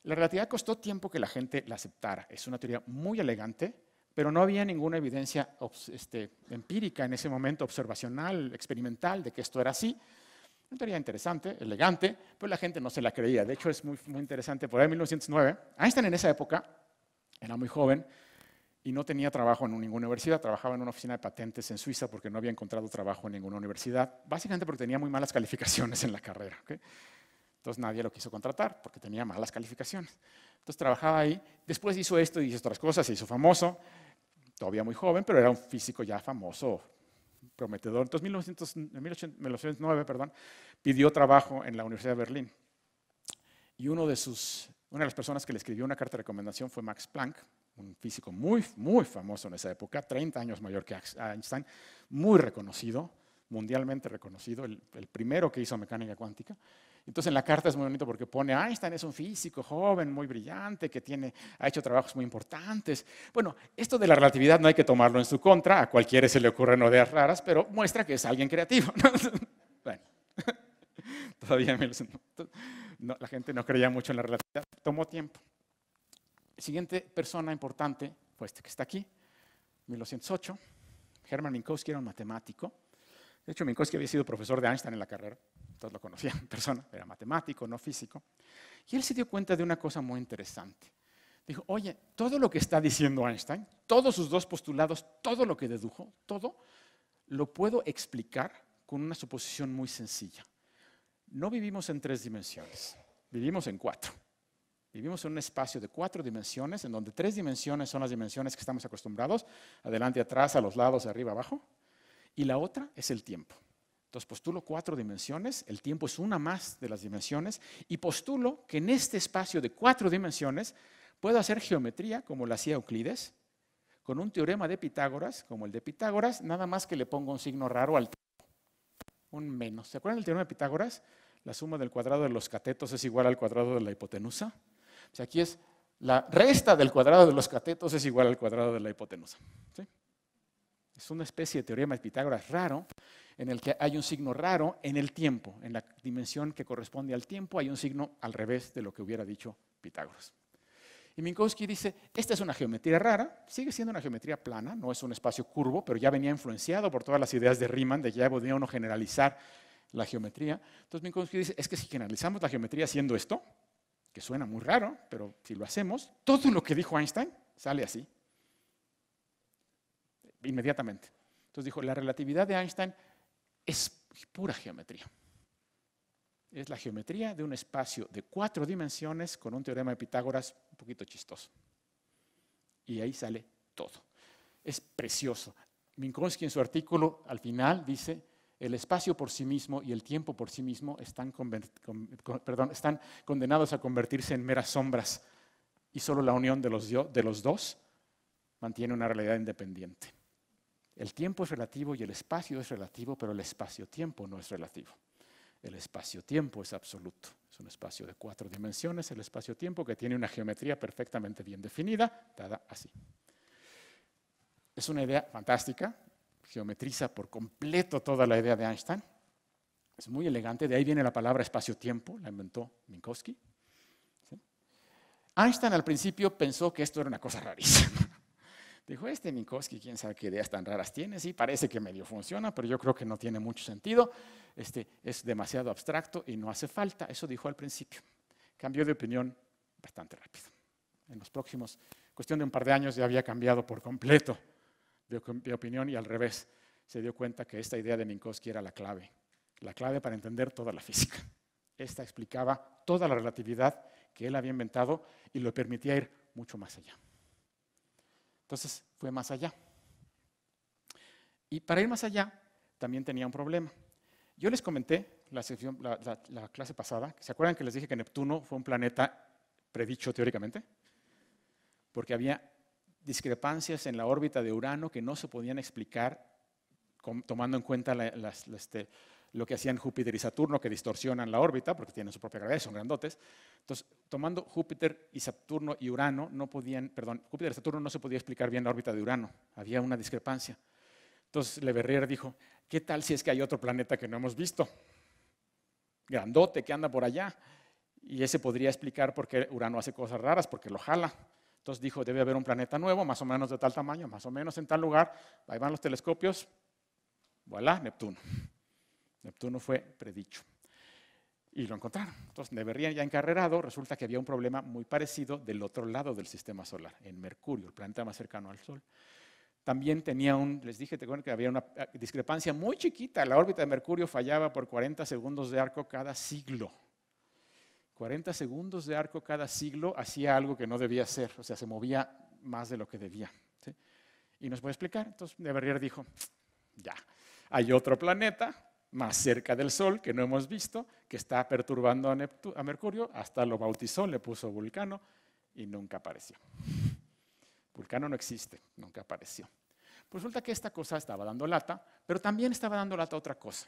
La relatividad costó tiempo que la gente la aceptara. Es una teoría muy elegante, pero no había ninguna evidencia este, empírica en ese momento, observacional, experimental, de que esto era así. Una teoría interesante, elegante, pero la gente no se la creía. De hecho, es muy, muy interesante, por ahí en 1909, Einstein en esa época era muy joven y no tenía trabajo en ninguna universidad, trabajaba en una oficina de patentes en Suiza porque no había encontrado trabajo en ninguna universidad, básicamente porque tenía muy malas calificaciones en la carrera. Entonces nadie lo quiso contratar porque tenía malas calificaciones. Entonces trabajaba ahí, después hizo esto y hizo otras cosas, se hizo famoso, todavía muy joven, pero era un físico ya famoso, prometedor. Entonces, en 1909 perdón, pidió trabajo en la Universidad de Berlín. Y uno de sus, una de las personas que le escribió una carta de recomendación fue Max Planck, un físico muy, muy famoso en esa época, 30 años mayor que Einstein, muy reconocido, mundialmente reconocido, el primero que hizo mecánica cuántica. Entonces en la carta es muy bonito porque pone, Einstein es un físico joven, muy brillante, que tiene, ha hecho trabajos muy importantes. Bueno, esto de la relatividad no hay que tomarlo en su contra, a cualquiera se le ocurren ideas raras, pero muestra que es alguien creativo. (laughs) bueno, (laughs) todavía la gente no creía mucho en la relatividad, tomó tiempo. La siguiente persona importante fue este que está aquí, 1908. Hermann Minkowski era un matemático De hecho, Minkowski había sido profesor de Einstein en la carrera, todos lo conocían en persona, era matemático, no físico. Y él se dio cuenta de una cosa muy interesante. Dijo, oye, todo lo que está diciendo Einstein, todos sus dos postulados, todo lo que dedujo, todo, lo puedo explicar con una suposición muy sencilla. No vivimos en tres dimensiones, vivimos en cuatro. Vivimos en un espacio de cuatro dimensiones, en donde tres dimensiones son las dimensiones que estamos acostumbrados, adelante, atrás, a los lados, arriba, abajo, y la otra es el tiempo. Entonces postulo cuatro dimensiones, el tiempo es una más de las dimensiones, y postulo que en este espacio de cuatro dimensiones puedo hacer geometría como la hacía Euclides, con un teorema de Pitágoras, como el de Pitágoras, nada más que le pongo un signo raro al tiempo, un menos. ¿Se acuerdan del teorema de Pitágoras? La suma del cuadrado de los catetos es igual al cuadrado de la hipotenusa. O sea, aquí es la resta del cuadrado de los catetos es igual al cuadrado de la hipotenusa. Es una especie de teorema de Pitágoras raro en el que hay un signo raro en el tiempo, en la dimensión que corresponde al tiempo, hay un signo al revés de lo que hubiera dicho Pitágoras. Y Minkowski dice, esta es una geometría rara, sigue siendo una geometría plana, no es un espacio curvo, pero ya venía influenciado por todas las ideas de Riemann, de que ya podía uno generalizar la geometría. Entonces Minkowski dice, es que si generalizamos la geometría haciendo esto, que suena muy raro, pero si lo hacemos, todo lo que dijo Einstein sale así, inmediatamente. Entonces dijo, la relatividad de Einstein es pura geometría. Es la geometría de un espacio de cuatro dimensiones con un teorema de Pitágoras un poquito chistoso. Y ahí sale todo. Es precioso. Minkowski en su artículo al final dice, el espacio por sí mismo y el tiempo por sí mismo están, están condenados a convertirse en meras sombras y solo la unión de los, de los dos mantiene una realidad independiente. El tiempo es relativo y el espacio es relativo, pero el espacio-tiempo no es relativo. El espacio-tiempo es absoluto. Es un espacio de cuatro dimensiones, el espacio-tiempo que tiene una geometría perfectamente bien definida, dada así. Es una idea fantástica, geometriza por completo toda la idea de Einstein. Es muy elegante, de ahí viene la palabra espacio-tiempo, la inventó Minkowski. Einstein al principio pensó que esto era una cosa rarísima. Dijo, este Minkowski, quién sabe qué ideas tan raras tiene, sí, parece que medio funciona, pero yo creo que no tiene mucho sentido, este, es demasiado abstracto y no hace falta, eso dijo al principio. Cambió de opinión bastante rápido. En los próximos, cuestión de un par de años, ya había cambiado por completo de, opinión y al revés. Se dio cuenta que esta idea de Minkowski era la clave, la clave para entender toda la física. Esta explicaba toda la relatividad que él había inventado y lo permitía ir mucho más allá. Entonces fue más allá. Y para ir más allá también tenía un problema. Yo les comenté la, la, clase pasada, ¿se acuerdan que les dije que Neptuno fue un planeta predicho teóricamente? Porque había discrepancias en la órbita de Urano que no se podían explicar tomando en cuenta este, lo que hacían Júpiter y Saturno, que distorsionan la órbita porque tienen su propia gravedad, son grandotes. Entonces, tomando Júpiter y Saturno y Urano, no podían, perdón, Júpiter y Saturno no se podía explicar bien la órbita de Urano, había una discrepancia. Entonces, Le Verrier dijo, ¿qué tal si es que hay otro planeta que no hemos visto? Grandote que anda por allá. Y ese podría explicar por qué Urano hace cosas raras, porque lo jala. Entonces dijo, debe haber un planeta nuevo, más o menos de tal tamaño, más o menos en tal lugar. Ahí van los telescopios. Voilà, Neptuno. Neptuno fue predicho. Y lo encontraron. Entonces, debería ya encarrerado, resulta que había un problema muy parecido del otro lado del sistema solar, en Mercurio, el planeta más cercano al Sol. También tenía un, les dije que había una eh, discrepancia muy chiquita. La órbita de Mercurio fallaba por 40 segundos de arco cada siglo. 40 segundos de arco cada siglo hacía algo que no debía hacer, o sea, se movía más de lo que debía. Y nos puede explicar. Entonces, de dijo, ya, hay otro planeta más cerca del Sol que no hemos visto, que está perturbando a, a Mercurio, hasta lo bautizó, le puso Vulcano y nunca apareció. Vulcano no existe, nunca apareció. Resulta que esta cosa estaba dando lata, pero también estaba dando lata otra cosa.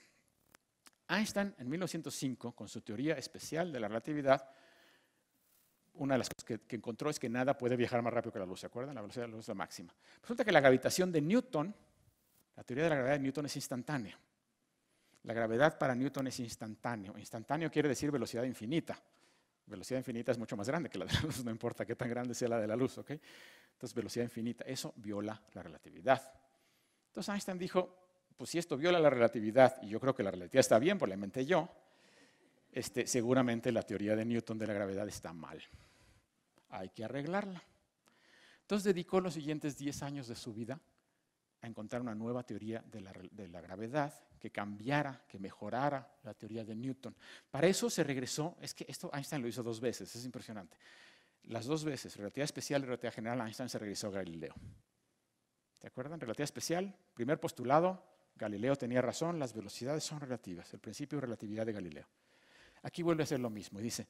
Einstein en 1905, con su teoría especial de la relatividad, una de las cosas que, encontró es que nada puede viajar más rápido que la luz, ¿se acuerdan? La velocidad de la luz es la máxima. Resulta que la gravitación de Newton, la teoría de la gravedad de Newton es instantánea. La gravedad para Newton es instantáneo. Instantáneo quiere decir velocidad infinita. Velocidad infinita es mucho más grande que la de la luz, (laughs) no importa qué tan grande sea la de la luz, Entonces, velocidad infinita, eso viola la relatividad. Entonces Einstein dijo, pues si esto viola la relatividad, y yo creo que la relatividad está bien, pues la inventé yo, este, seguramente la teoría de Newton de la gravedad está mal. Hay que arreglarla. Entonces dedicó los siguientes 10 años de su vida a encontrar una nueva teoría de la, gravedad que cambiara, que mejorara la teoría de Newton. Para eso se regresó, es que esto Einstein lo hizo dos veces, es impresionante. Las dos veces, relatividad especial y relatividad general, Einstein se regresó a Galileo. ¿Se acuerdan? Relatividad especial, primer postulado, Galileo tenía razón, las velocidades son relativas, el principio de relatividad de Galileo. Aquí vuelve a ser lo mismo y dice,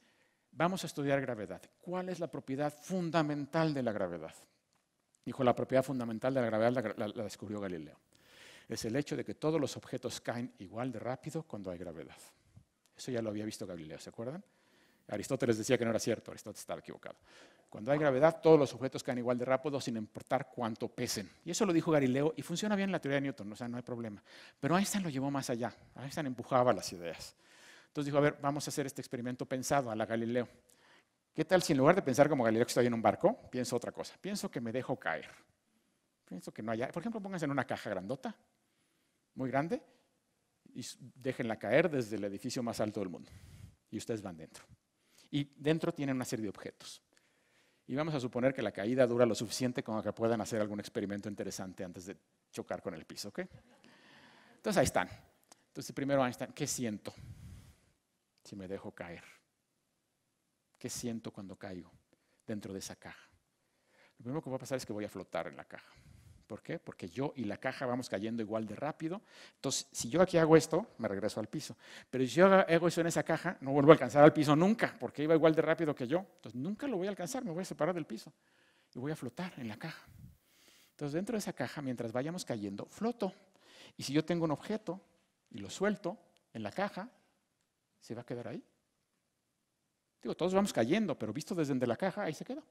vamos a estudiar gravedad. ¿Cuál es la propiedad fundamental de la gravedad? Dijo, la propiedad fundamental de la gravedad la, la descubrió Galileo. Es el hecho de que todos los objetos caen igual de rápido cuando hay gravedad. Eso ya lo había visto Galileo, ¿se acuerdan? Aristóteles decía que no era cierto, Aristóteles estaba equivocado. Cuando hay gravedad, todos los objetos caen igual de rápido sin importar cuánto pesen. Y eso lo dijo Galileo y funciona bien la teoría de Newton, o sea, no hay problema. Pero Einstein lo llevó más allá, Einstein empujaba las ideas. Entonces dijo, a ver, vamos a hacer este experimento pensado a la Galileo. ¿Qué tal si en lugar de pensar como Galileo que estoy en un barco, pienso otra cosa? Pienso que me dejo caer. Pienso que no haya, por ejemplo, pónganse en una caja grandota, muy grande, y déjenla caer desde el edificio más alto del mundo. Y ustedes van dentro. Y dentro tienen una serie de objetos. Y vamos a suponer que la caída dura lo suficiente como que puedan hacer algún experimento interesante antes de chocar con el piso, ¿ok? Entonces ahí están. Entonces primero Einstein, ¿qué siento si me dejo caer? ¿Qué siento cuando caigo dentro de esa caja? Lo primero que va a pasar es que voy a flotar en la caja. ¿Por qué? Porque yo y la caja vamos cayendo igual de rápido. Entonces, si yo aquí hago esto, me regreso al piso. Pero si yo hago eso en esa caja, no vuelvo a alcanzar al piso nunca, porque iba igual de rápido que yo. Entonces, nunca lo voy a alcanzar, me voy a separar del piso y voy a flotar en la caja. Entonces, dentro de esa caja, mientras vayamos cayendo, floto. Y si yo tengo un objeto y lo suelto en la caja, ¿se va a quedar ahí? Digo, todos vamos cayendo, pero visto desde la caja, ahí se queda.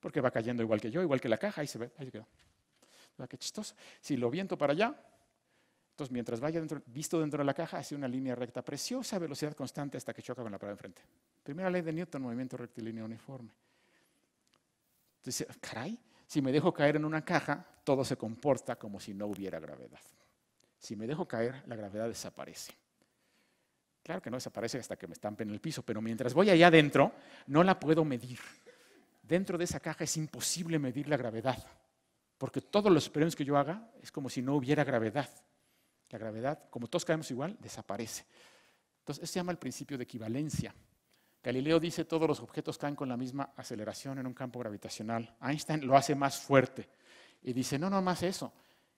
Porque va cayendo igual que yo, igual que la caja, ahí se, ve, ahí se Qué chistoso. Si lo viento para allá, entonces mientras vaya dentro, visto dentro de la caja, hace una línea recta preciosa, velocidad constante hasta que choca con la pared de enfrente. Primera ley de Newton, movimiento rectilíneo uniforme. Entonces, caray, si me dejo caer en una caja, todo se comporta como si no hubiera gravedad. Si me dejo caer, la gravedad desaparece. Claro que no desaparece hasta que me estampe en el piso, pero mientras voy allá adentro, no la puedo medir. Dentro de esa caja es imposible medir la gravedad. Porque todos los experimentos que yo haga es como si no hubiera gravedad. La gravedad, como todos caemos igual, desaparece. Entonces, eso se llama el principio de equivalencia. Galileo dice todos los objetos caen con la misma aceleración en un campo gravitacional. Einstein lo hace más fuerte y dice, no, no más eso.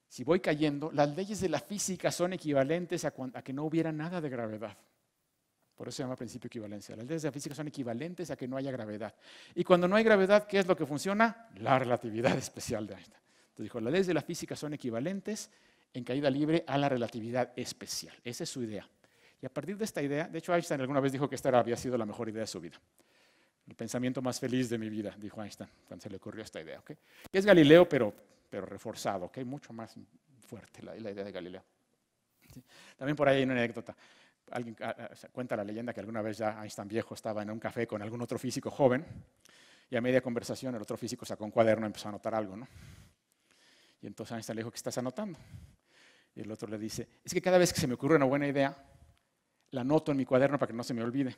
Si voy cayendo, las leyes de la física son equivalentes a, a que no hubiera nada de gravedad. Por eso se llama principio de equivalencia. Las leyes de la física son equivalentes a que no haya gravedad. Y cuando no hay gravedad, ¿qué es lo que funciona? La relatividad (laughs) especial de Einstein. Entonces dijo, las leyes de la física son equivalentes en caída libre a la relatividad especial. Esa es su idea. Y a partir de esta idea, de hecho Einstein alguna vez dijo que esta había sido la mejor idea de su vida. El pensamiento más feliz de mi vida, dijo Einstein, cuando se le ocurrió esta idea. ¿okay? Es Galileo, pero, pero reforzado, ¿okay? mucho más fuerte la, idea de Galileo. También por ahí hay una anécdota. Alguien ah, ah, cuenta la leyenda que alguna vez ya Einstein viejo estaba en un café con algún otro físico joven y a media conversación el otro físico sacó un cuaderno y empezó a anotar algo. ¿no? Y entonces Einstein le dijo, ¿qué estás anotando? Y el otro le dice, es que cada vez que se me ocurre una buena idea, la anoto en mi cuaderno para que no se me olvide.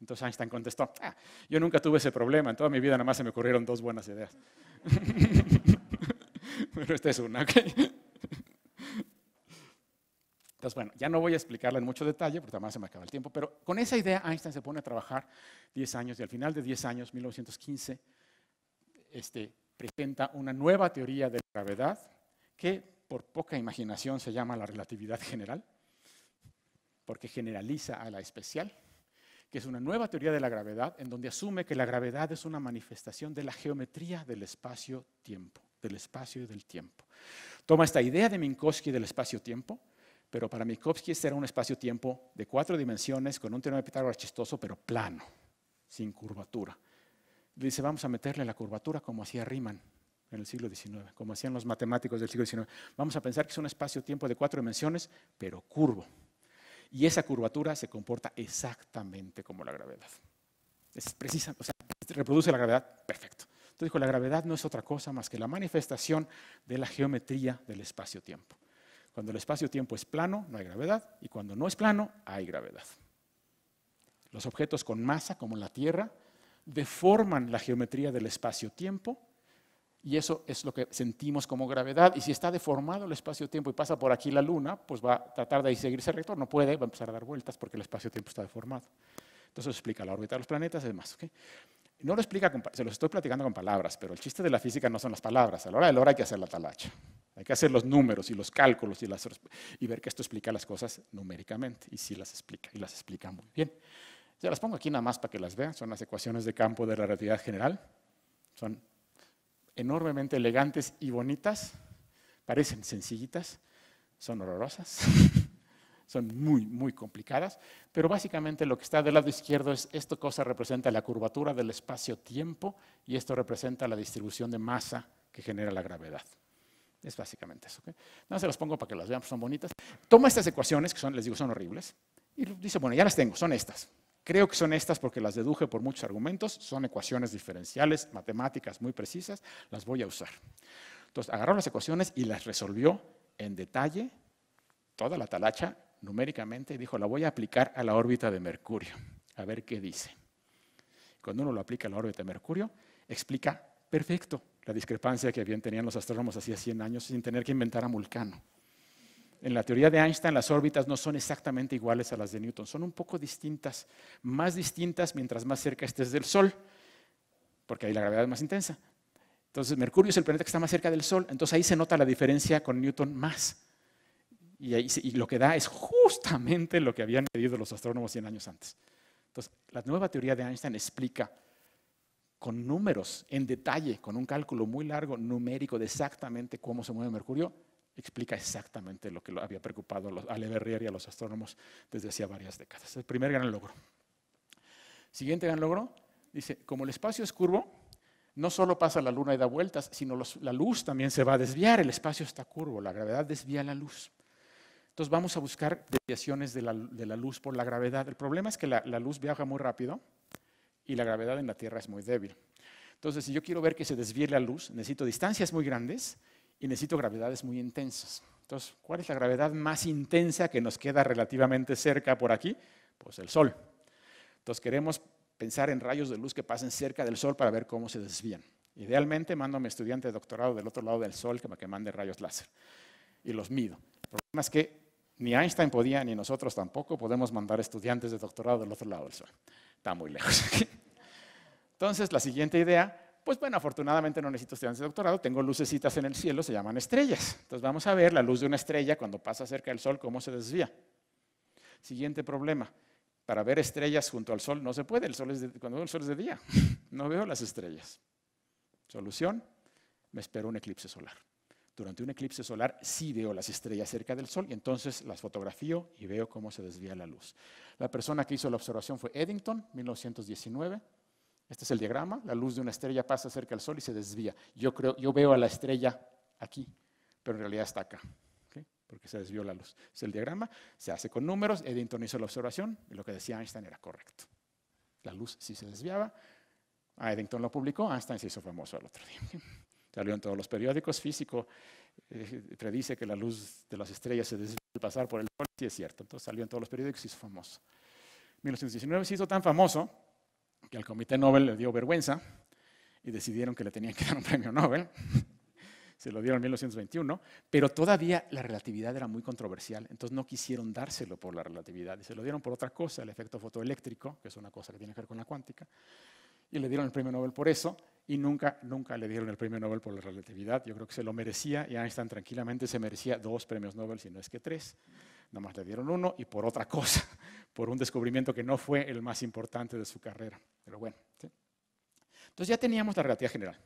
Entonces Einstein contestó, ah, yo nunca tuve ese problema, en toda mi vida nada más se me ocurrieron dos buenas ideas. (laughs) Pero esta es una, ¿ok? Entonces, bueno, ya no voy a explicarla en mucho detalle, porque además se me acaba el tiempo, pero con esa idea Einstein se pone a trabajar 10 años y al final de 10 años, 1915, este, presenta una nueva teoría de la gravedad que por poca imaginación se llama la relatividad general, porque generaliza a la especial, que es una nueva teoría de la gravedad en donde asume que la gravedad es una manifestación de la geometría del espacio-tiempo, del espacio y del tiempo. Toma esta idea de Minkowski del espacio-tiempo, pero para Minkowski este era un espacio-tiempo de cuatro dimensiones con un teorema de Pitágoras chistoso, pero plano, sin curvatura dice, vamos a meterle la curvatura como hacía Riemann en el siglo XIX, como hacían los matemáticos del siglo XIX. Vamos a pensar que es un espacio-tiempo de cuatro dimensiones, pero curvo. Y esa curvatura se comporta exactamente como la gravedad. Es precisa, o sea, reproduce la gravedad perfecto. Entonces dijo, la gravedad no es otra cosa más que la manifestación de la geometría del espacio-tiempo. Cuando el espacio-tiempo es plano, no hay gravedad, y cuando no es plano, hay gravedad. Los objetos con masa, como la Tierra, deforman la geometría del espacio-tiempo y eso es lo que sentimos como gravedad. Y si está deformado el espacio-tiempo y pasa por aquí la Luna, pues va a tratar de seguirse recto, no puede, va a empezar a dar vueltas porque el espacio-tiempo está deformado. Entonces explica la órbita de los planetas y demás. No lo explica, se lo estoy platicando con palabras, pero el chiste de la física no son las palabras. A la hora de la hay que hacer la talacha. Hay que hacer los números y los cálculos y, y ver que esto explica las cosas numéricamente. Y sí las explica, y las explica muy bien. Ya las pongo aquí nada más para que las vean. Son las ecuaciones de campo de la relatividad general. Son enormemente elegantes y bonitas. Parecen sencillitas. Son horrorosas. (laughs) son muy, muy complicadas. Pero básicamente lo que está del lado izquierdo es, esto cosa representa la curvatura del espacio-tiempo y esto representa la distribución de masa que genera la gravedad. Es básicamente eso. No se las pongo para que las vean, son bonitas. Toma estas ecuaciones, que son, les digo, son horribles, y dice, bueno, ya las tengo, son estas. Creo que son estas porque las deduje por muchos argumentos, son ecuaciones diferenciales, matemáticas muy precisas, las voy a usar. Entonces, agarró las ecuaciones y las resolvió en detalle, toda la talacha, numéricamente, y dijo, la voy a aplicar a la órbita de Mercurio, a ver qué dice. Cuando uno lo aplica a la órbita de Mercurio, explica perfecto la discrepancia que habían tenían los astrónomos hacía 100 años sin tener que inventar a Vulcano en la teoría de Einstein las órbitas no son exactamente iguales a las de Newton, son un poco distintas, más distintas mientras más cerca estés del Sol, porque ahí la gravedad es más intensa. Entonces Mercurio es el planeta que está más cerca del Sol, entonces ahí se nota la diferencia con Newton más. Y, y lo que da es justamente lo que habían medido los astrónomos 100 años antes. Entonces, la nueva teoría de Einstein explica con números, en detalle, con un cálculo muy largo, numérico, de exactamente cómo se mueve Mercurio, explica exactamente lo que había preocupado a Le y a los astrónomos desde hacía varias décadas. El primer gran logro. Siguiente gran logro, dice, como el espacio es curvo, no solo pasa la luna y da vueltas, sino la luz también se va a desviar, el espacio está curvo, la gravedad desvía la luz. Entonces vamos a buscar desviaciones de la, luz por la gravedad. El problema es que la, la luz viaja muy rápido y la gravedad en la Tierra es muy débil. Entonces, si yo quiero ver que se desvíe la luz, necesito distancias muy grandes y necesito gravedades muy intensas. Entonces, ¿cuál es la gravedad más intensa que nos queda relativamente cerca por aquí? Pues el Sol. Entonces, queremos pensar en rayos de luz que pasen cerca del Sol para ver cómo se desvían. Idealmente, mando a mi estudiante de doctorado del otro lado del Sol que me mande rayos láser y los mido. El problema es que ni Einstein podía, ni nosotros tampoco podemos mandar estudiantes de doctorado del otro lado del Sol. Está muy lejos. Entonces, la siguiente idea pues bueno, afortunadamente no necesito estudiantes de doctorado, tengo lucecitas en el cielo, se llaman estrellas. Entonces vamos a ver la luz de una estrella cuando pasa cerca del Sol, cómo se desvía. Siguiente problema, para ver estrellas junto al Sol no se puede, el sol es cuando el Sol es de día, (laughs) no veo las estrellas. Solución, me espero un eclipse solar. Durante un eclipse solar sí veo las estrellas cerca del Sol y entonces las fotografío y veo cómo se desvía la luz. La persona que hizo la observación fue Eddington, 1919. Este es el diagrama, la luz de una estrella pasa cerca del Sol y se desvía. Yo, creo, yo veo a la estrella aquí, pero en realidad está acá, porque se desvió la luz. Es el diagrama, se hace con números, Eddington hizo la observación y lo que decía Einstein era correcto. La luz sí se desviaba, ah, Eddington lo publicó, Einstein se hizo famoso el otro día. (laughs) Salió en todos los periódicos, físico eh, predice que la luz de las estrellas se desvía al pasar por el Sol, sí es cierto. Entonces salió en todos los periódicos y se hizo famoso. 1919 se hizo tan famoso que al Comité Nobel le dio vergüenza y decidieron que le tenían que (laughs) dar un premio Nobel. Se lo dieron en 1921, pero todavía la relatividad era muy controversial, entonces no quisieron dárselo por la relatividad y se lo dieron por otra cosa, el efecto fotoeléctrico, que es una cosa que tiene que ver con la cuántica, y le dieron el premio Nobel por eso y nunca, nunca le dieron el premio Nobel por la relatividad. Yo creo que se lo merecía y Einstein tranquilamente se merecía dos premios Nobel, si no es que tres. Nada más le dieron uno y por otra cosa, por un descubrimiento que no fue el más importante de su carrera. Pero bueno. Entonces ya teníamos la relatividad general.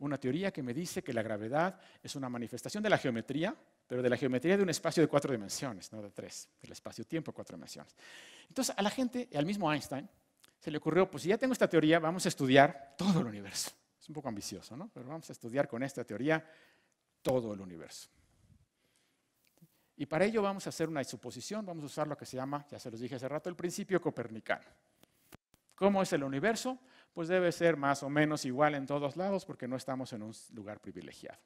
Una teoría que me dice que la gravedad es una manifestación de la geometría, pero de la geometría de un espacio de cuatro dimensiones, no de tres, del espacio-tiempo cuatro dimensiones. Entonces a la gente, al mismo Einstein, se le ocurrió, pues si ya tengo esta teoría, vamos a estudiar todo el universo. Es un poco ambicioso, ¿no? Pero vamos a estudiar con esta teoría todo el universo. Y para ello vamos a hacer una suposición, vamos a usar lo que se llama, ya se los dije hace rato, el principio copernicano. ¿Cómo es el universo? Pues debe ser más o menos igual en todos lados porque no estamos en un lugar privilegiado.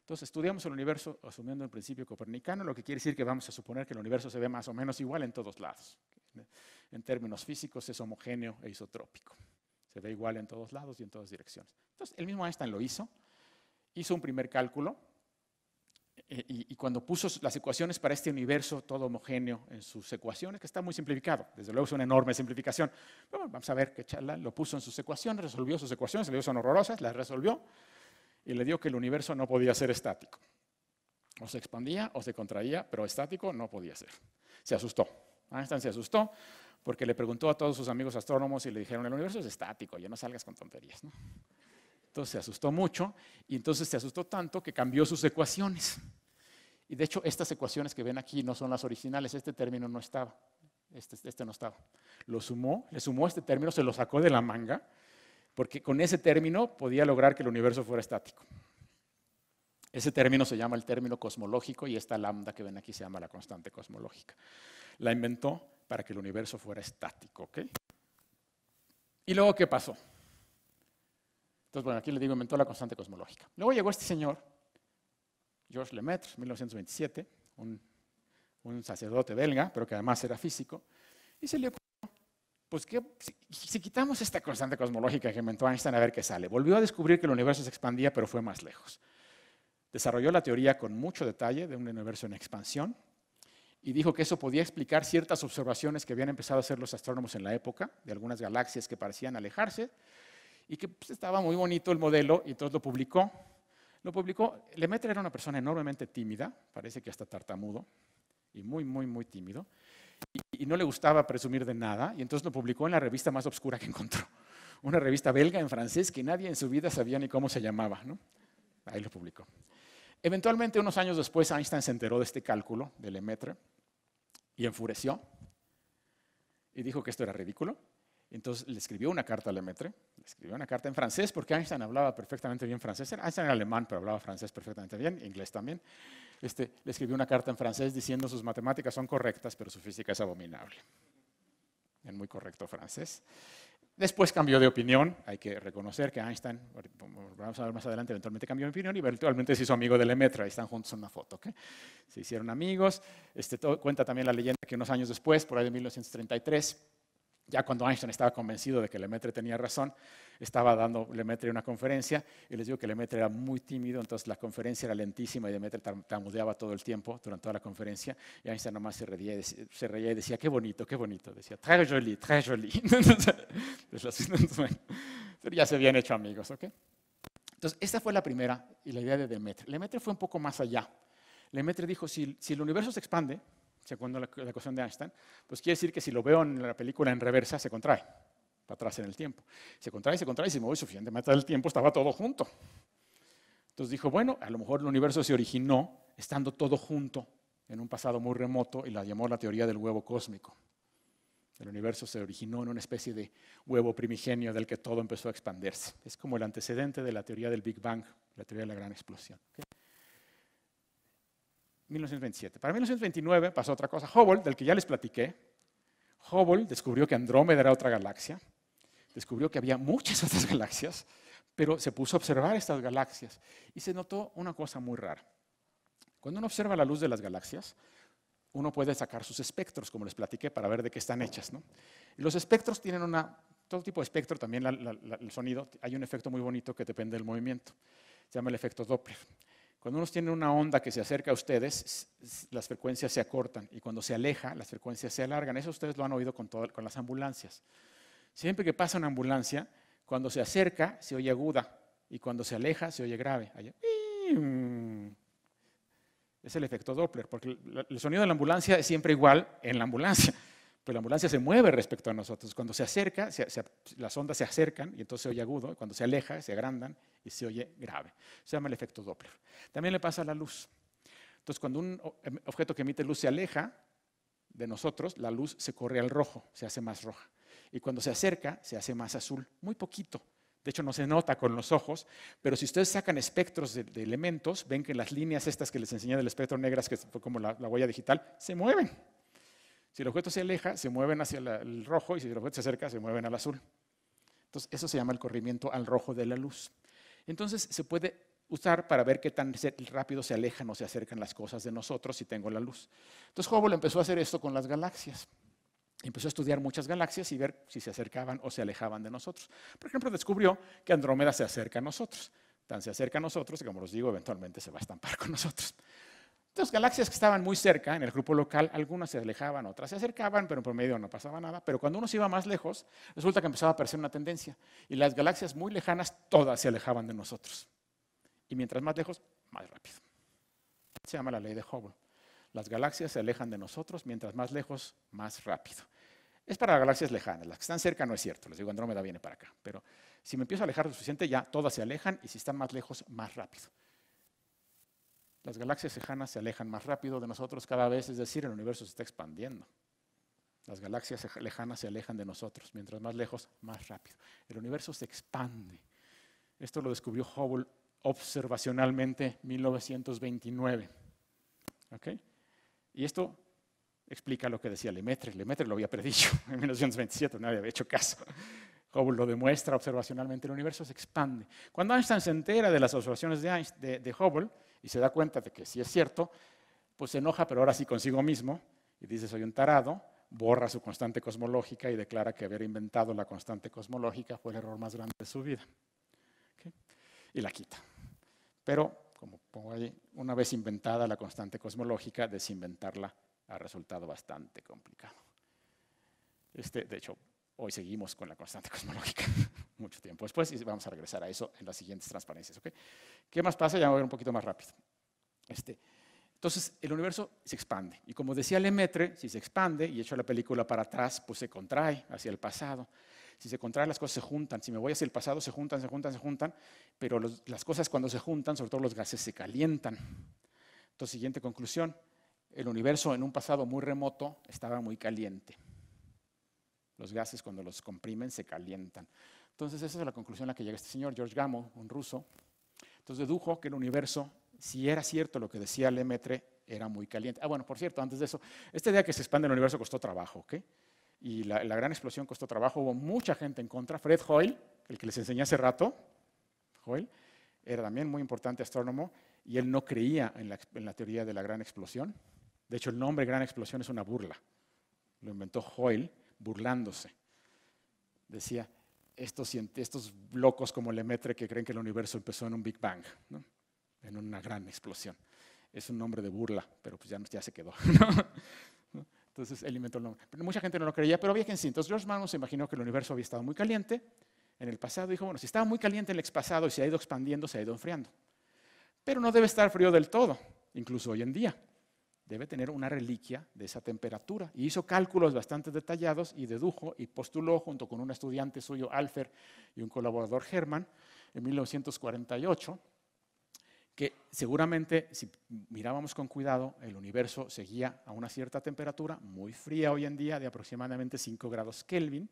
Entonces estudiamos el universo asumiendo el principio copernicano, lo que quiere decir que vamos a suponer que el universo se ve más o menos igual en todos lados. En términos físicos es homogéneo e isotrópico. Se ve igual en todos lados y en todas direcciones. Entonces el mismo Einstein lo hizo, hizo un primer cálculo y, cuando puso las ecuaciones para este universo todo homogéneo en sus ecuaciones, que está muy simplificado, desde luego es una enorme simplificación, vamos a ver que Chala lo puso en sus ecuaciones, resolvió sus ecuaciones, le dio son horrorosas, las resolvió y le dio que el universo no podía ser estático. O se expandía o se contraía, pero estático no podía ser. Se asustó. Einstein se asustó porque le preguntó a todos sus amigos astrónomos y le dijeron, el universo es estático, ya no salgas con tonterías. Entonces se asustó mucho y entonces se asustó tanto que cambió sus ecuaciones. Y de hecho, estas ecuaciones que ven aquí no son las originales, este término no estaba, este, este, no estaba. Lo sumó, le sumó este término, se lo sacó de la manga, porque con ese término podía lograr que el universo fuera estático. Ese término se llama el término cosmológico y esta lambda que ven aquí se llama la constante cosmológica. La inventó para que el universo fuera estático. ¿Y luego qué pasó? Entonces, bueno, aquí le digo, inventó la constante cosmológica. Luego llegó este señor Georges Lemaitre, 1927, un, sacerdote belga, pero que además era físico, y se le ocurrió, pues que si, quitamos esta constante cosmológica que inventó Einstein, a ver qué sale. Volvió a descubrir que el universo se expandía, pero fue más lejos. Desarrolló la teoría con mucho detalle de un universo en expansión y dijo que eso podía explicar ciertas observaciones que habían empezado a hacer los astrónomos en la época, de algunas galaxias que parecían alejarse, y que pues, estaba muy bonito el modelo, y entonces lo publicó lo publicó, Lemaitre era una persona enormemente tímida, parece que hasta tartamudo, y muy, muy, muy tímido, y, no le gustaba presumir de nada, y entonces lo publicó en la revista más obscura que encontró, (laughs) una revista belga en francés que nadie en su vida sabía ni cómo se llamaba. ¿no? Ahí lo publicó. Eventualmente, unos años después, Einstein se enteró de este cálculo de Lemaitre y enfureció y dijo que esto era ridículo entonces le escribió una carta a Lemaitre, le escribió una carta en francés porque Einstein hablaba perfectamente bien francés. Einstein era alemán, pero hablaba francés perfectamente bien, inglés también. Este, le escribió una carta en francés diciendo sus matemáticas son correctas, pero su física es abominable. En muy correcto francés. Después cambió de opinión, hay que reconocer que Einstein, vamos a ver más adelante, eventualmente cambió de opinión y eventualmente se hizo amigo de Lemaitre, ahí están juntos en una foto. Se hicieron amigos, este, cuenta también la leyenda que unos años después, por ahí de 1933, ya cuando Einstein estaba convencido de que Lemaitre tenía razón, estaba dando Lemaitre una conferencia y les digo que Lemaitre era muy tímido, entonces la conferencia era lentísima y Lemaitre tamudeaba todo el tiempo durante toda la conferencia y Einstein nomás se reía, y decía, se reía y decía, qué bonito, qué bonito, decía, très joli, très joli. (laughs) (laughs) Pero ya se habían hecho amigos, ¿ok? Entonces, esta fue la primera y la idea de Lemaitre. Lemaitre fue un poco más allá. Lemaitre dijo, si, si el universo se expande, según la, la ecuación de Einstein, pues quiere decir que si lo veo en la película en reversa, se contrae, para atrás en el tiempo. Se contrae, se contrae, y si me voy suficientemente del tiempo, estaba todo junto. Entonces dijo, bueno, a lo mejor el universo se originó estando todo junto en un pasado muy remoto y la llamó la teoría del huevo cósmico. El universo se originó en una especie de huevo primigenio del que todo empezó a expandirse. Es como el antecedente de la teoría del Big Bang, la teoría de la gran explosión. 1927. Para 1929 pasó otra cosa. Hubble, del que ya les platiqué, Hubble descubrió que Andrómeda era otra galaxia, descubrió que había muchas (laughs) otras galaxias, pero se puso a observar estas galaxias y se notó una cosa muy rara. Cuando uno observa la luz de las galaxias, uno puede sacar sus espectros, como les platiqué, para ver de qué están hechas. Y los espectros tienen una, todo tipo de espectro, también el sonido, hay un efecto muy bonito que depende del movimiento. Se llama el efecto Doppler. Cuando uno tiene una onda que se acerca a ustedes, las frecuencias se acortan y cuando se aleja, las frecuencias se alargan. Eso ustedes lo han oído con, con las ambulancias. Siempre que pasa una ambulancia, cuando se acerca se oye aguda y cuando se aleja se oye grave. Es el efecto Doppler, porque el sonido de la ambulancia es siempre igual en la ambulancia. La ambulancia se mueve respecto a nosotros. Cuando se acerca, las ondas se acercan y entonces se oye agudo. Cuando se aleja, se agrandan y se oye grave. Se llama el efecto Doppler. También le pasa a la luz. Entonces, cuando un em, objeto que emite luz se aleja de nosotros, la luz se corre al rojo, se hace más roja. Y cuando se acerca, se hace más azul, muy poquito. De hecho, no se nota con los ojos, pero si ustedes sacan espectros de, elementos, ven que las líneas estas que les enseñé del espectro negras, que fue como la huella digital, se mueven. Si el objeto se aleja, se mueven hacia el rojo y si el objeto se acerca, se mueven al azul. Entonces, eso se llama el corrimiento al rojo de la luz. Entonces, se puede usar para ver qué tan rápido se alejan o se acercan las cosas de nosotros si tengo la luz. Entonces Hubble empezó a hacer esto con las galaxias. Empezó a estudiar muchas galaxias y ver si se acercaban o se alejaban de nosotros. Por ejemplo, descubrió que Andrómeda se acerca a nosotros. Tan se acerca a nosotros que, como os digo, eventualmente se va a estampar con nosotros. Entonces, galaxias que estaban muy cerca en el grupo local, algunas se alejaban, otras se acercaban, pero en promedio no pasaba nada. Pero cuando uno se iba más lejos, resulta que empezaba a aparecer una tendencia. Y las galaxias muy lejanas, todas se alejaban de nosotros. Y mientras más lejos, más rápido. Se llama la ley de Hubble. Las galaxias se alejan de nosotros, mientras más lejos, más rápido. Es para galaxias lejanas, las que están cerca no es cierto, les digo, Andrómeda viene para acá, pero si me empiezo a alejar lo suficiente, ya todas se alejan y si están más lejos, más rápido. Las galaxias lejanas se alejan más rápido de nosotros cada vez, es decir, el universo se está expandiendo. Las galaxias lejanas se alejan de nosotros, mientras más lejos, más rápido. El universo se expande. Esto lo descubrió Hubble observacionalmente en 1929. ¿Okay? Y esto explica lo que decía Lemaitre. Lemaitre lo había predicho (laughs) en 1927, nadie había hecho caso. Hubble lo demuestra observacionalmente, el universo se expande. Cuando Einstein se entera de las observaciones de, de, Hubble y se da cuenta de que sí es cierto, pues se enoja, pero ahora sí consigo mismo, y dice, soy un tarado, borra su constante cosmológica y declara que haber inventado la constante cosmológica fue el error más grande de su vida. Y la quita. Pero, como pongo ahí, una vez inventada la constante cosmológica, desinventarla ha resultado bastante complicado. Este, de hecho, hoy seguimos con la constante (laughs) cosmológica (laughs) mucho tiempo después y vamos a regresar a eso en las siguientes transparencias. ¿okay? ¿Qué más pasa? Ya voy a ver un poquito más rápido. Este, entonces, el universo se expande. Y como decía Lemaitre, si se expande y echo la película para atrás, pues se contrae hacia el pasado. Si se contrae, las cosas se juntan. Si me voy hacia el pasado, se juntan, se juntan, se juntan. Pero las cosas cuando se juntan, sobre todo los gases, se calientan. Entonces, siguiente conclusión el universo en un pasado muy remoto estaba muy caliente. Los gases cuando los comprimen se calientan. Entonces esa es la conclusión a la que llega este señor, George Gamow, un ruso. Entonces dedujo que el universo, si era cierto lo que decía Lemaitre, era muy caliente. Ah, bueno, por cierto, antes de eso, esta idea que se expande el universo costó trabajo, ¿ok? Y la, gran explosión costó trabajo, hubo mucha gente en contra. Fred Hoyle, el que les enseñé hace rato, Hoyle, era también muy importante astrónomo, y él no creía en la teoría de la gran explosión. De hecho, el nombre Gran Explosión es una burla. Lo inventó Hoyle burlándose. Decía, estos, estos locos como Lemaitre que creen que el universo empezó en un Big Bang, en una gran explosión. Es un nombre de burla, pero pues ya, ya se quedó. (laughs) Entonces él el nombre. Mucha gente no lo creía, pero sí. Entonces George Mann se imaginó que el universo había estado muy caliente en el pasado. Dijo, bueno, si estaba muy caliente en el ex pasado y se ha ido expandiendo, se ha ido enfriando. Pero no debe estar frío del todo, incluso hoy en día debe tener una reliquia de esa temperatura. Y hizo cálculos bastante detallados y dedujo y postuló junto con un estudiante suyo, Alfer, y un colaborador, Hermann, en 1948, que seguramente si mirábamos con cuidado, el universo seguía a una cierta temperatura, muy fría hoy en día, de aproximadamente 5 grados Kelvin.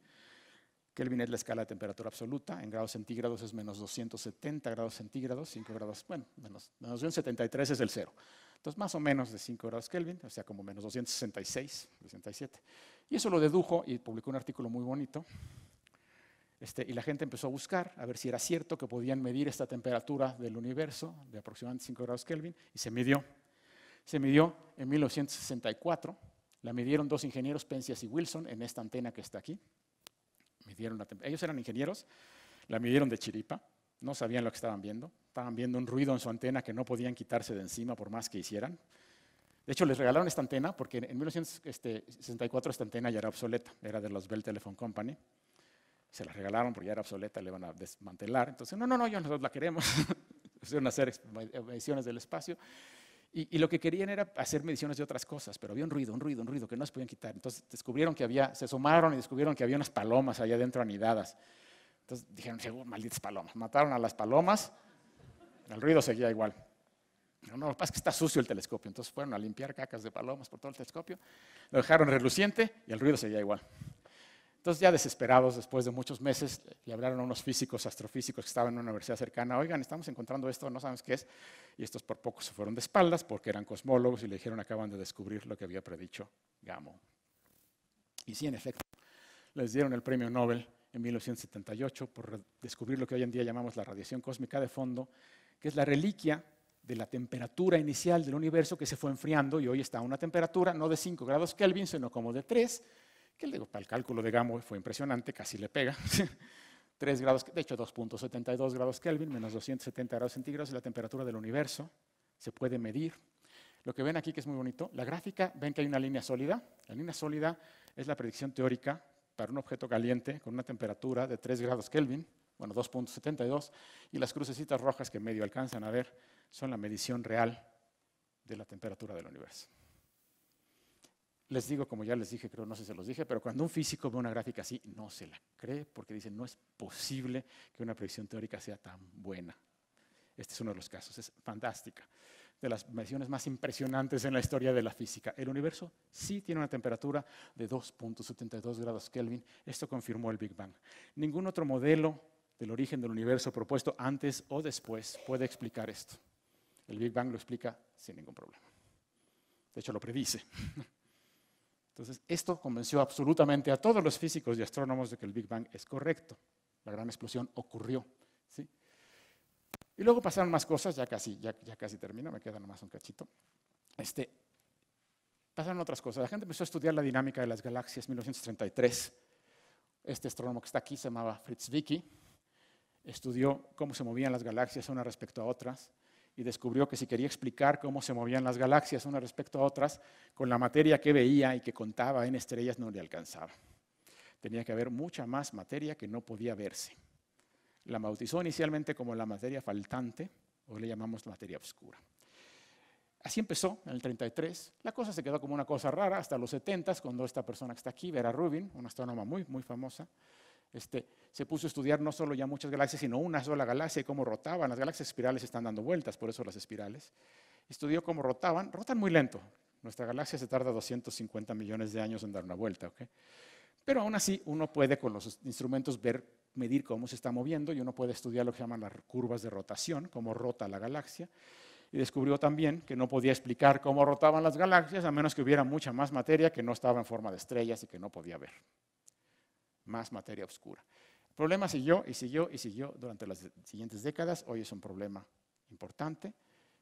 Kelvin es la escala de temperatura absoluta, en grados centígrados es menos 270 grados centígrados, 5 grados, bueno, menos, menos 273 es el cero. Entonces, más o menos de 5 grados Kelvin, o sea, como menos 266, 67. Y eso lo dedujo y publicó un artículo muy bonito. Este, y la gente empezó a buscar a ver si era cierto que podían medir esta temperatura del universo de aproximadamente 5 grados Kelvin, y se midió. Se midió en 1964. La midieron dos ingenieros, Penzias y Wilson, en esta antena que está aquí. Midieron Ellos eran ingenieros, la midieron de chiripa, no sabían lo que estaban viendo. Estaban viendo un ruido en su antena que no podían quitarse de encima por más que hicieran. De hecho, les regalaron esta antena porque en 1964 esta antena ya era obsoleta, era de los Bell Telephone Company. Se la regalaron porque ya era obsoleta, le iban a desmantelar. Entonces, no, no, no, yo nosotros la queremos. (laughs) Hicieron hacer mediciones del espacio. Y, y, lo que querían era hacer mediciones de otras cosas, pero había un ruido, un ruido, un ruido que no se podían quitar. Entonces descubrieron que había, se asomaron y descubrieron que había unas palomas allá adentro anidadas. Entonces dijeron, malditas palomas. Mataron a las palomas, el ruido seguía igual. No, no, lo que pasa es que está sucio el telescopio. Entonces fueron a limpiar cacas de palomas por todo el telescopio, lo dejaron reluciente y el ruido seguía igual. Entonces ya desesperados, después de muchos meses, le hablaron a unos físicos, astrofísicos que estaban en una universidad cercana, oigan, estamos encontrando esto, no sabemos qué es. Y estos por poco se fueron de espaldas porque eran cosmólogos y le dijeron, acaban de descubrir lo que había predicho Gamow. Y sí, en efecto, les dieron el premio Nobel en 1978 por descubrir lo que hoy en día llamamos la radiación cósmica de fondo que es la reliquia de la temperatura inicial del universo que se fue enfriando y hoy está a una temperatura no de 5 grados Kelvin, sino como de 3, que para el cálculo de Gamow fue impresionante, casi le pega. (laughs) 3 grados, de hecho 2.72 grados Kelvin, menos 270 grados centígrados es la temperatura del universo, se puede medir. Lo que ven aquí que es muy bonito, la gráfica, ven que hay una línea sólida. La línea sólida es la predicción teórica para un objeto caliente con una temperatura de 3 grados Kelvin, bueno, 2.72, y las crucecitas rojas que medio alcanzan a ver son la medición real de la temperatura del universo. Les digo, como ya les dije, creo, no sé si se los dije, pero cuando un físico ve una gráfica así, no se la cree porque dice, no es posible que una predicción teórica sea tan buena. Este es uno de los casos, es fantástica. De las mediciones más impresionantes en la historia de la física. El universo sí tiene una temperatura de 2.72 grados Kelvin. Esto confirmó el Big Bang. Ningún otro modelo del origen del universo propuesto antes o después puede explicar esto. El Big Bang lo explica sin ningún problema. De hecho, lo predice. (laughs) Entonces, esto convenció absolutamente a todos los físicos y astrónomos de que el Big Bang es correcto. La gran explosión ocurrió. ¿sí? Y luego pasaron más cosas, ya casi, ya, casi termino, me queda nomás un cachito. Este, pasaron otras cosas. La gente empezó a estudiar la dinámica de las galaxias en 1933. Este astrónomo que está aquí se llamaba Fritz Vicky. Estudió cómo se movían las galaxias unas respecto a otras y descubrió que si quería explicar cómo se movían las galaxias unas respecto a otras, con la materia que veía y que contaba en estrellas no le alcanzaba. Tenía que haber mucha más materia que no podía verse. La bautizó inicialmente como la materia faltante, o le llamamos materia oscura. Así empezó en el 33. La cosa se quedó como una cosa rara hasta los 70, cuando esta persona que está aquí, Vera Rubin, una astrónoma muy, muy famosa, este, se puso a estudiar no solo ya muchas galaxias, sino una sola galaxia y cómo rotaban. Las galaxias espirales están dando vueltas, por eso las espirales. Estudió cómo rotaban, rotan muy lento. Nuestra galaxia se tarda 250 millones de años en dar una vuelta, Pero aún así uno puede con los instrumentos ver, medir cómo se está moviendo y uno puede estudiar lo que llaman las curvas de rotación, cómo rota la galaxia. Y descubrió también que no podía explicar cómo rotaban las galaxias a menos que hubiera mucha más materia que no estaba en forma de estrellas y que no podía ver más materia oscura. El problema siguió y siguió y siguió durante las siguientes décadas. Hoy es un problema importante,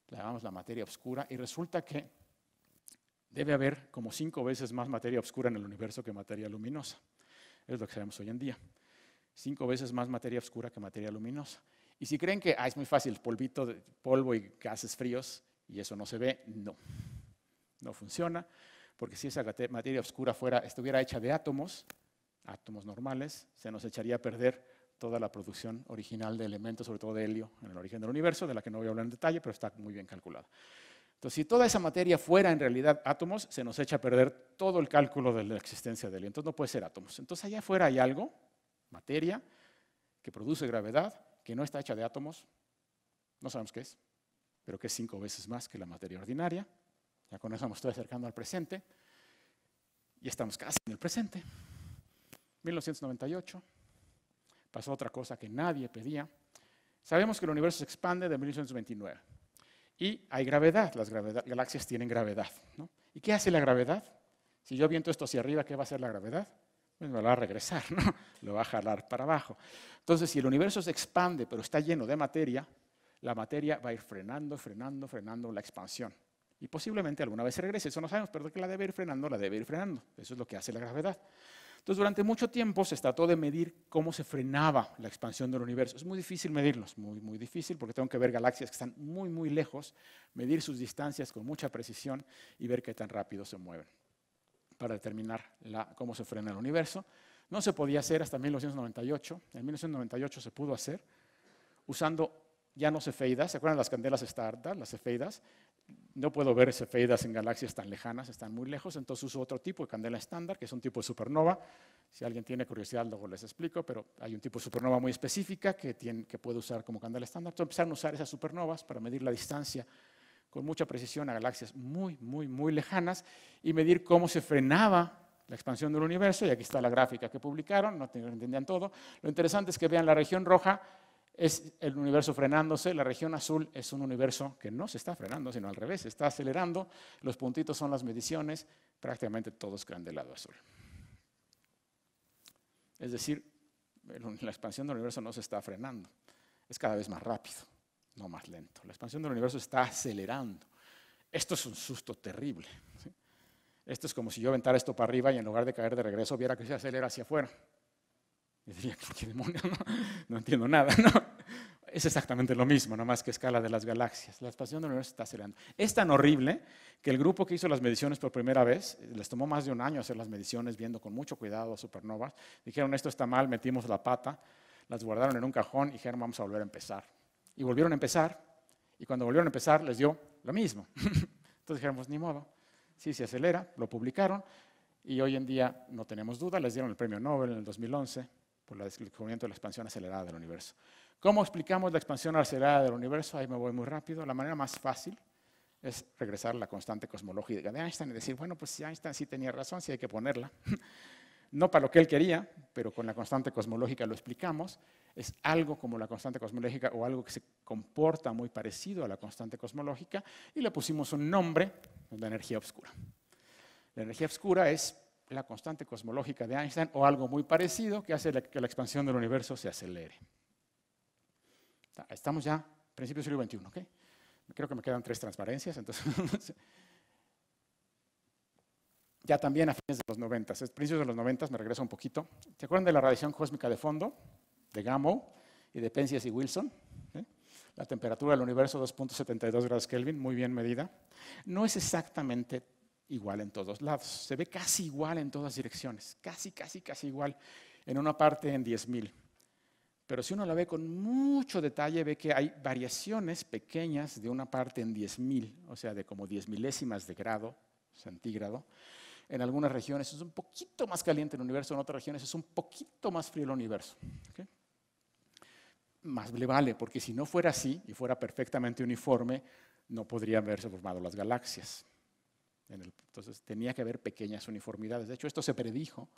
le llamamos la materia oscura, y resulta que debe haber como cinco veces más materia oscura en el universo que materia luminosa. Es lo que sabemos hoy en día. Cinco veces más materia oscura que materia luminosa. Y si creen que es muy fácil, polvito, polvo y gases fríos, y eso no se ve, no. No funciona, porque si esa materia oscura fuera, estuviera hecha de átomos, átomos normales, se nos echaría a perder toda la producción original de elementos, sobre todo de helio, en el origen del universo, de la que no voy a hablar en detalle, pero está muy bien calculada. Entonces, si toda esa materia fuera en realidad átomos, se nos echa a perder todo el cálculo de la existencia de helio. Entonces, no puede ser átomos. Entonces, allá afuera hay algo, materia, que produce gravedad, que no está hecha de átomos, no sabemos qué es, pero que es cinco veces más que la materia ordinaria. Ya con eso me estoy acercando al presente y estamos casi en el presente. 1998, pasó otra cosa que nadie pedía. Sabemos que el universo se expande de 1929 y hay gravedad, las galaxias tienen gravedad. ¿Y qué hace la gravedad? Si yo aviento esto hacia arriba, ¿qué va a hacer la gravedad? Pues me va a regresar, ¿no? (laughs) lo va a jalar para abajo. Entonces, si el universo se expande, pero está lleno de materia, la materia va a ir frenando, frenando, frenando la expansión. Y posiblemente alguna vez se regrese, eso no sabemos, pero que la debe ir frenando, la debe ir frenando. Eso es lo que hace la gravedad. Entonces, durante mucho tiempo se trató de medir cómo se frenaba la expansión del universo. Es muy difícil medirlos, muy, muy difícil, porque tengo que ver galaxias que están muy, muy lejos, medir sus distancias con mucha precisión y ver qué tan rápido se mueven para determinar cómo se frena el universo. No se podía hacer hasta 1998. En 1998 se pudo hacer usando ya no cefeidas. ¿Se acuerdan las candelas Stardust, las cefeidas? No puedo ver cefeidas en galaxias tan lejanas, están muy lejos, entonces uso otro tipo de candela estándar, que es un tipo de supernova. Si alguien tiene curiosidad, luego les explico, pero hay un tipo de supernova muy específica que, tiene, que puede usar como candela estándar. Entonces empezaron a usar esas supernovas para medir la distancia con mucha precisión a galaxias muy, muy, muy lejanas y medir cómo se frenaba la expansión del universo. Y aquí está la gráfica que publicaron, no entendían todo. Lo interesante es que vean la región roja es el universo frenándose, la región azul es un universo que no se está frenando, sino al revés, está acelerando, los puntitos son las mediciones, prácticamente todos caen del lado azul. Es decir, la expansión del universo no se está frenando, es cada vez más rápido. no más lento. La expansión del universo está acelerando. Esto es un susto terrible. Esto es como si yo aventara esto para arriba y en lugar de caer de regreso viera que se acelera hacia afuera. Y diría, ¿qué demonios? (laughs) No, no entiendo nada. ¿no? Es exactamente lo mismo, más que escala de las galaxias. La expansión del universo está acelerando. Es tan horrible que el grupo que hizo las mediciones por primera vez, les tomó más de un año hacer las mediciones, viendo con mucho cuidado a supernovas, dijeron, esto está mal, metimos la pata, las guardaron en un cajón y dijeron, vamos a volver a empezar. Y volvieron a empezar, y cuando volvieron a empezar les dio lo mismo. (laughs) Entonces dijimos, pues, ni modo, sí se acelera, lo publicaron, y hoy en día no tenemos duda, les dieron el premio Nobel en el 2011 por el descubrimiento de la expansión acelerada del universo. ¿Cómo explicamos la expansión acelerada del universo? Ahí me voy muy rápido. La manera más fácil es regresar a la constante cosmológica de Einstein y decir, bueno, pues si Einstein sí tenía razón, sí hay que ponerla. (laughs) No para lo que él quería, pero con la constante cosmológica lo explicamos. Es algo como la constante cosmológica o algo que se comporta muy parecido a la constante cosmológica y le pusimos un nombre, la energía oscura. La energía oscura es la constante cosmológica de Einstein o algo muy parecido que hace que la expansión del universo se acelere. Estamos ya, principios del siglo XXI, ¿ok? Creo que me quedan tres transparencias, entonces. (laughs) ya también a fines de los 90, principios de los 90, me regreso un poquito. ¿Se acuerdan de la radiación cósmica de fondo? De Gamow y de Penzias y Wilson. La temperatura del universo 2.72 grados Kelvin, muy bien medida. No es exactamente igual en todos lados. Se ve casi igual en todas direcciones. Casi, casi, casi igual. En una parte en 10.000. Pero si uno la ve con mucho detalle, ve que hay variaciones pequeñas de una parte en 10.000, o sea, de como 10 milésimas de grado centígrado. En algunas regiones es un poquito más caliente el universo, en otras regiones es un poquito más frío el universo. Más le vale, porque si no fuera así y fuera perfectamente uniforme, no podrían haberse formado las galaxias. Entonces tenía que haber pequeñas uniformidades. De hecho, esto se predijo,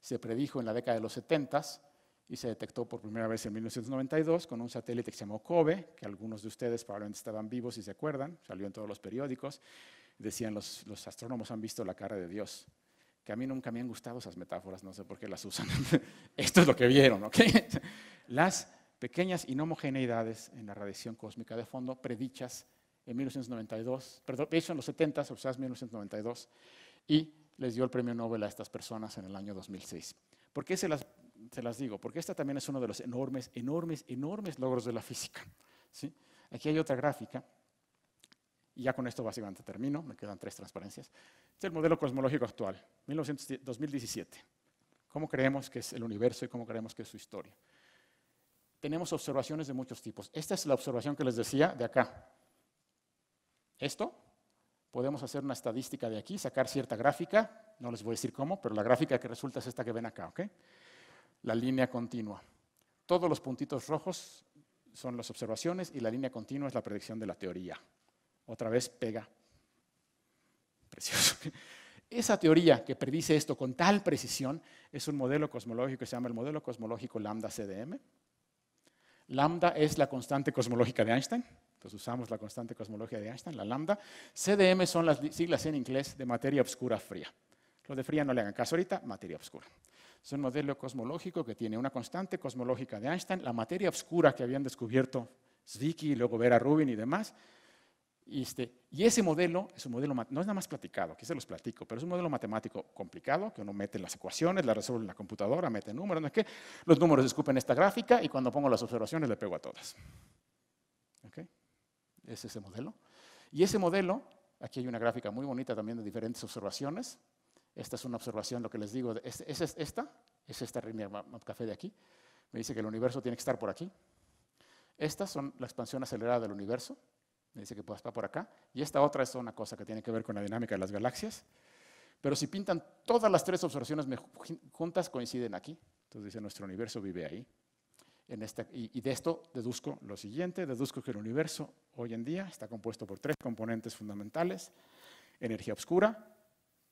se predijo en la década de los 70 y se detectó por primera vez en 1992 con un satélite que se llamó COBE, que algunos de ustedes probablemente estaban vivos y se acuerdan, salió en todos los periódicos. Decían los, los astrónomos han visto la cara de Dios. Que a mí nunca me han gustado esas metáforas, no sé por qué las usan. (laughs) Esto es lo que vieron, ¿ok? (laughs) Las pequeñas inhomogeneidades en la radiación cósmica de fondo predichas en 1992, perdón, hecho en los 70, o sea, en 1992, y les dio el premio Nobel a estas personas en el año 2006. ¿Por qué se las se las digo, porque esta también es uno de los enormes, enormes, enormes logros de la física. ¿sí? Aquí hay otra gráfica, y ya con esto básicamente termino, me quedan tres transparencias. Este es el modelo cosmológico actual, 2017. ¿Cómo creemos que es el universo y cómo creemos que es su historia? Tenemos observaciones de muchos tipos. Esta es la observación que les decía de acá. Esto, podemos hacer una estadística de aquí, sacar cierta gráfica, no les voy a decir cómo, pero la gráfica que resulta es esta que ven acá, ¿ok? la línea continua. Todos los puntitos rojos son las observaciones y la línea continua es la predicción de la teoría. Otra vez pega. Precioso. (laughs) Esa teoría que predice esto con tal precisión es un modelo cosmológico que se llama el modelo cosmológico lambda CDM. Lambda es la constante cosmológica de Einstein, entonces usamos la constante cosmológica de Einstein, la lambda. CDM son las siglas en inglés de materia oscura fría. Lo de fría no le hagan caso ahorita, materia oscura. Es un modelo cosmológico que tiene una constante cosmológica de Einstein, la materia oscura que habían descubierto Zwicky, luego Vera Rubin y demás. Y, este, y ese modelo es un modelo, no es nada más platicado, aquí se los platico, pero es un modelo matemático complicado que uno mete las ecuaciones, la resuelve en la computadora, mete números, no es que los números escupen esta gráfica y cuando pongo las observaciones le pego a todas. Es ese modelo. Y ese modelo, aquí hay una gráfica muy bonita también de diferentes observaciones, esta es una observación, lo que les digo. Es, es, esta, es esta línea café de aquí. Me dice que el universo tiene que estar por aquí. Estas son la expansión acelerada del universo. Me dice que puede estar por acá. Y esta otra es una cosa que tiene que ver con la dinámica de las galaxias. Pero si pintan todas las tres observaciones juntas, coinciden aquí. Entonces dice, nuestro universo vive ahí. Y, y, de esto deduzco lo siguiente, deduzco que el universo hoy en día está compuesto por tres componentes fundamentales. Energía oscura,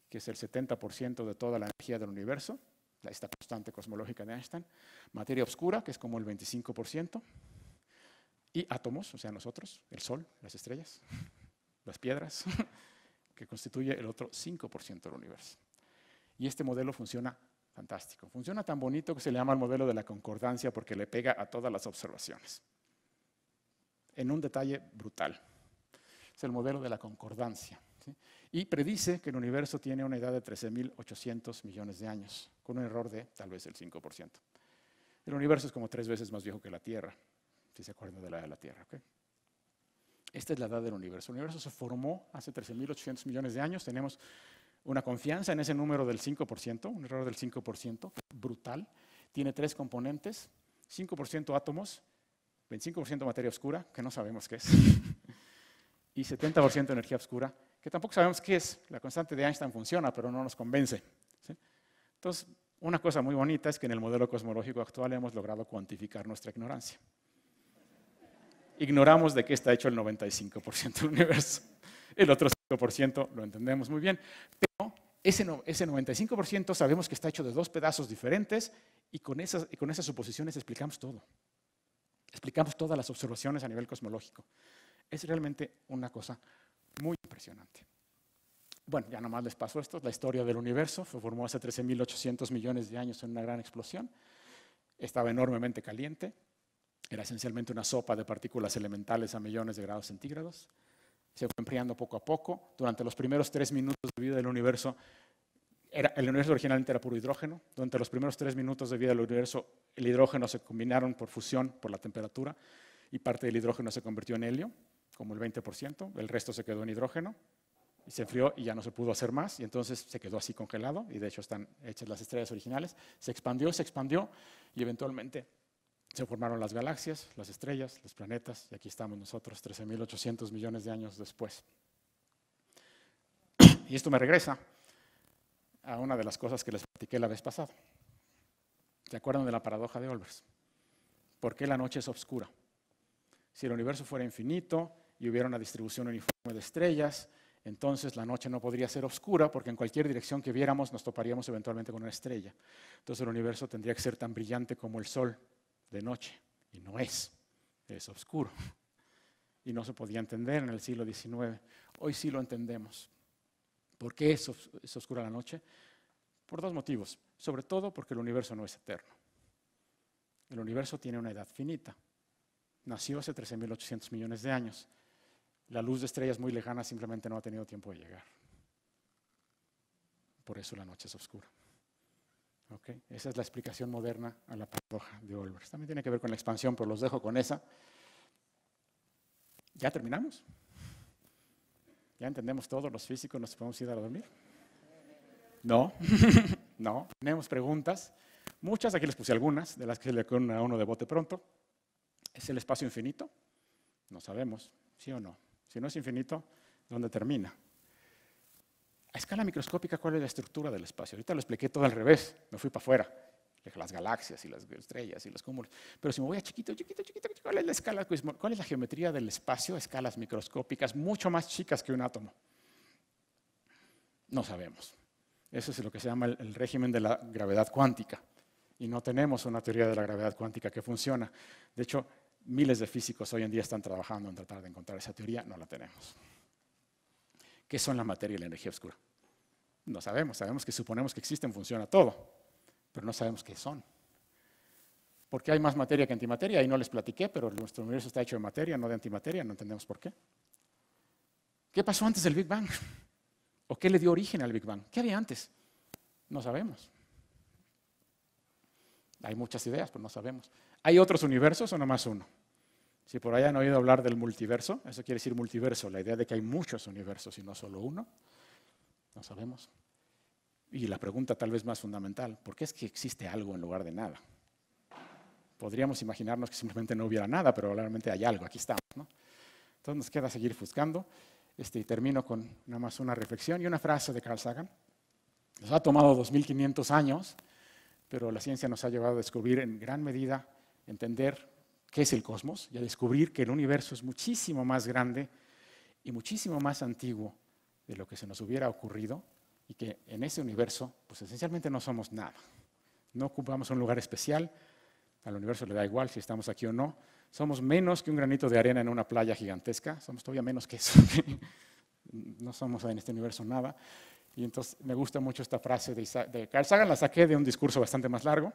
que es el 70% de toda la energía del universo, esta constante cosmológica de Einstein, materia oscura, que es como el 25%, y átomos, o sea, nosotros, el Sol, las estrellas, (laughs) las piedras, (laughs) que constituye el otro 5% del universo. Y este modelo funciona fantástico. Funciona tan bonito que se le llama el modelo de la concordancia porque le pega a todas las observaciones. en un detalle brutal. Es el modelo de la concordancia. Y predice que el universo tiene una edad de 13.800 millones de años, con un error de tal vez el 5%. El universo es como tres veces más viejo que la Tierra, si se acuerdan de la edad de la Tierra. Esta es la edad del universo. El universo se formó hace 13.800 millones de años. Tenemos una confianza en ese número del 5%, un error del 5%, brutal. Tiene tres componentes, 5% átomos, 25% materia oscura, que no sabemos qué es, (laughs) y 70% energía oscura, que tampoco sabemos qué es. La constante de Einstein funciona, pero no nos convence. Entonces, una cosa muy bonita es que en el modelo cosmológico actual hemos logrado cuantificar nuestra ignorancia. Ignoramos de qué está hecho el 95% del universo. El otro 5% lo entendemos muy bien, pero ese, 95% sabemos que está hecho de dos pedazos diferentes y con esas, suposiciones explicamos todo. Explicamos todas las observaciones a nivel cosmológico. Es realmente una cosa muy impresionante. Bueno, ya nomás les paso esto. La historia del universo se formó hace 13.800 millones de años en una gran explosión. Estaba enormemente caliente. Era esencialmente una sopa de partículas elementales a millones de grados centígrados. Se fue enfriando poco a poco. Durante los primeros tres minutos de vida del universo, el universo originalmente era puro hidrógeno. Durante los primeros tres minutos de vida del universo, el hidrógeno se combinaron por fusión, por la temperatura, y parte del hidrógeno se convirtió en helio como el 20%, el resto se quedó en hidrógeno y se enfrió y ya no se pudo hacer más y entonces se quedó así congelado y de hecho están hechas las estrellas originales. Se expandió, se expandió y eventualmente se formaron las galaxias, las estrellas, los planetas y aquí estamos nosotros 13.800 millones de años después. Y esto me regresa a una de las cosas que les platiqué la vez pasada. ¿Se acuerdan de la paradoja de Olbers? ¿Por qué la noche es oscura? Si el universo fuera infinito, y hubiera una distribución uniforme de estrellas, entonces la noche no podría ser oscura porque en cualquier dirección que viéramos nos toparíamos eventualmente con una estrella. Entonces el universo tendría que ser tan brillante como el sol de noche, y no es, es oscuro. Y no se podía entender en el siglo XIX. Hoy sí lo entendemos. ¿Por qué es, es oscura la noche? Por dos motivos. Sobre todo porque el universo no es eterno. El universo tiene una edad finita. Nació hace 13.800 millones de años la luz de estrellas muy lejanas simplemente no ha tenido tiempo de llegar. Por eso la noche es oscura. Esa es la explicación moderna a la paradoja de Olbers. También tiene que ver con la expansión, pero los dejo con esa. ¿Ya terminamos? ¿Ya entendemos todo? ¿Los físicos nos podemos ir a dormir? No, (laughs) no. Tenemos preguntas. Muchas, aquí les puse algunas, de las que se le ocurren a uno de bote pronto. ¿Es el espacio infinito? No sabemos, ¿sí o no? Si no es infinito, ¿dónde termina? A escala microscópica, ¿cuál es la estructura del espacio? Ahorita lo expliqué todo al revés, me fui para afuera. Las galaxias y las estrellas y los cúmulos. Pero si me voy a chiquito, chiquito, chiquito, ¿cuál es la escala? ¿Cuál es la geometría del espacio escalas microscópicas mucho más chicas que un átomo? No sabemos. Eso es lo que se llama el régimen de la gravedad cuántica. Y no tenemos una teoría de la gravedad cuántica que funciona. De hecho, Miles de físicos hoy en día están trabajando en tratar de encontrar esa teoría, no la tenemos. ¿Qué son la materia y la energía oscura? No sabemos, sabemos que suponemos que existen, funciona todo, pero no sabemos qué son. ¿Por qué hay más materia que antimateria? Ahí no les platiqué, pero nuestro universo está hecho de materia, no de antimateria, no entendemos por qué. ¿Qué pasó antes del Big Bang? (laughs) ¿O qué le dio origen al Big Bang? ¿Qué había antes? No sabemos. Hay muchas ideas, pero no sabemos. ¿Hay otros universos o no más uno? Si por ahí han oído hablar del multiverso, eso quiere decir multiverso, la idea de que hay muchos universos y no solo uno, no sabemos. Y la pregunta tal vez más fundamental, ¿por qué es que existe algo en lugar de nada? Podríamos imaginarnos que simplemente no hubiera nada, pero realmente hay algo, aquí estamos. Entonces nos queda seguir buscando. Este, y termino con nada más una reflexión y una frase de Carl Sagan. Nos ha tomado 2.500 años, pero la ciencia nos ha llevado a descubrir en gran medida entender qué es el cosmos y a descubrir que el universo es muchísimo más grande y muchísimo más antiguo de lo que se nos hubiera ocurrido y que en ese universo, pues esencialmente no somos nada. No ocupamos un lugar especial, al universo le da igual si estamos aquí o no. Somos menos que un granito de arena en una playa gigantesca, somos todavía menos que eso. (laughs) no somos en este universo nada. Y entonces me gusta mucho esta frase de, de Carl Sagan, la saqué de un discurso bastante más largo,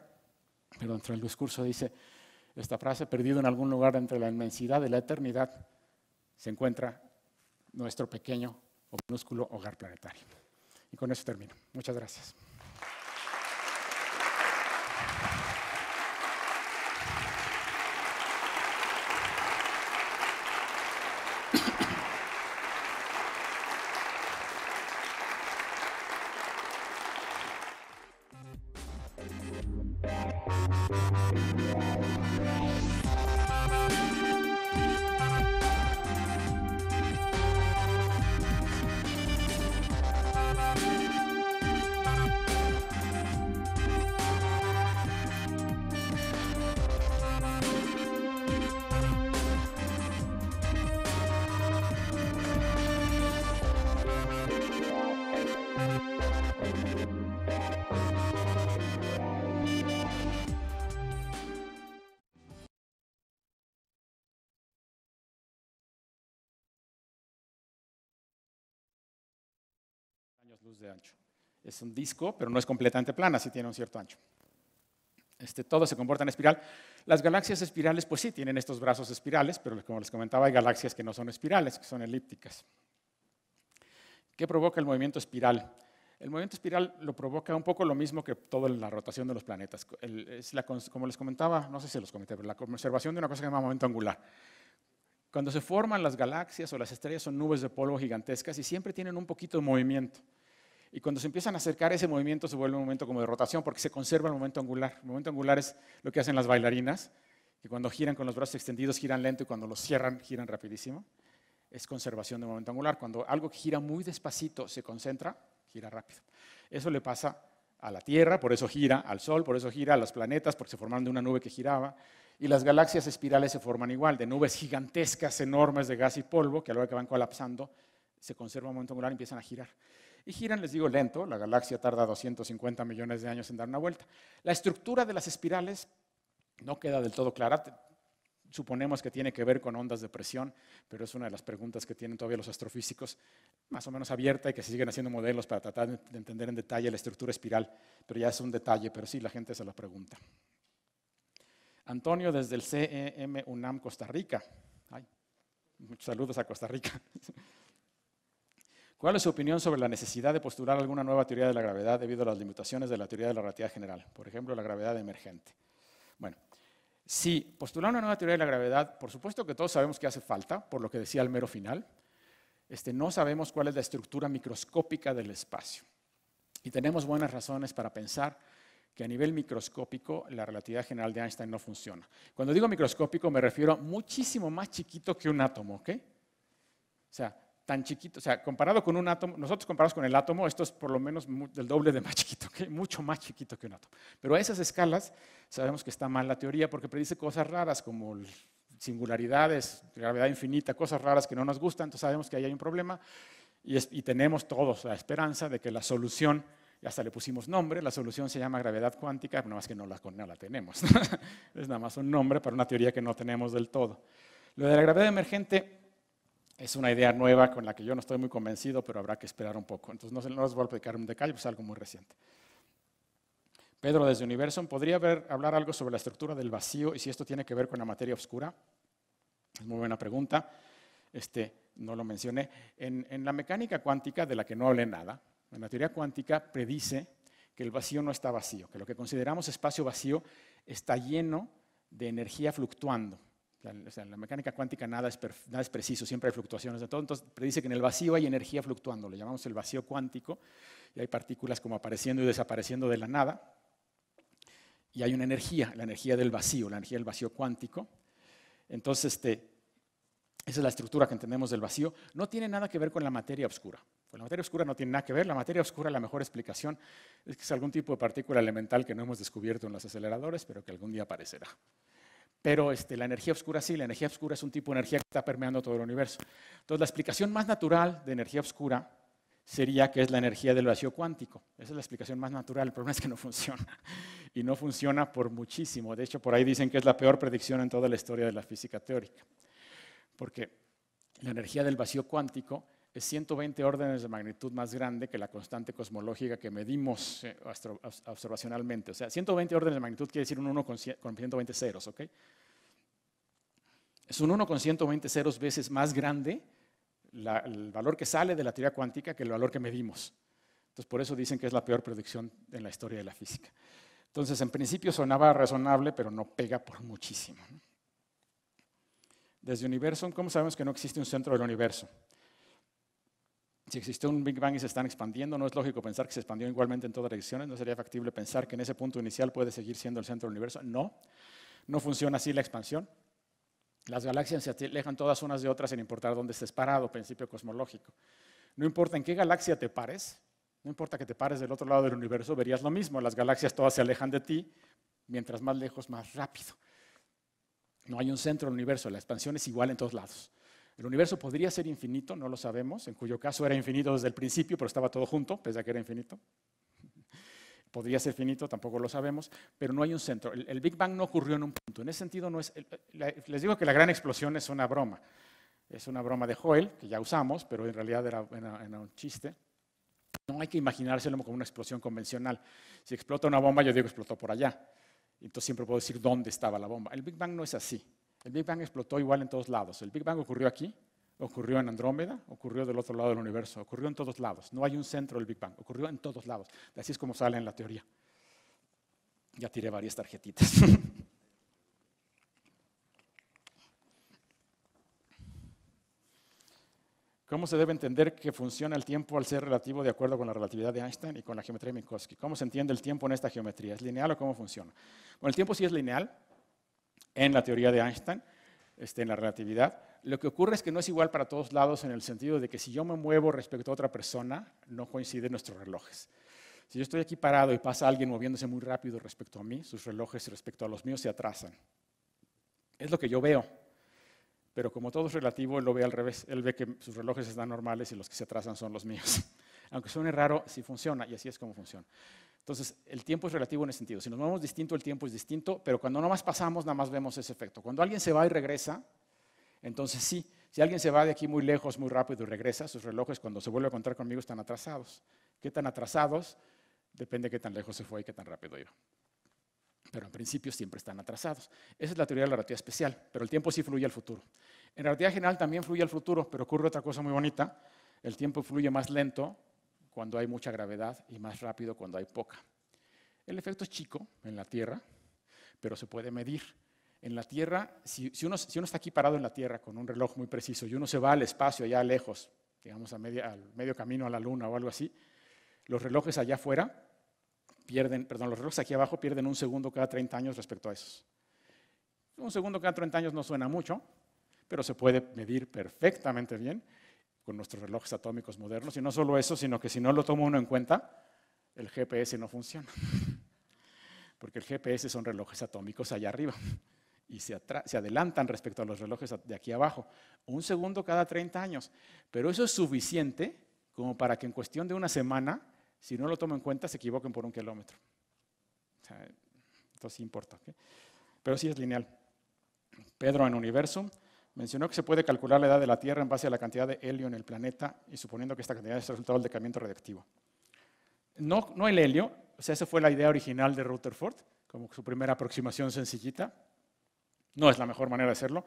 pero dentro del discurso dice, esta frase, perdido en algún lugar entre la inmensidad de la eternidad, se encuentra nuestro pequeño o minúsculo hogar planetario. Y con eso termino. Muchas gracias. De ancho. Es un disco, pero no es completamente plana, sí tiene un cierto ancho. Este, todo se comporta en espiral. Las galaxias espirales, pues sí, tienen estos brazos espirales, pero como les comentaba, hay galaxias que no son espirales, que son elípticas. ¿Qué provoca el movimiento espiral? El movimiento espiral lo provoca un poco lo mismo que toda la rotación de los planetas. es la, como les comentaba, no sé si los comenté, pero la conservación de una cosa que se llama momento angular. Cuando se forman las galaxias o las estrellas son nubes de polvo gigantescas y siempre tienen un poquito de movimiento. Y cuando se empiezan a acercar, ese movimiento se vuelve un momento como de rotación porque se conserva el momento angular. El momento angular es lo que hacen las bailarinas, que cuando giran con los brazos extendidos giran lento y cuando los cierran giran rapidísimo. Es conservación de momento angular. Cuando algo que gira muy despacito se concentra, gira rápido. Eso le pasa a la Tierra, por eso gira, al Sol, por eso gira, a los planetas, porque se formaron de una nube que giraba. Y las galaxias espirales se forman igual, de nubes gigantescas, enormes de gas y polvo, que a lo que van colapsando, se conserva un momento angular y empiezan a girar y giran, les digo, lento. La galaxia tarda 250 millones de años en dar una vuelta. La estructura de las espirales no queda del todo clara. Suponemos que tiene que ver con ondas de presión, pero es una de las preguntas que tienen todavía los astrofísicos, más o menos abierta y que se siguen haciendo modelos para tratar de entender en detalle la estructura espiral. Pero ya es un detalle, pero sí, la gente se lo pregunta. Antonio desde el CEM UNAM Costa Rica. muchos saludos a Costa Rica. (laughs) ¿Cuál es su opinión sobre la necesidad de postular alguna nueva teoría de la gravedad debido a las limitaciones de la teoría de la relatividad general? Por ejemplo, la gravedad emergente. Bueno, si postular una nueva teoría de la gravedad, por supuesto que todos sabemos que hace falta, por lo que decía el mero final. Este, no sabemos cuál es la estructura microscópica del espacio. Y tenemos buenas razones para pensar que a nivel microscópico la relatividad general de Einstein no funciona. Cuando digo microscópico me refiero a muchísimo más chiquito que un átomo, ¿ok? O sea, tan chiquito, o sea, comparado con un átomo, nosotros comparados con el átomo, esto es por lo menos del doble de más (laughs) chiquito, mucho más chiquito que un átomo. Pero a esas escalas sabemos que está mal la teoría porque predice cosas raras como singularidades, gravedad infinita, cosas raras que no nos gustan, entonces sabemos que ahí hay un problema y, y tenemos todos la esperanza de que la solución, y hasta le pusimos nombre, la solución se llama gravedad cuántica, nada más que no la, no la tenemos. (laughs) es nada más un nombre para una teoría que no tenemos del todo. Lo de la gravedad emergente es una idea nueva con la que yo no estoy muy convencido, pero habrá que esperar un poco. Entonces no, no voy a explicar en detalle, pues es algo muy reciente. Pedro desde Universum, ¿podría hablar algo sobre la estructura del vacío y si esto tiene que ver con la materia oscura? Es muy buena pregunta. Este, no lo mencioné. En, en la mecánica cuántica, de la que no hablé nada, en la teoría cuántica predice que el vacío no está vacío, que lo que consideramos espacio vacío está lleno de energía fluctuando. La mecánica cuántica nada es, nada es, preciso, siempre hay fluctuaciones de todo. Entonces predice que en el vacío hay energía fluctuando, lo llamamos el vacío cuántico, y hay partículas como apareciendo y desapareciendo de la nada. Y hay una energía, la energía del vacío, la energía del vacío cuántico. Entonces, este, esa es la estructura que entendemos del vacío. No tiene nada que ver con la materia oscura. Con la materia oscura no tiene nada que ver. La materia oscura, la mejor explicación es que es algún tipo de partícula elemental que no hemos descubierto en los aceleradores, pero que algún día aparecerá. Pero este, la energía oscura sí, la energía oscura es un tipo de energía que está permeando todo el universo. Entonces, la explicación más natural de energía oscura sería que es la energía del vacío cuántico. Esa es la explicación más natural. El problema es que no (laughs) funciona. Y no funciona por muchísimo. De hecho, por ahí dicen que es la peor predicción en toda la historia de la física teórica. Porque la energía del vacío cuántico es 120 órdenes de magnitud más grande que la constante cosmológica que medimos eh, observacionalmente. O sea, 120 órdenes de magnitud quiere decir un 1 con 120 ceros, ¿ok? Es un 1 con 120 ceros veces más grande el valor que sale de la teoría cuántica que el valor que medimos. Entonces, por eso dicen que es la peor predicción en la historia de la física. Entonces, en principio sonaba razonable, pero no pega por muchísimo. Desde universo, ¿cómo sabemos que no existe un centro del universo? Si existe un Big Bang y se están expandiendo, no es lógico pensar que se expandió igualmente en todas direcciones, no sería factible pensar que en ese punto inicial puede seguir siendo el centro del universo. No, no funciona así la expansión. Las galaxias se alejan todas unas de otras sin importar dónde estés parado, principio cosmológico. No importa en qué galaxia te pares, no importa que te pares del otro lado del universo, verías lo mismo. Las galaxias todas se alejan de ti, mientras más lejos, más rápido. No hay un centro del universo, la expansión es igual en todos lados. El universo podría ser infinito, no lo sabemos, en cuyo caso era infinito desde el principio, pero estaba todo junto, pese a que era infinito. (laughs) Podría ser finito, tampoco lo sabemos, pero no hay un centro. El, Big Bang no ocurrió en un punto. En ese sentido, no es, les digo que la gran explosión es una broma. Es una broma de Joel, que ya usamos, pero en realidad era, era un chiste. No hay que imaginárselo como una explosión convencional. Si explota una bomba, yo digo explotó por allá. Entonces siempre puedo decir dónde estaba la bomba. El Big Bang no es así. El Big Bang explotó igual en todos lados. El Big Bang ocurrió aquí, ocurrió en Andrómeda, ocurrió del otro lado del universo, ocurrió en todos lados. No hay un centro del Big Bang, ocurrió en todos lados. Así es como sale en la teoría. Ya tiré varias tarjetitas. (laughs) ¿Cómo se debe entender que funciona el tiempo al ser relativo de acuerdo con la relatividad de Einstein y con la geometría de Minkowski? ¿Cómo se entiende el tiempo en esta geometría? ¿Es lineal o cómo funciona? Bueno, el tiempo sí es lineal, en la teoría de Einstein, este, en la relatividad. Lo que ocurre es que no es igual para todos lados en el sentido de que si yo me muevo respecto a otra persona, no coinciden nuestros relojes. Si yo estoy aquí parado y pasa alguien moviéndose muy rápido respecto a mí, sus relojes respecto a los míos se atrasan. Es lo que yo veo. Pero como todo es relativo, él lo ve al revés. Él ve que sus relojes están normales y los que se atrasan son los míos. (laughs) Aunque suene raro, sí funciona y así es como funciona. Entonces, el tiempo es relativo en ese sentido. Si nos movemos distinto, el tiempo es distinto, pero cuando no más pasamos, nada más vemos ese efecto. Cuando alguien se va y regresa, entonces sí, si alguien se va de aquí muy lejos, muy rápido y regresa, sus relojes cuando se vuelve a encontrar conmigo están atrasados. ¿Qué tan atrasados? Depende de qué tan lejos se fue y qué tan rápido iba. Pero en principio siempre están atrasados. Esa es la teoría de la relatividad especial, pero el tiempo sí fluye al futuro. En la relatividad general también fluye al futuro, pero ocurre otra cosa muy bonita. El tiempo fluye más lento cuando hay mucha gravedad y más rápido cuando hay poca. El efecto es chico en la Tierra, pero se puede medir. En la Tierra, si, uno, está aquí parado en la Tierra con un reloj muy preciso y uno se va al espacio allá lejos, digamos a al medio camino a la Luna o algo así, los relojes allá afuera pierden, perdón, los relojes aquí abajo pierden un segundo cada 30 años respecto a esos. Un segundo cada 30 años no suena mucho, pero se puede medir perfectamente bien con nuestros relojes atómicos modernos. Y no solo eso, sino que si no lo toma uno en cuenta, el GPS no funciona. (laughs) Porque el GPS son relojes atómicos allá arriba y se, se, adelantan respecto a los relojes de aquí abajo. Un segundo cada 30 años. Pero eso es suficiente como para que en cuestión de una semana, si no lo toma en cuenta, se equivoquen por un kilómetro. O entonces sí importa. Pero sí es lineal. Pedro en Universo Mencionó que se puede calcular la edad de la Tierra en base a la cantidad de helio en el planeta y suponiendo que esta cantidad es resultado del decamiento radiactivo. No, no el helio, o sea, esa fue la idea original de Rutherford, como su primera aproximación sencillita. No es la mejor manera de hacerlo.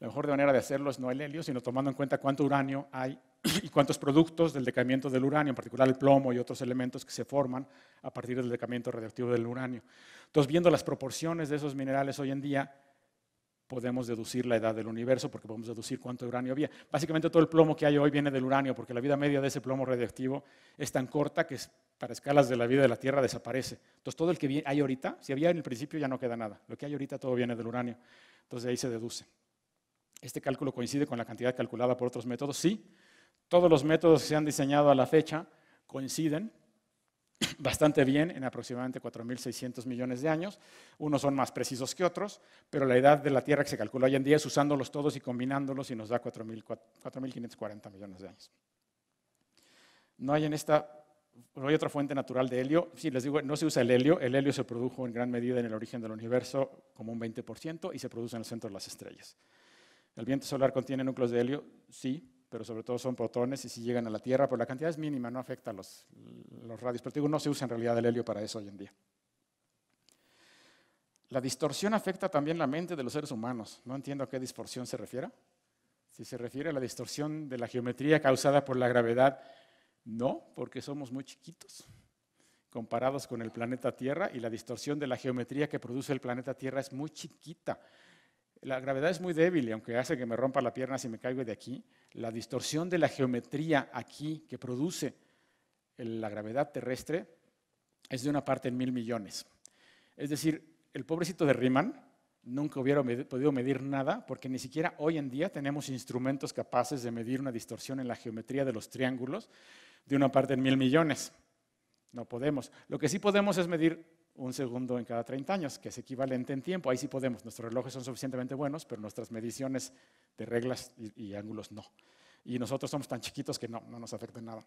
La mejor manera de hacerlo es no el helio, sino tomando en cuenta cuánto uranio hay (clears throat) y cuántos productos del decamiento del uranio, en particular el plomo y otros elementos que se forman a partir del decamiento radiactivo del uranio. Entonces, viendo las proporciones de esos minerales hoy en día, podemos deducir la edad del universo porque podemos deducir cuánto uranio había. Básicamente todo el plomo que hay hoy viene del uranio porque la vida media de ese plomo radiactivo es tan corta que para escalas de la vida de la Tierra desaparece. Entonces todo el que hay ahorita, si había en el principio ya no queda nada. Lo que hay ahorita todo viene del uranio. Entonces de ahí se deduce. ¿Este cálculo coincide con la cantidad calculada por otros métodos? Sí. Todos los métodos que se han diseñado a la fecha coinciden bastante bien en aproximadamente 4.600 millones de años. Unos son más precisos que otros, pero la edad de la Tierra que se calcula hoy en día es usándolos todos y combinándolos y nos da 4.540 millones de años. No hay en esta, no hay otra fuente natural de helio. Sí, les digo, no se usa el helio. El helio se produjo en gran medida en el origen del universo como un 20% y se produce en el centro de las estrellas. ¿El viento solar contiene núcleos de helio? Sí, pero sobre todo son protones y si llegan a la Tierra, pero la cantidad es mínima, no afecta a los, los radios. Pero digo, no se usa en realidad el helio para eso hoy en día. La distorsión afecta también la mente de los seres humanos. No entiendo a qué distorsión se refiere. Si se refiere a la distorsión de la geometría causada por la gravedad, no, porque somos muy chiquitos comparados con el planeta Tierra y la distorsión de la geometría que produce el planeta Tierra es muy chiquita. La gravedad es muy débil y aunque hace que me rompa la pierna si me caigo de aquí, la distorsión de la geometría aquí que produce la gravedad terrestre es de una parte en mil millones. Es decir, el pobrecito de Riemann nunca hubiera podido medir nada porque ni siquiera hoy en día tenemos instrumentos capaces de medir una distorsión en la geometría de los triángulos de una parte en mil millones. No podemos. Lo que sí podemos es medir un segundo en cada 30 años, que es equivalente en tiempo. Ahí sí podemos. Nuestros relojes son suficientemente buenos, pero nuestras mediciones de reglas y, ángulos no. Y nosotros somos tan chiquitos que no, no nos afecta nada.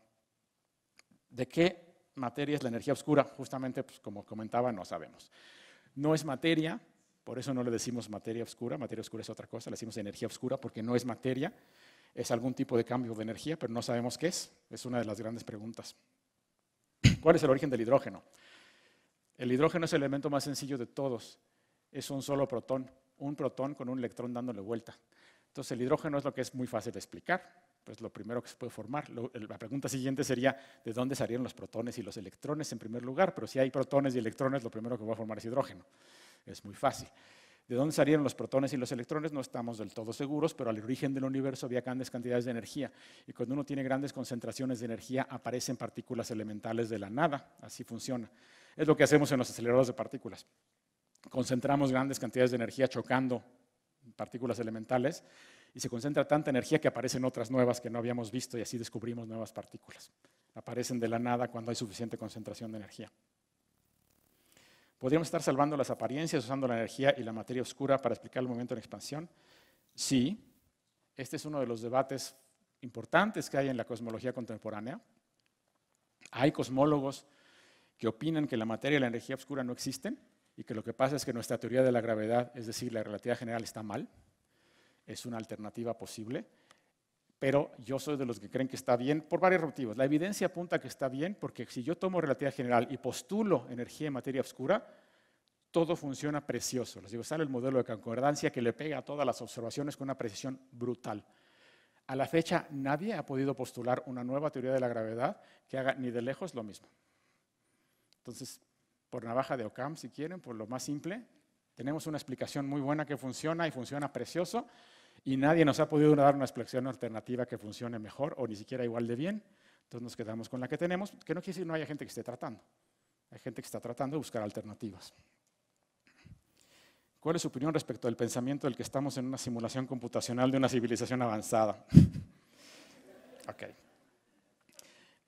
¿De qué materia es la energía oscura? Justamente, pues, como comentaba, no sabemos. No es materia, por eso no le decimos materia oscura. Materia oscura es otra cosa, le decimos energía oscura porque no es materia. Es algún tipo de cambio de energía, pero no sabemos qué es. Es una de las grandes preguntas. ¿Cuál es el origen del hidrógeno? El hidrógeno es el elemento más sencillo de todos. Es un solo protón, un protón con un electrón dándole vuelta. Entonces el hidrógeno es lo que es muy fácil de explicar, pues lo primero que se puede formar. la pregunta siguiente sería, ¿de dónde salieron los protones y los electrones en primer lugar? Pero si hay protones y electrones, lo primero que va a formar es hidrógeno. Es muy fácil. ¿De dónde salieron los protones y los electrones? No estamos del todo seguros, pero al origen del universo había grandes cantidades de energía. Y cuando uno tiene grandes concentraciones de energía, aparecen partículas elementales de la nada. Así funciona. Es lo que hacemos en los aceleradores de partículas. Concentramos grandes cantidades de energía chocando partículas elementales y se concentra tanta energía que aparecen otras nuevas que no habíamos visto y así descubrimos nuevas partículas. Aparecen de la nada cuando hay suficiente concentración de energía. ¿Podríamos estar salvando las apariencias usando la energía y la materia oscura para explicar el momento en expansión? Sí, este es uno de los debates importantes que hay en la cosmología contemporánea. Hay cosmólogos que opinan que la materia y la energía oscura no existen y que lo que pasa es que nuestra teoría de la gravedad, es decir, la relatividad general, está mal. Es una alternativa posible pero yo soy de los que creen que está bien por varios motivos. La evidencia apunta que está bien porque si yo tomo relatividad general y postulo energía en materia oscura, todo funciona precioso. Les digo, sale el modelo de concordancia que le pega a todas las observaciones con una precisión brutal. A la fecha, nadie ha podido postular una nueva teoría de la gravedad que haga ni de lejos lo mismo. Entonces, por navaja de Ockham, si quieren, por lo más simple, tenemos una explicación muy buena que funciona y funciona precioso, y nadie nos ha podido dar una explicación alternativa que funcione mejor o ni siquiera igual de bien. Entonces nos quedamos con la que tenemos, que no quiere decir no haya gente que esté tratando. Hay gente que está tratando de buscar alternativas. ¿Cuál es su opinión respecto al pensamiento del que estamos en una simulación computacional de una civilización avanzada? (laughs) ok.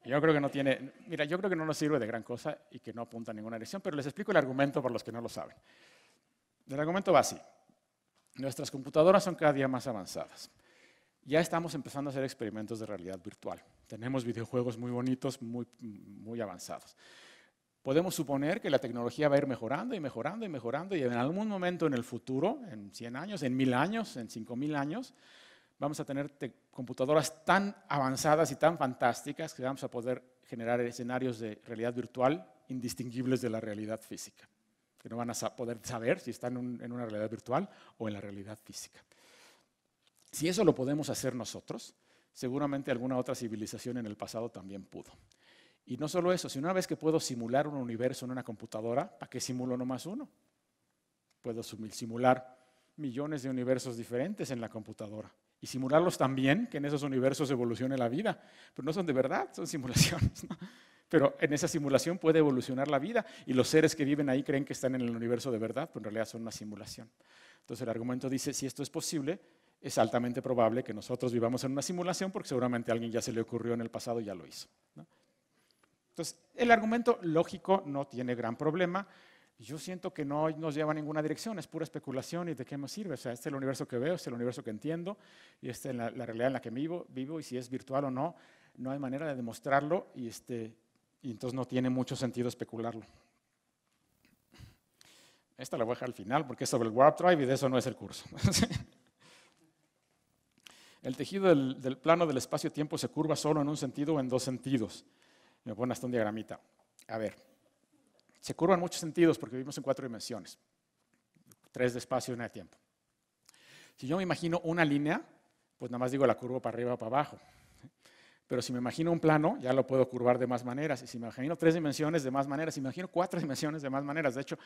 Yo creo que no tiene, mira, yo creo que no nos sirve de gran cosa y que no apunta a ninguna dirección, pero les explico el argumento por los que no lo saben. El argumento va así. Nuestras computadoras son cada día más avanzadas. Ya estamos empezando a hacer experimentos de realidad virtual. Tenemos videojuegos muy bonitos, muy, muy avanzados. Podemos suponer que la tecnología va a ir mejorando y mejorando y mejorando y en algún momento en el futuro, en 100 años, en 1000 años, en 5000 años, vamos a tener computadoras tan avanzadas y tan fantásticas que vamos a poder generar escenarios de realidad virtual indistinguibles de la realidad física que no van a poder saber si están en una realidad virtual o en la realidad física. Si eso lo podemos hacer nosotros, seguramente alguna otra civilización en el pasado también pudo. Y no solo eso, sino una vez que puedo simular un universo en una computadora, ¿para qué simulo nomás uno? Puedo simular millones de universos diferentes en la computadora y simularlos también, que en esos universos evolucione la vida, pero no son de verdad, son simulaciones. pero en esa simulación puede evolucionar la vida y los seres que viven ahí creen que están en el universo de verdad, pero en realidad son una simulación. Entonces el argumento dice, si esto es posible, es altamente probable que nosotros vivamos en una simulación porque seguramente a alguien ya se le ocurrió en el pasado y ya lo hizo. Entonces, el argumento lógico no tiene gran problema. Yo siento que no nos lleva a ninguna dirección, es pura especulación y de qué me sirve. O sea, este es el universo que veo, este es el universo que entiendo y esta es la, realidad en la que vivo, vivo y si es virtual o no, no hay manera de demostrarlo y, este, y entonces no tiene mucho sentido especularlo. Esta la voy a dejar al final porque es sobre el Warp Drive y de eso no es el curso. (laughs) el tejido del, plano del espacio-tiempo se curva solo en un sentido o en dos sentidos. Me pone hasta un diagramita. A ver, se curva en muchos sentidos porque vivimos en cuatro dimensiones. tres de espacio y una de tiempo. Si yo me imagino una línea, pues nada más digo la curva para arriba o para abajo. Pero si me imagino un plano, ya lo puedo curvar de más maneras. Y si me imagino tres dimensiones, de más maneras. Si me imagino cuatro dimensiones, de más maneras. De hecho,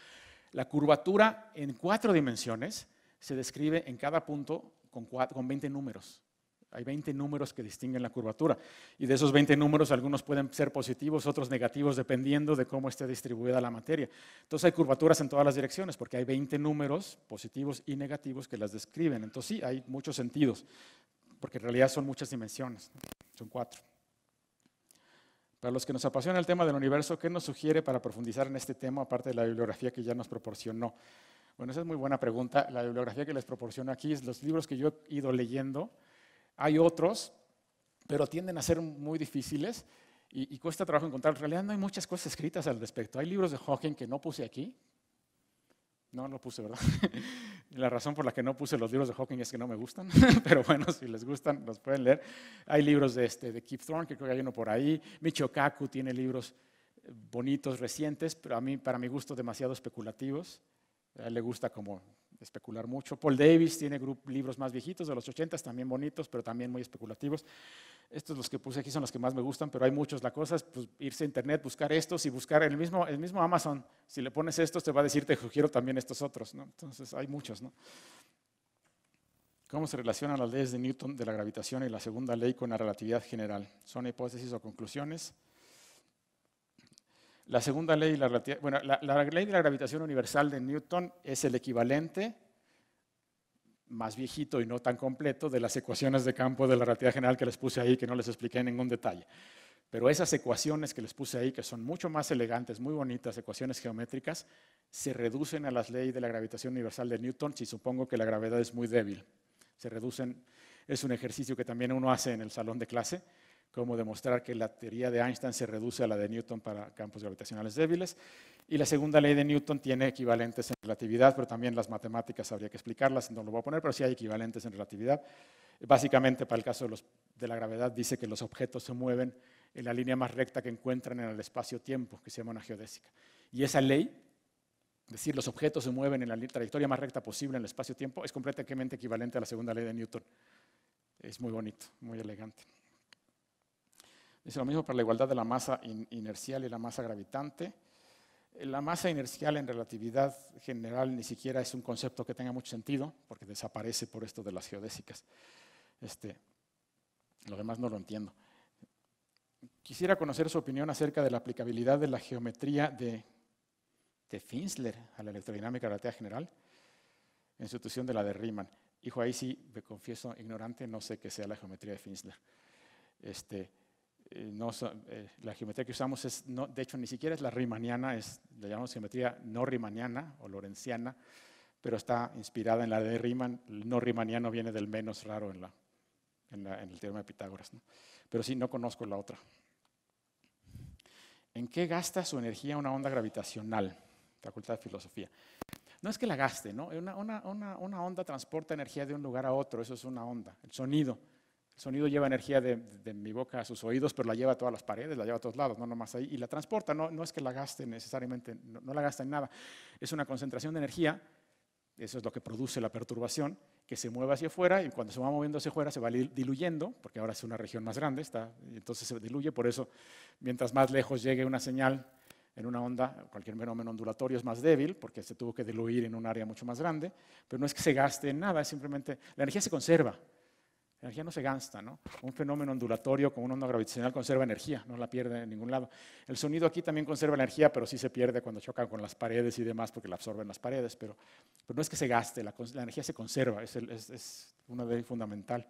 la curvatura en cuatro dimensiones se describe en cada punto con, con 20 números. Hay 20 números que distinguen la curvatura. Y de esos 20 números, algunos pueden ser positivos, otros negativos, dependiendo de cómo esté distribuida la materia. Entonces hay curvaturas en todas las direcciones, porque hay 20 números positivos y negativos que las describen. Entonces sí, hay muchos sentidos, porque en realidad son muchas dimensiones. Son cuatro. Para los que nos apasiona el tema del universo, ¿qué nos sugiere para profundizar en este tema, aparte de la bibliografía que ya nos proporcionó? Bueno, esa es muy buena pregunta. La bibliografía que les proporciono aquí es los libros que yo he ido leyendo hay otros, pero tienden a ser muy difíciles y, cuesta trabajo encontrar. En realidad no hay muchas cosas escritas al respecto. Hay libros de Hawking que no puse aquí. No, no puse, ¿verdad? (laughs) la razón por la que no puse los libros de Hawking es que no me gustan, (laughs) pero bueno, si les gustan, los pueden leer. Hay libros de, este, de Keith Thorne, que creo que hay uno por ahí. Michio Kaku tiene libros bonitos, recientes, pero a mí, para mi gusto, demasiado especulativos. A él le gusta como especular mucho. Paul Davis tiene libros más viejitos de los 80, también bonitos, pero también muy especulativos. Estos los que puse aquí son los que más me gustan, pero hay muchos. La cosa es pues, irse a internet, buscar estos y buscar el mismo, el mismo Amazon. Si le pones estos, te va a decir, te sugiero también estos otros. Entonces hay muchos. ¿no? ¿Cómo se relacionan las leyes de Newton de la gravitación y la segunda ley con la relatividad general? ¿Son hipótesis o conclusiones? La segunda ley, bueno, la, ley de la gravitación universal de Newton es el equivalente más viejito y no tan completo de las ecuaciones de campo de la relatividad general que les puse ahí, que no les expliqué en ningún detalle. Pero esas ecuaciones que les puse ahí, que son mucho más elegantes, muy bonitas, ecuaciones geométricas, se reducen a las leyes de la gravitación universal de Newton si supongo que la gravedad es muy débil. Se reducen, es un ejercicio que también uno hace en el salón de clase, cómo demostrar que la teoría de Einstein se reduce a la de Newton para campos gravitacionales débiles. Y la segunda ley de Newton tiene equivalentes en relatividad, pero también las matemáticas habría que explicarlas, no lo voy a poner, pero sí hay equivalentes en relatividad. Básicamente, para el caso de, la gravedad, dice que los objetos se mueven en la línea más recta que encuentran en el espacio-tiempo, que se llama una geodésica. Y esa ley, es decir, los objetos se mueven en la trayectoria más recta posible en el espacio-tiempo, es completamente equivalente a la segunda ley de Newton. Es muy bonito, muy elegante. Dice lo mismo para la igualdad de la masa inercial y la masa gravitante. Eh, la masa inercial en relatividad general ni siquiera es un concepto que tenga mucho sentido, porque desaparece por esto de las geodésicas. Este, lo demás no lo entiendo. Quisiera conocer su opinión acerca de la aplicabilidad de la geometría de, de Finsler a la electrodinámica relatividad general, institución de la de Riemann. Hijo, ahí sí me confieso ignorante, no sé qué sea la geometría de Finsler. Este, no, eh, la geometría que usamos es, no, de hecho, ni siquiera es la riemanniana, es, la llamamos geometría no riemanniana o lorenciana, pero está inspirada en la de Riemann. El no riemanniano viene del menos raro en, la, en, el teorema de Pitágoras. Pero sí, no conozco la otra. ¿En qué gasta su energía una onda gravitacional? Facultad de Filosofía. No es que la gaste, ¿no? Una, una, una onda transporta energía de un lugar a otro, eso es una onda. El sonido el sonido lleva energía de, mi boca a sus oídos, pero la lleva a todas las paredes, la lleva a todos lados, no nomás ahí, y la transporta. No, no es que la gaste necesariamente, no, la gasta en nada. Es una concentración de energía, eso es lo que produce la perturbación, que se mueve hacia afuera y cuando se va moviendo hacia afuera se va diluyendo, porque ahora es una región más grande, está, y entonces se diluye. Por eso, mientras más lejos llegue una señal en una onda, cualquier fenómeno ondulatorio es más débil, porque se tuvo que diluir en un área mucho más grande, pero no es que se gaste en nada, es simplemente la energía se conserva. Energía no se gasta, ¿no? Un fenómeno ondulatorio con una onda gravitacional conserva energía, no la pierde en ningún lado. El sonido aquí también conserva energía, pero sí se pierde cuando choca con las paredes y demás, porque la absorben las paredes, pero, no es que se gaste, la, energía se conserva, es, es, una ley fundamental.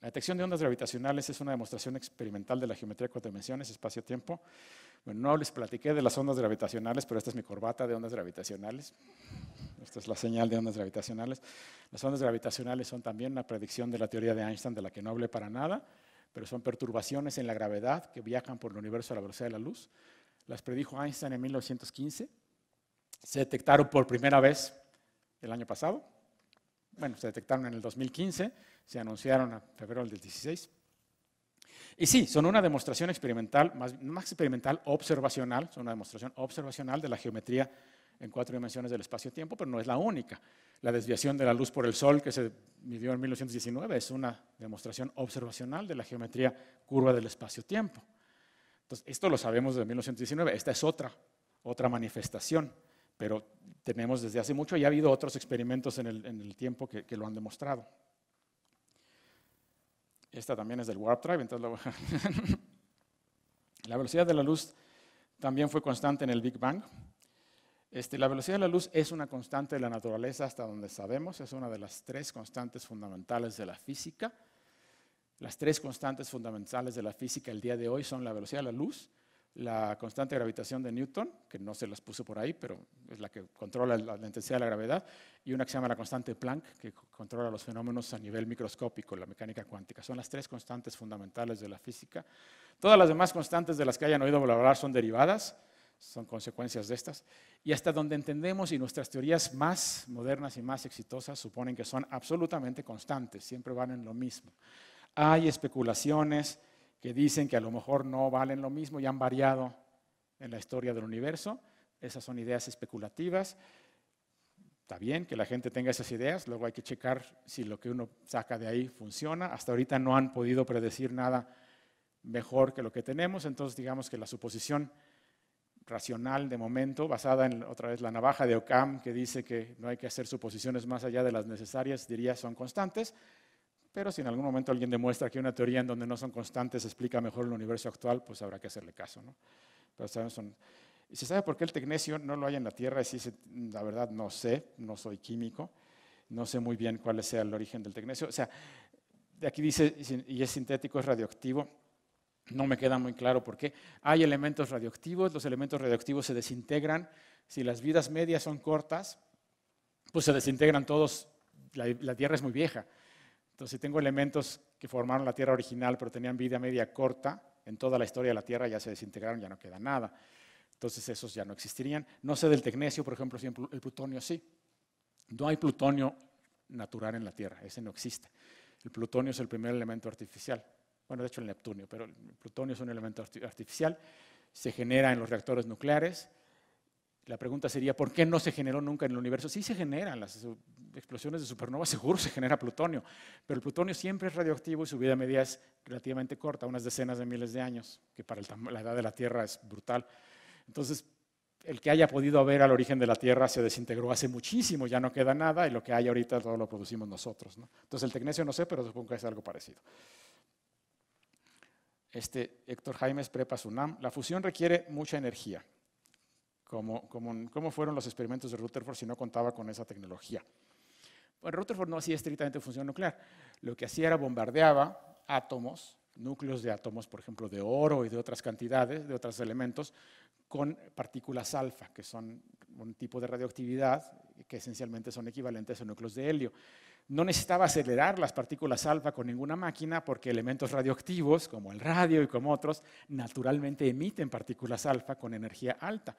La detección de ondas gravitacionales es una demostración experimental de la geometría de cuatro dimensiones, espacio-tiempo. Bueno, no les platiqué de las ondas gravitacionales, pero esta es mi corbata de ondas gravitacionales. Esta es la señal de ondas gravitacionales. Las ondas gravitacionales son también una predicción de la teoría de Einstein de la que no hablé para nada, pero son perturbaciones en la gravedad que viajan por el universo a la velocidad de la luz. Las predijo Einstein en 1915. Se detectaron por primera vez el año pasado. Bueno, se detectaron en el 2015, se anunciaron en febrero del 16. Y sí, son una demostración experimental, más, más experimental, observacional, son una demostración observacional de la geometría en cuatro dimensiones del espacio-tiempo, pero no es la única. La desviación de la luz por el Sol, que se midió en 1919, es una demostración observacional de la geometría curva del espacio-tiempo. Entonces, esto lo sabemos desde 1919, esta es otra, otra manifestación, pero tenemos desde hace mucho y ha habido otros experimentos en el, tiempo que, lo han demostrado. Esta también es del Warp Drive, entonces (laughs) la velocidad de la luz también fue constante en el Big Bang. Este, la velocidad de la luz es una constante de la naturaleza hasta donde sabemos, es una de las tres constantes fundamentales de la física. Las tres constantes fundamentales de la física el día de hoy son la velocidad de la luz, la constante de gravitación de Newton, que no se las puse por ahí, pero es la que controla la, intensidad de la gravedad, y una que se llama la constante Planck, que controla los fenómenos a nivel microscópico, la mecánica cuántica. Son las tres constantes fundamentales de la física. Todas las demás constantes de las que hayan oído hablar son derivadas, son consecuencias de estas, y hasta donde entendemos y nuestras teorías más modernas y más exitosas suponen que son absolutamente constantes, siempre van en lo mismo. Hay especulaciones que dicen que a lo mejor no valen lo mismo y han variado en la historia del universo. Esas son ideas especulativas. Está bien que la gente tenga esas ideas, luego hay que checar si lo que uno saca de ahí funciona. Hasta ahorita no han podido predecir nada mejor que lo que tenemos, entonces digamos que la suposición racional de momento, basada en otra vez la navaja de Occam, que dice que no hay que hacer suposiciones más allá de las necesarias, diría son constantes. Pero si en algún momento alguien demuestra que una teoría en donde no son constantes explica mejor el universo actual, pues habrá que hacerle caso. ¿no? ¿Y se sabe por qué el tecnesio no lo hay en la Tierra? la verdad no sé, no soy químico, no sé muy bien cuál sea el origen del tecnesio. O sea, aquí dice, y es sintético, es radioactivo. No me queda muy claro por qué. Hay elementos radioactivos, los elementos radioactivos se desintegran. Si las vidas medias son cortas, pues se desintegran todos. la Tierra es muy vieja. Entonces, si tengo elementos que formaron la Tierra original, pero tenían vida media corta, en toda la historia de la Tierra ya se desintegraron, ya no queda nada. Entonces, esos ya no existirían. No sé del tecnesio, por ejemplo, si el plutonio sí. No hay plutonio natural en la Tierra, ese no existe. El plutonio es el primer elemento artificial. Bueno, de hecho el neptunio, pero el plutonio es un elemento artificial. Se genera en los reactores nucleares la pregunta sería, ¿por qué no se generó nunca en el universo? Sí se generan, las explosiones de supernovas seguro se genera plutonio, pero el plutonio siempre es radioactivo y su vida media es relativamente corta, unas decenas de miles de años, que para la edad de la Tierra es brutal. Entonces, el que haya podido ver al origen de la Tierra se desintegró hace muchísimo, ya no queda nada y lo que hay ahorita todo lo producimos nosotros. Entonces, el tecnesio no sé, pero supongo que es algo parecido. Este Héctor Jaimes, Prepa Sunam, la fusión requiere mucha energía cómo, fueron los experimentos de Rutherford si no contaba con esa tecnología. Bueno, Rutherford no hacía estrictamente función nuclear. Lo que hacía era bombardeaba átomos, núcleos de átomos, por ejemplo, de oro y de otras cantidades, de otros elementos, con partículas alfa, que son un tipo de radioactividad que esencialmente son equivalentes a núcleos de helio. No necesitaba acelerar las partículas alfa con ninguna máquina porque elementos radioactivos, como el radio y como otros, naturalmente emiten partículas alfa con energía alta.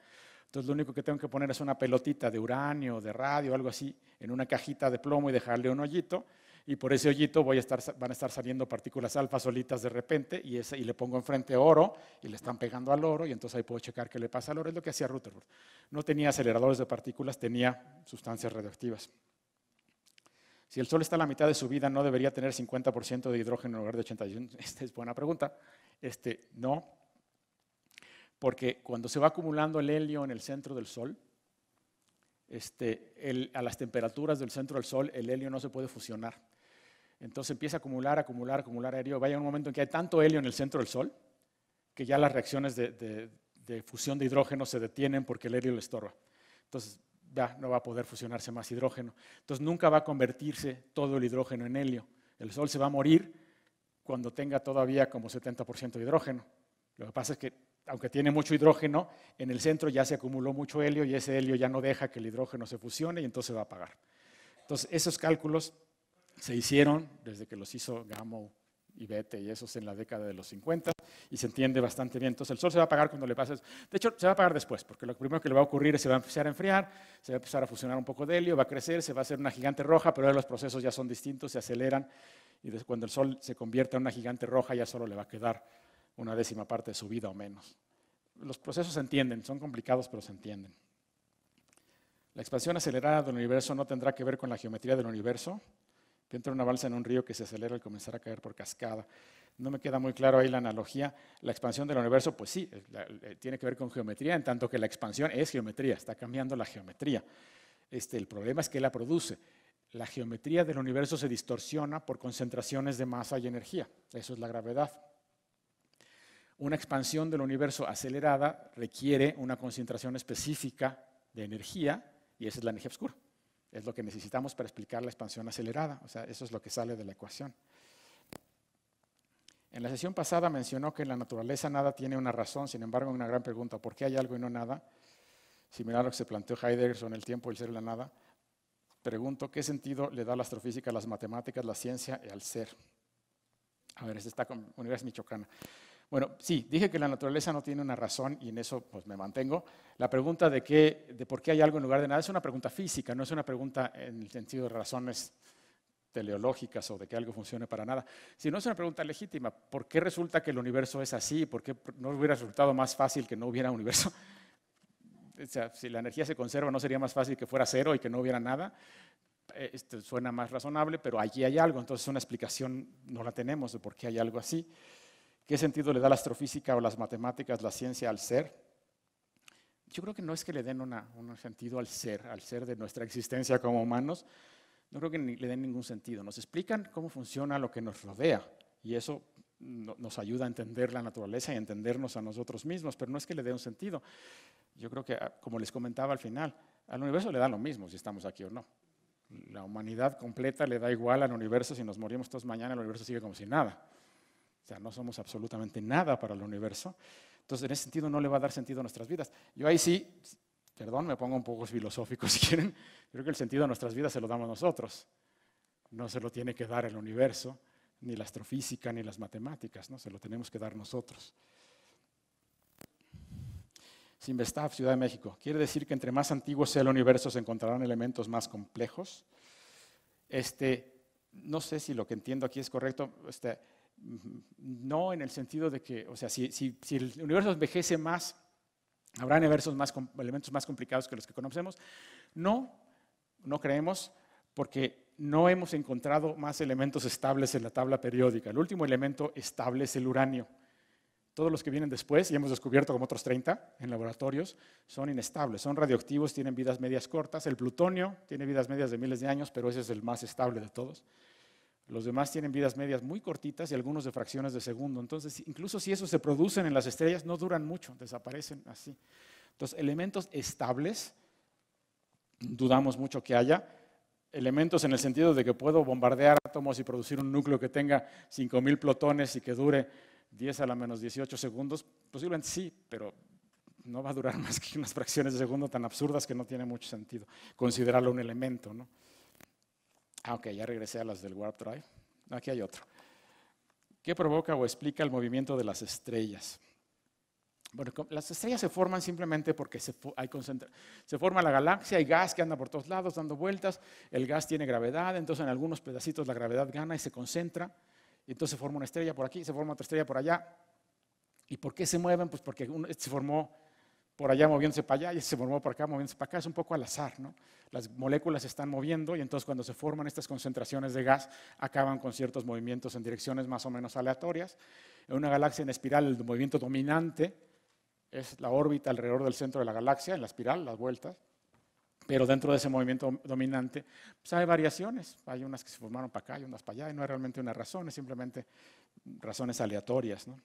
Entonces lo único que tengo que poner es una pelotita de uranio, de radio, algo así, en una cajita de plomo y dejarle un hoyito. Y por ese hoyito voy a estar, van a estar saliendo partículas alfa solitas de repente y, y le pongo enfrente oro y le están pegando al oro y entonces ahí puedo checar qué le pasa al oro. Es lo que hacía Rutherford. No tenía aceleradores de partículas, tenía sustancias radioactivas. Si el Sol está a la mitad de su vida, ¿no debería tener 50% de hidrógeno en lugar de 81? (laughs) Esta es buena pregunta. Este, no, porque cuando se va acumulando el helio en el centro del Sol, este, a las temperaturas del centro del Sol, el helio no se puede fusionar. Entonces empieza a acumular, acumular, acumular helio. Vaya un momento en que hay tanto helio en el centro del Sol que ya las reacciones de, fusión de hidrógeno se detienen porque el helio le estorba. Entonces ya no va a poder fusionarse más hidrógeno. Entonces nunca va a convertirse todo el hidrógeno en helio. El Sol se va a morir cuando tenga todavía como 70% de hidrógeno. Lo que pasa es que aunque tiene mucho hidrógeno, en el centro ya se acumuló mucho helio y ese helio ya no deja que el hidrógeno se fusione y entonces va a apagar. Entonces, esos cálculos se hicieron desde que los hizo Gamow y Bethe y esos en la década de los 50 y se entiende bastante bien. Entonces, el Sol se va a apagar cuando le pases. De hecho, se va a apagar después, porque lo primero que le va a ocurrir es que se va a empezar a enfriar, se va a empezar a fusionar un poco de helio, va a crecer, se va a hacer una gigante roja, pero ahora los procesos ya son distintos, se aceleran y cuando el Sol se convierte en una gigante roja ya solo le va a quedar una décima parte de su vida o menos. Los procesos se entienden, son complicados, pero se entienden. La expansión acelerada del universo no tendrá que ver con la geometría del universo. Que entra una balsa en un río que se acelera al comenzar a caer por cascada. No me queda muy claro ahí la analogía. La expansión del universo, pues sí, tiene que ver con geometría, en tanto que la expansión es geometría, está cambiando la geometría. Este, el problema es que la produce. La geometría del universo se distorsiona por concentraciones de masa y energía. Eso es la gravedad. Una expansión del universo acelerada requiere una concentración específica de energía y esa es la energía oscura. Es lo que necesitamos para explicar la expansión acelerada. O sea, eso es lo que sale de la ecuación. En la sesión pasada mencionó que en la naturaleza nada tiene una razón, sin embargo, una gran pregunta, ¿por qué hay algo y no nada? Similar a lo que se planteó Heidegger sobre el tiempo y el ser y la nada. Pregunto, ¿qué sentido le da la astrofísica, las matemáticas, la ciencia y al ser? A ver, este está con Universidad Michoacana. Bueno, sí, dije que la naturaleza no tiene una razón y en eso pues me mantengo. La pregunta de, qué, de por qué hay algo en lugar de nada es una pregunta física, no es una pregunta en el sentido de razones teleológicas o de que algo funcione para nada, sino es una pregunta legítima. ¿Por qué resulta que el universo es así? ¿Por qué no hubiera resultado más fácil que no hubiera universo? (laughs) O sea, si la energía se conserva, ¿no sería más fácil que fuera cero y que no hubiera nada? Esto suena más razonable, pero allí hay algo, entonces una explicación no la tenemos de por qué hay algo así. ¿Qué sentido le da la astrofísica o las matemáticas, la ciencia al ser? Yo creo que no es que le den un sentido al ser, al ser de nuestra existencia como humanos, no creo que le den ningún sentido. Nos explican cómo funciona lo que nos rodea y eso nos ayuda a entender la naturaleza y a entendernos a nosotros mismos, pero no es que le dé un sentido. Yo creo que, ah, como les comentaba al final, al universo le da lo mismo si estamos aquí o no. La humanidad completa le da igual al universo si nos morimos todos mañana, el universo sigue como si nada. O sea, no somos absolutamente nada para el universo. Entonces, en ese sentido, no le va a dar sentido a nuestras vidas. Yo ahí sí, perdón, me pongo un poco filosófico (laughs) si quieren, creo que el sentido a nuestras vidas se lo damos nosotros. No se lo tiene que dar el universo, ni la astrofísica, ni las matemáticas, ¿no? se lo tenemos que dar nosotros. Sinvestav, Ciudad de México. ¿Quiere decir que entre más antiguo sea el universo se encontrarán elementos más complejos? Este, no sé si lo que entiendo aquí es correcto. Este, no en el sentido de que, o sea, si, el universo envejece más, habrá más, elementos más complicados que los que conocemos. No, no creemos, porque no hemos encontrado más elementos estables en la tabla periódica. El último elemento estable es el uranio. Todos los que vienen después, y hemos descubierto como otros 30 en laboratorios, son inestables, son radioactivos, tienen vidas medias cortas. El plutonio tiene vidas medias de miles de años, pero ese es el más estable de todos. Los demás tienen vidas medias muy cortitas y algunos de fracciones de segundo. Entonces, incluso si esos se producen en las estrellas, no duran mucho, desaparecen así. Entonces, elementos estables, dudamos mucho que haya. Elementos en el sentido de que puedo bombardear átomos y producir un núcleo que tenga 5.000 protones y que dure 10 a la menos 18 segundos, posiblemente sí, pero no va a durar (laughs) más que unas fracciones de segundo tan absurdas que no tiene mucho sentido considerarlo un elemento. ¿no? Ah, ok, ya regresé a las del Warp Drive. Aquí hay otro. ¿Qué provoca o explica el movimiento de las estrellas? Bueno, las estrellas se forman simplemente porque se, hay se forma la galaxia, hay gas que anda por todos lados dando vueltas, el gas tiene gravedad, entonces en algunos pedacitos la gravedad gana y se concentra, y entonces se forma una estrella por aquí, se forma otra estrella por allá. ¿Y por qué se mueven? Pues porque se formó por allá moviéndose para allá y se formó por acá moviéndose para acá, es un poco al azar, ¿no? Las moléculas se están moviendo y entonces cuando se forman estas concentraciones de gas acaban con ciertos movimientos en direcciones más o menos aleatorias. En una galaxia en espiral el movimiento dominante es la órbita alrededor del centro de la galaxia, en la espiral, las vueltas, pero dentro de ese movimiento dominante pues hay variaciones, hay unas que se formaron para acá y unas para allá, y no es realmente una razón, es simplemente razones aleatorias. ¿no?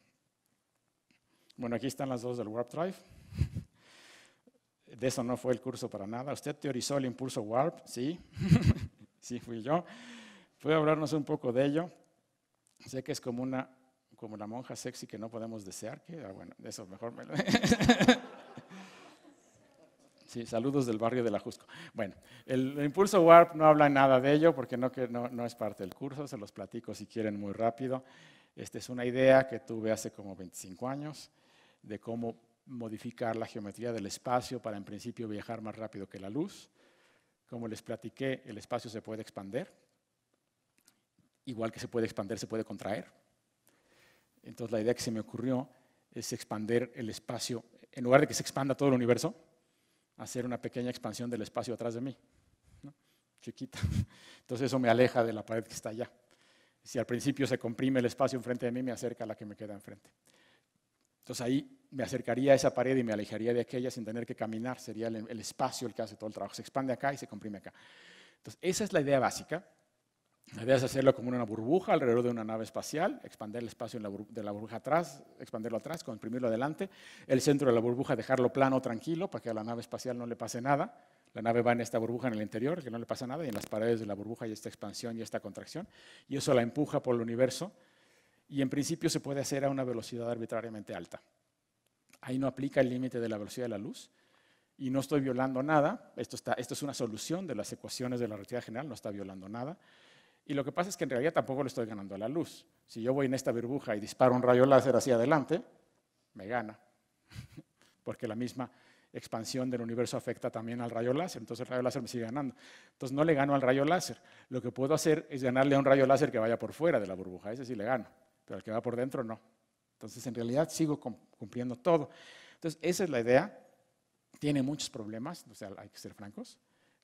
Bueno, aquí están las dos del Warp Drive. De eso no fue el curso para nada. ¿Usted teorizó el impulso Warp? Sí, (laughs) sí fui yo. ¿Puede hablarnos un poco de ello? Sé que es como una como la monja sexy que no podemos desear. Que, ah, bueno, eso mejor me lo... (laughs) Sí, saludos del barrio de la Jusco. Bueno, el, impulso Warp no habla nada de ello porque no, no, no, es parte del curso, se los platico si quieren muy rápido. Esta es una idea que tuve hace como 25 años de cómo modificar la geometría del espacio para en principio viajar más rápido que la luz. Como les platiqué, el espacio se puede expander. Igual que se puede expander, se puede contraer. Entonces la idea que se me ocurrió es expander el espacio, en lugar de que se expanda todo el universo, hacer una pequeña expansión del espacio atrás de mí, chiquita. (laughs) Entonces eso me aleja de la pared que está allá. Si al principio se comprime el espacio enfrente de mí, me acerca a la que me queda enfrente. Entonces ahí me acercaría a esa pared y me alejaría de aquella sin tener que caminar. Sería el, espacio el que hace todo el trabajo. Se expande acá y se comprime acá. Entonces esa es la idea básica. La idea es hacerlo como una burbuja alrededor de una nave espacial, expandir el espacio de la burbuja atrás, expandirlo atrás, comprimirlo adelante, el centro de la burbuja dejarlo plano, tranquilo, para que a la nave espacial no le pase nada. La nave va en esta burbuja en el interior, que no le pasa nada, y en las paredes de la burbuja hay esta expansión y esta contracción, y eso la empuja por el universo, y en principio se puede hacer a una velocidad arbitrariamente alta. Ahí no aplica el límite de la velocidad de la luz, y no estoy violando nada, esto, es una solución de las ecuaciones de la relatividad general, no está violando nada, y lo que pasa es que en realidad tampoco le estoy ganando a la luz. Si yo voy en esta burbuja y disparo un rayo láser hacia adelante, me gana, (laughs) porque la misma expansión del universo afecta también al rayo láser, entonces el rayo láser me sigue ganando. Entonces no le gano al rayo láser. Lo que puedo hacer es ganarle a un rayo láser que vaya por fuera de la burbuja, ese sí le gano, pero el que va por dentro no. Entonces en realidad sigo cumpliendo todo. Entonces esa es la idea. Tiene muchos problemas, o sea, hay que ser francos.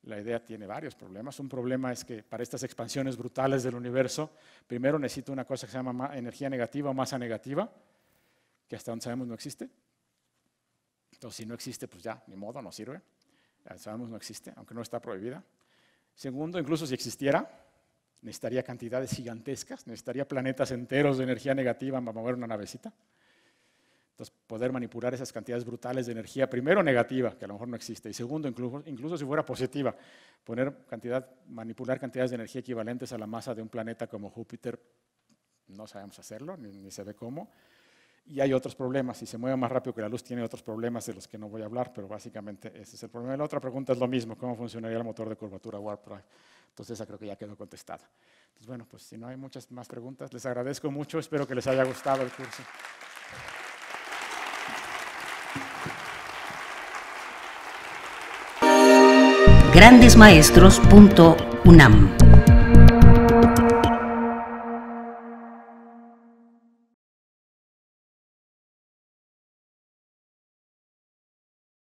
La idea tiene varios problemas. Un problema es que para estas expansiones brutales del universo, primero necesito una cosa que se llama energía negativa o masa negativa, que hasta donde sabemos no existe. Entonces, si no existe, pues ya, ni modo, no sirve. Ya sabemos no existe, aunque no está prohibida. Segundo, incluso si existiera, necesitaría cantidades gigantescas, necesitaría planetas enteros de energía negativa para mover una navecita. Entonces, poder manipular esas cantidades brutales de energía, primero negativa, que a lo mejor no existe, y segundo, incluso, incluso si fuera positiva, poner cantidad, manipular cantidades de energía equivalentes a la masa de un planeta como Júpiter, no sabemos hacerlo, ni, se ve cómo. Y hay otros problemas, si se mueve más rápido que la luz, tiene otros problemas de los que no voy a hablar, pero básicamente ese es el problema. La otra pregunta es lo mismo, ¿cómo funcionaría el motor de curvatura Warp Drive? Entonces esa creo que ya quedó contestada. Entonces, bueno, pues si no hay muchas más preguntas, les agradezco mucho, espero que les haya gustado el curso. grandesmaestros.unam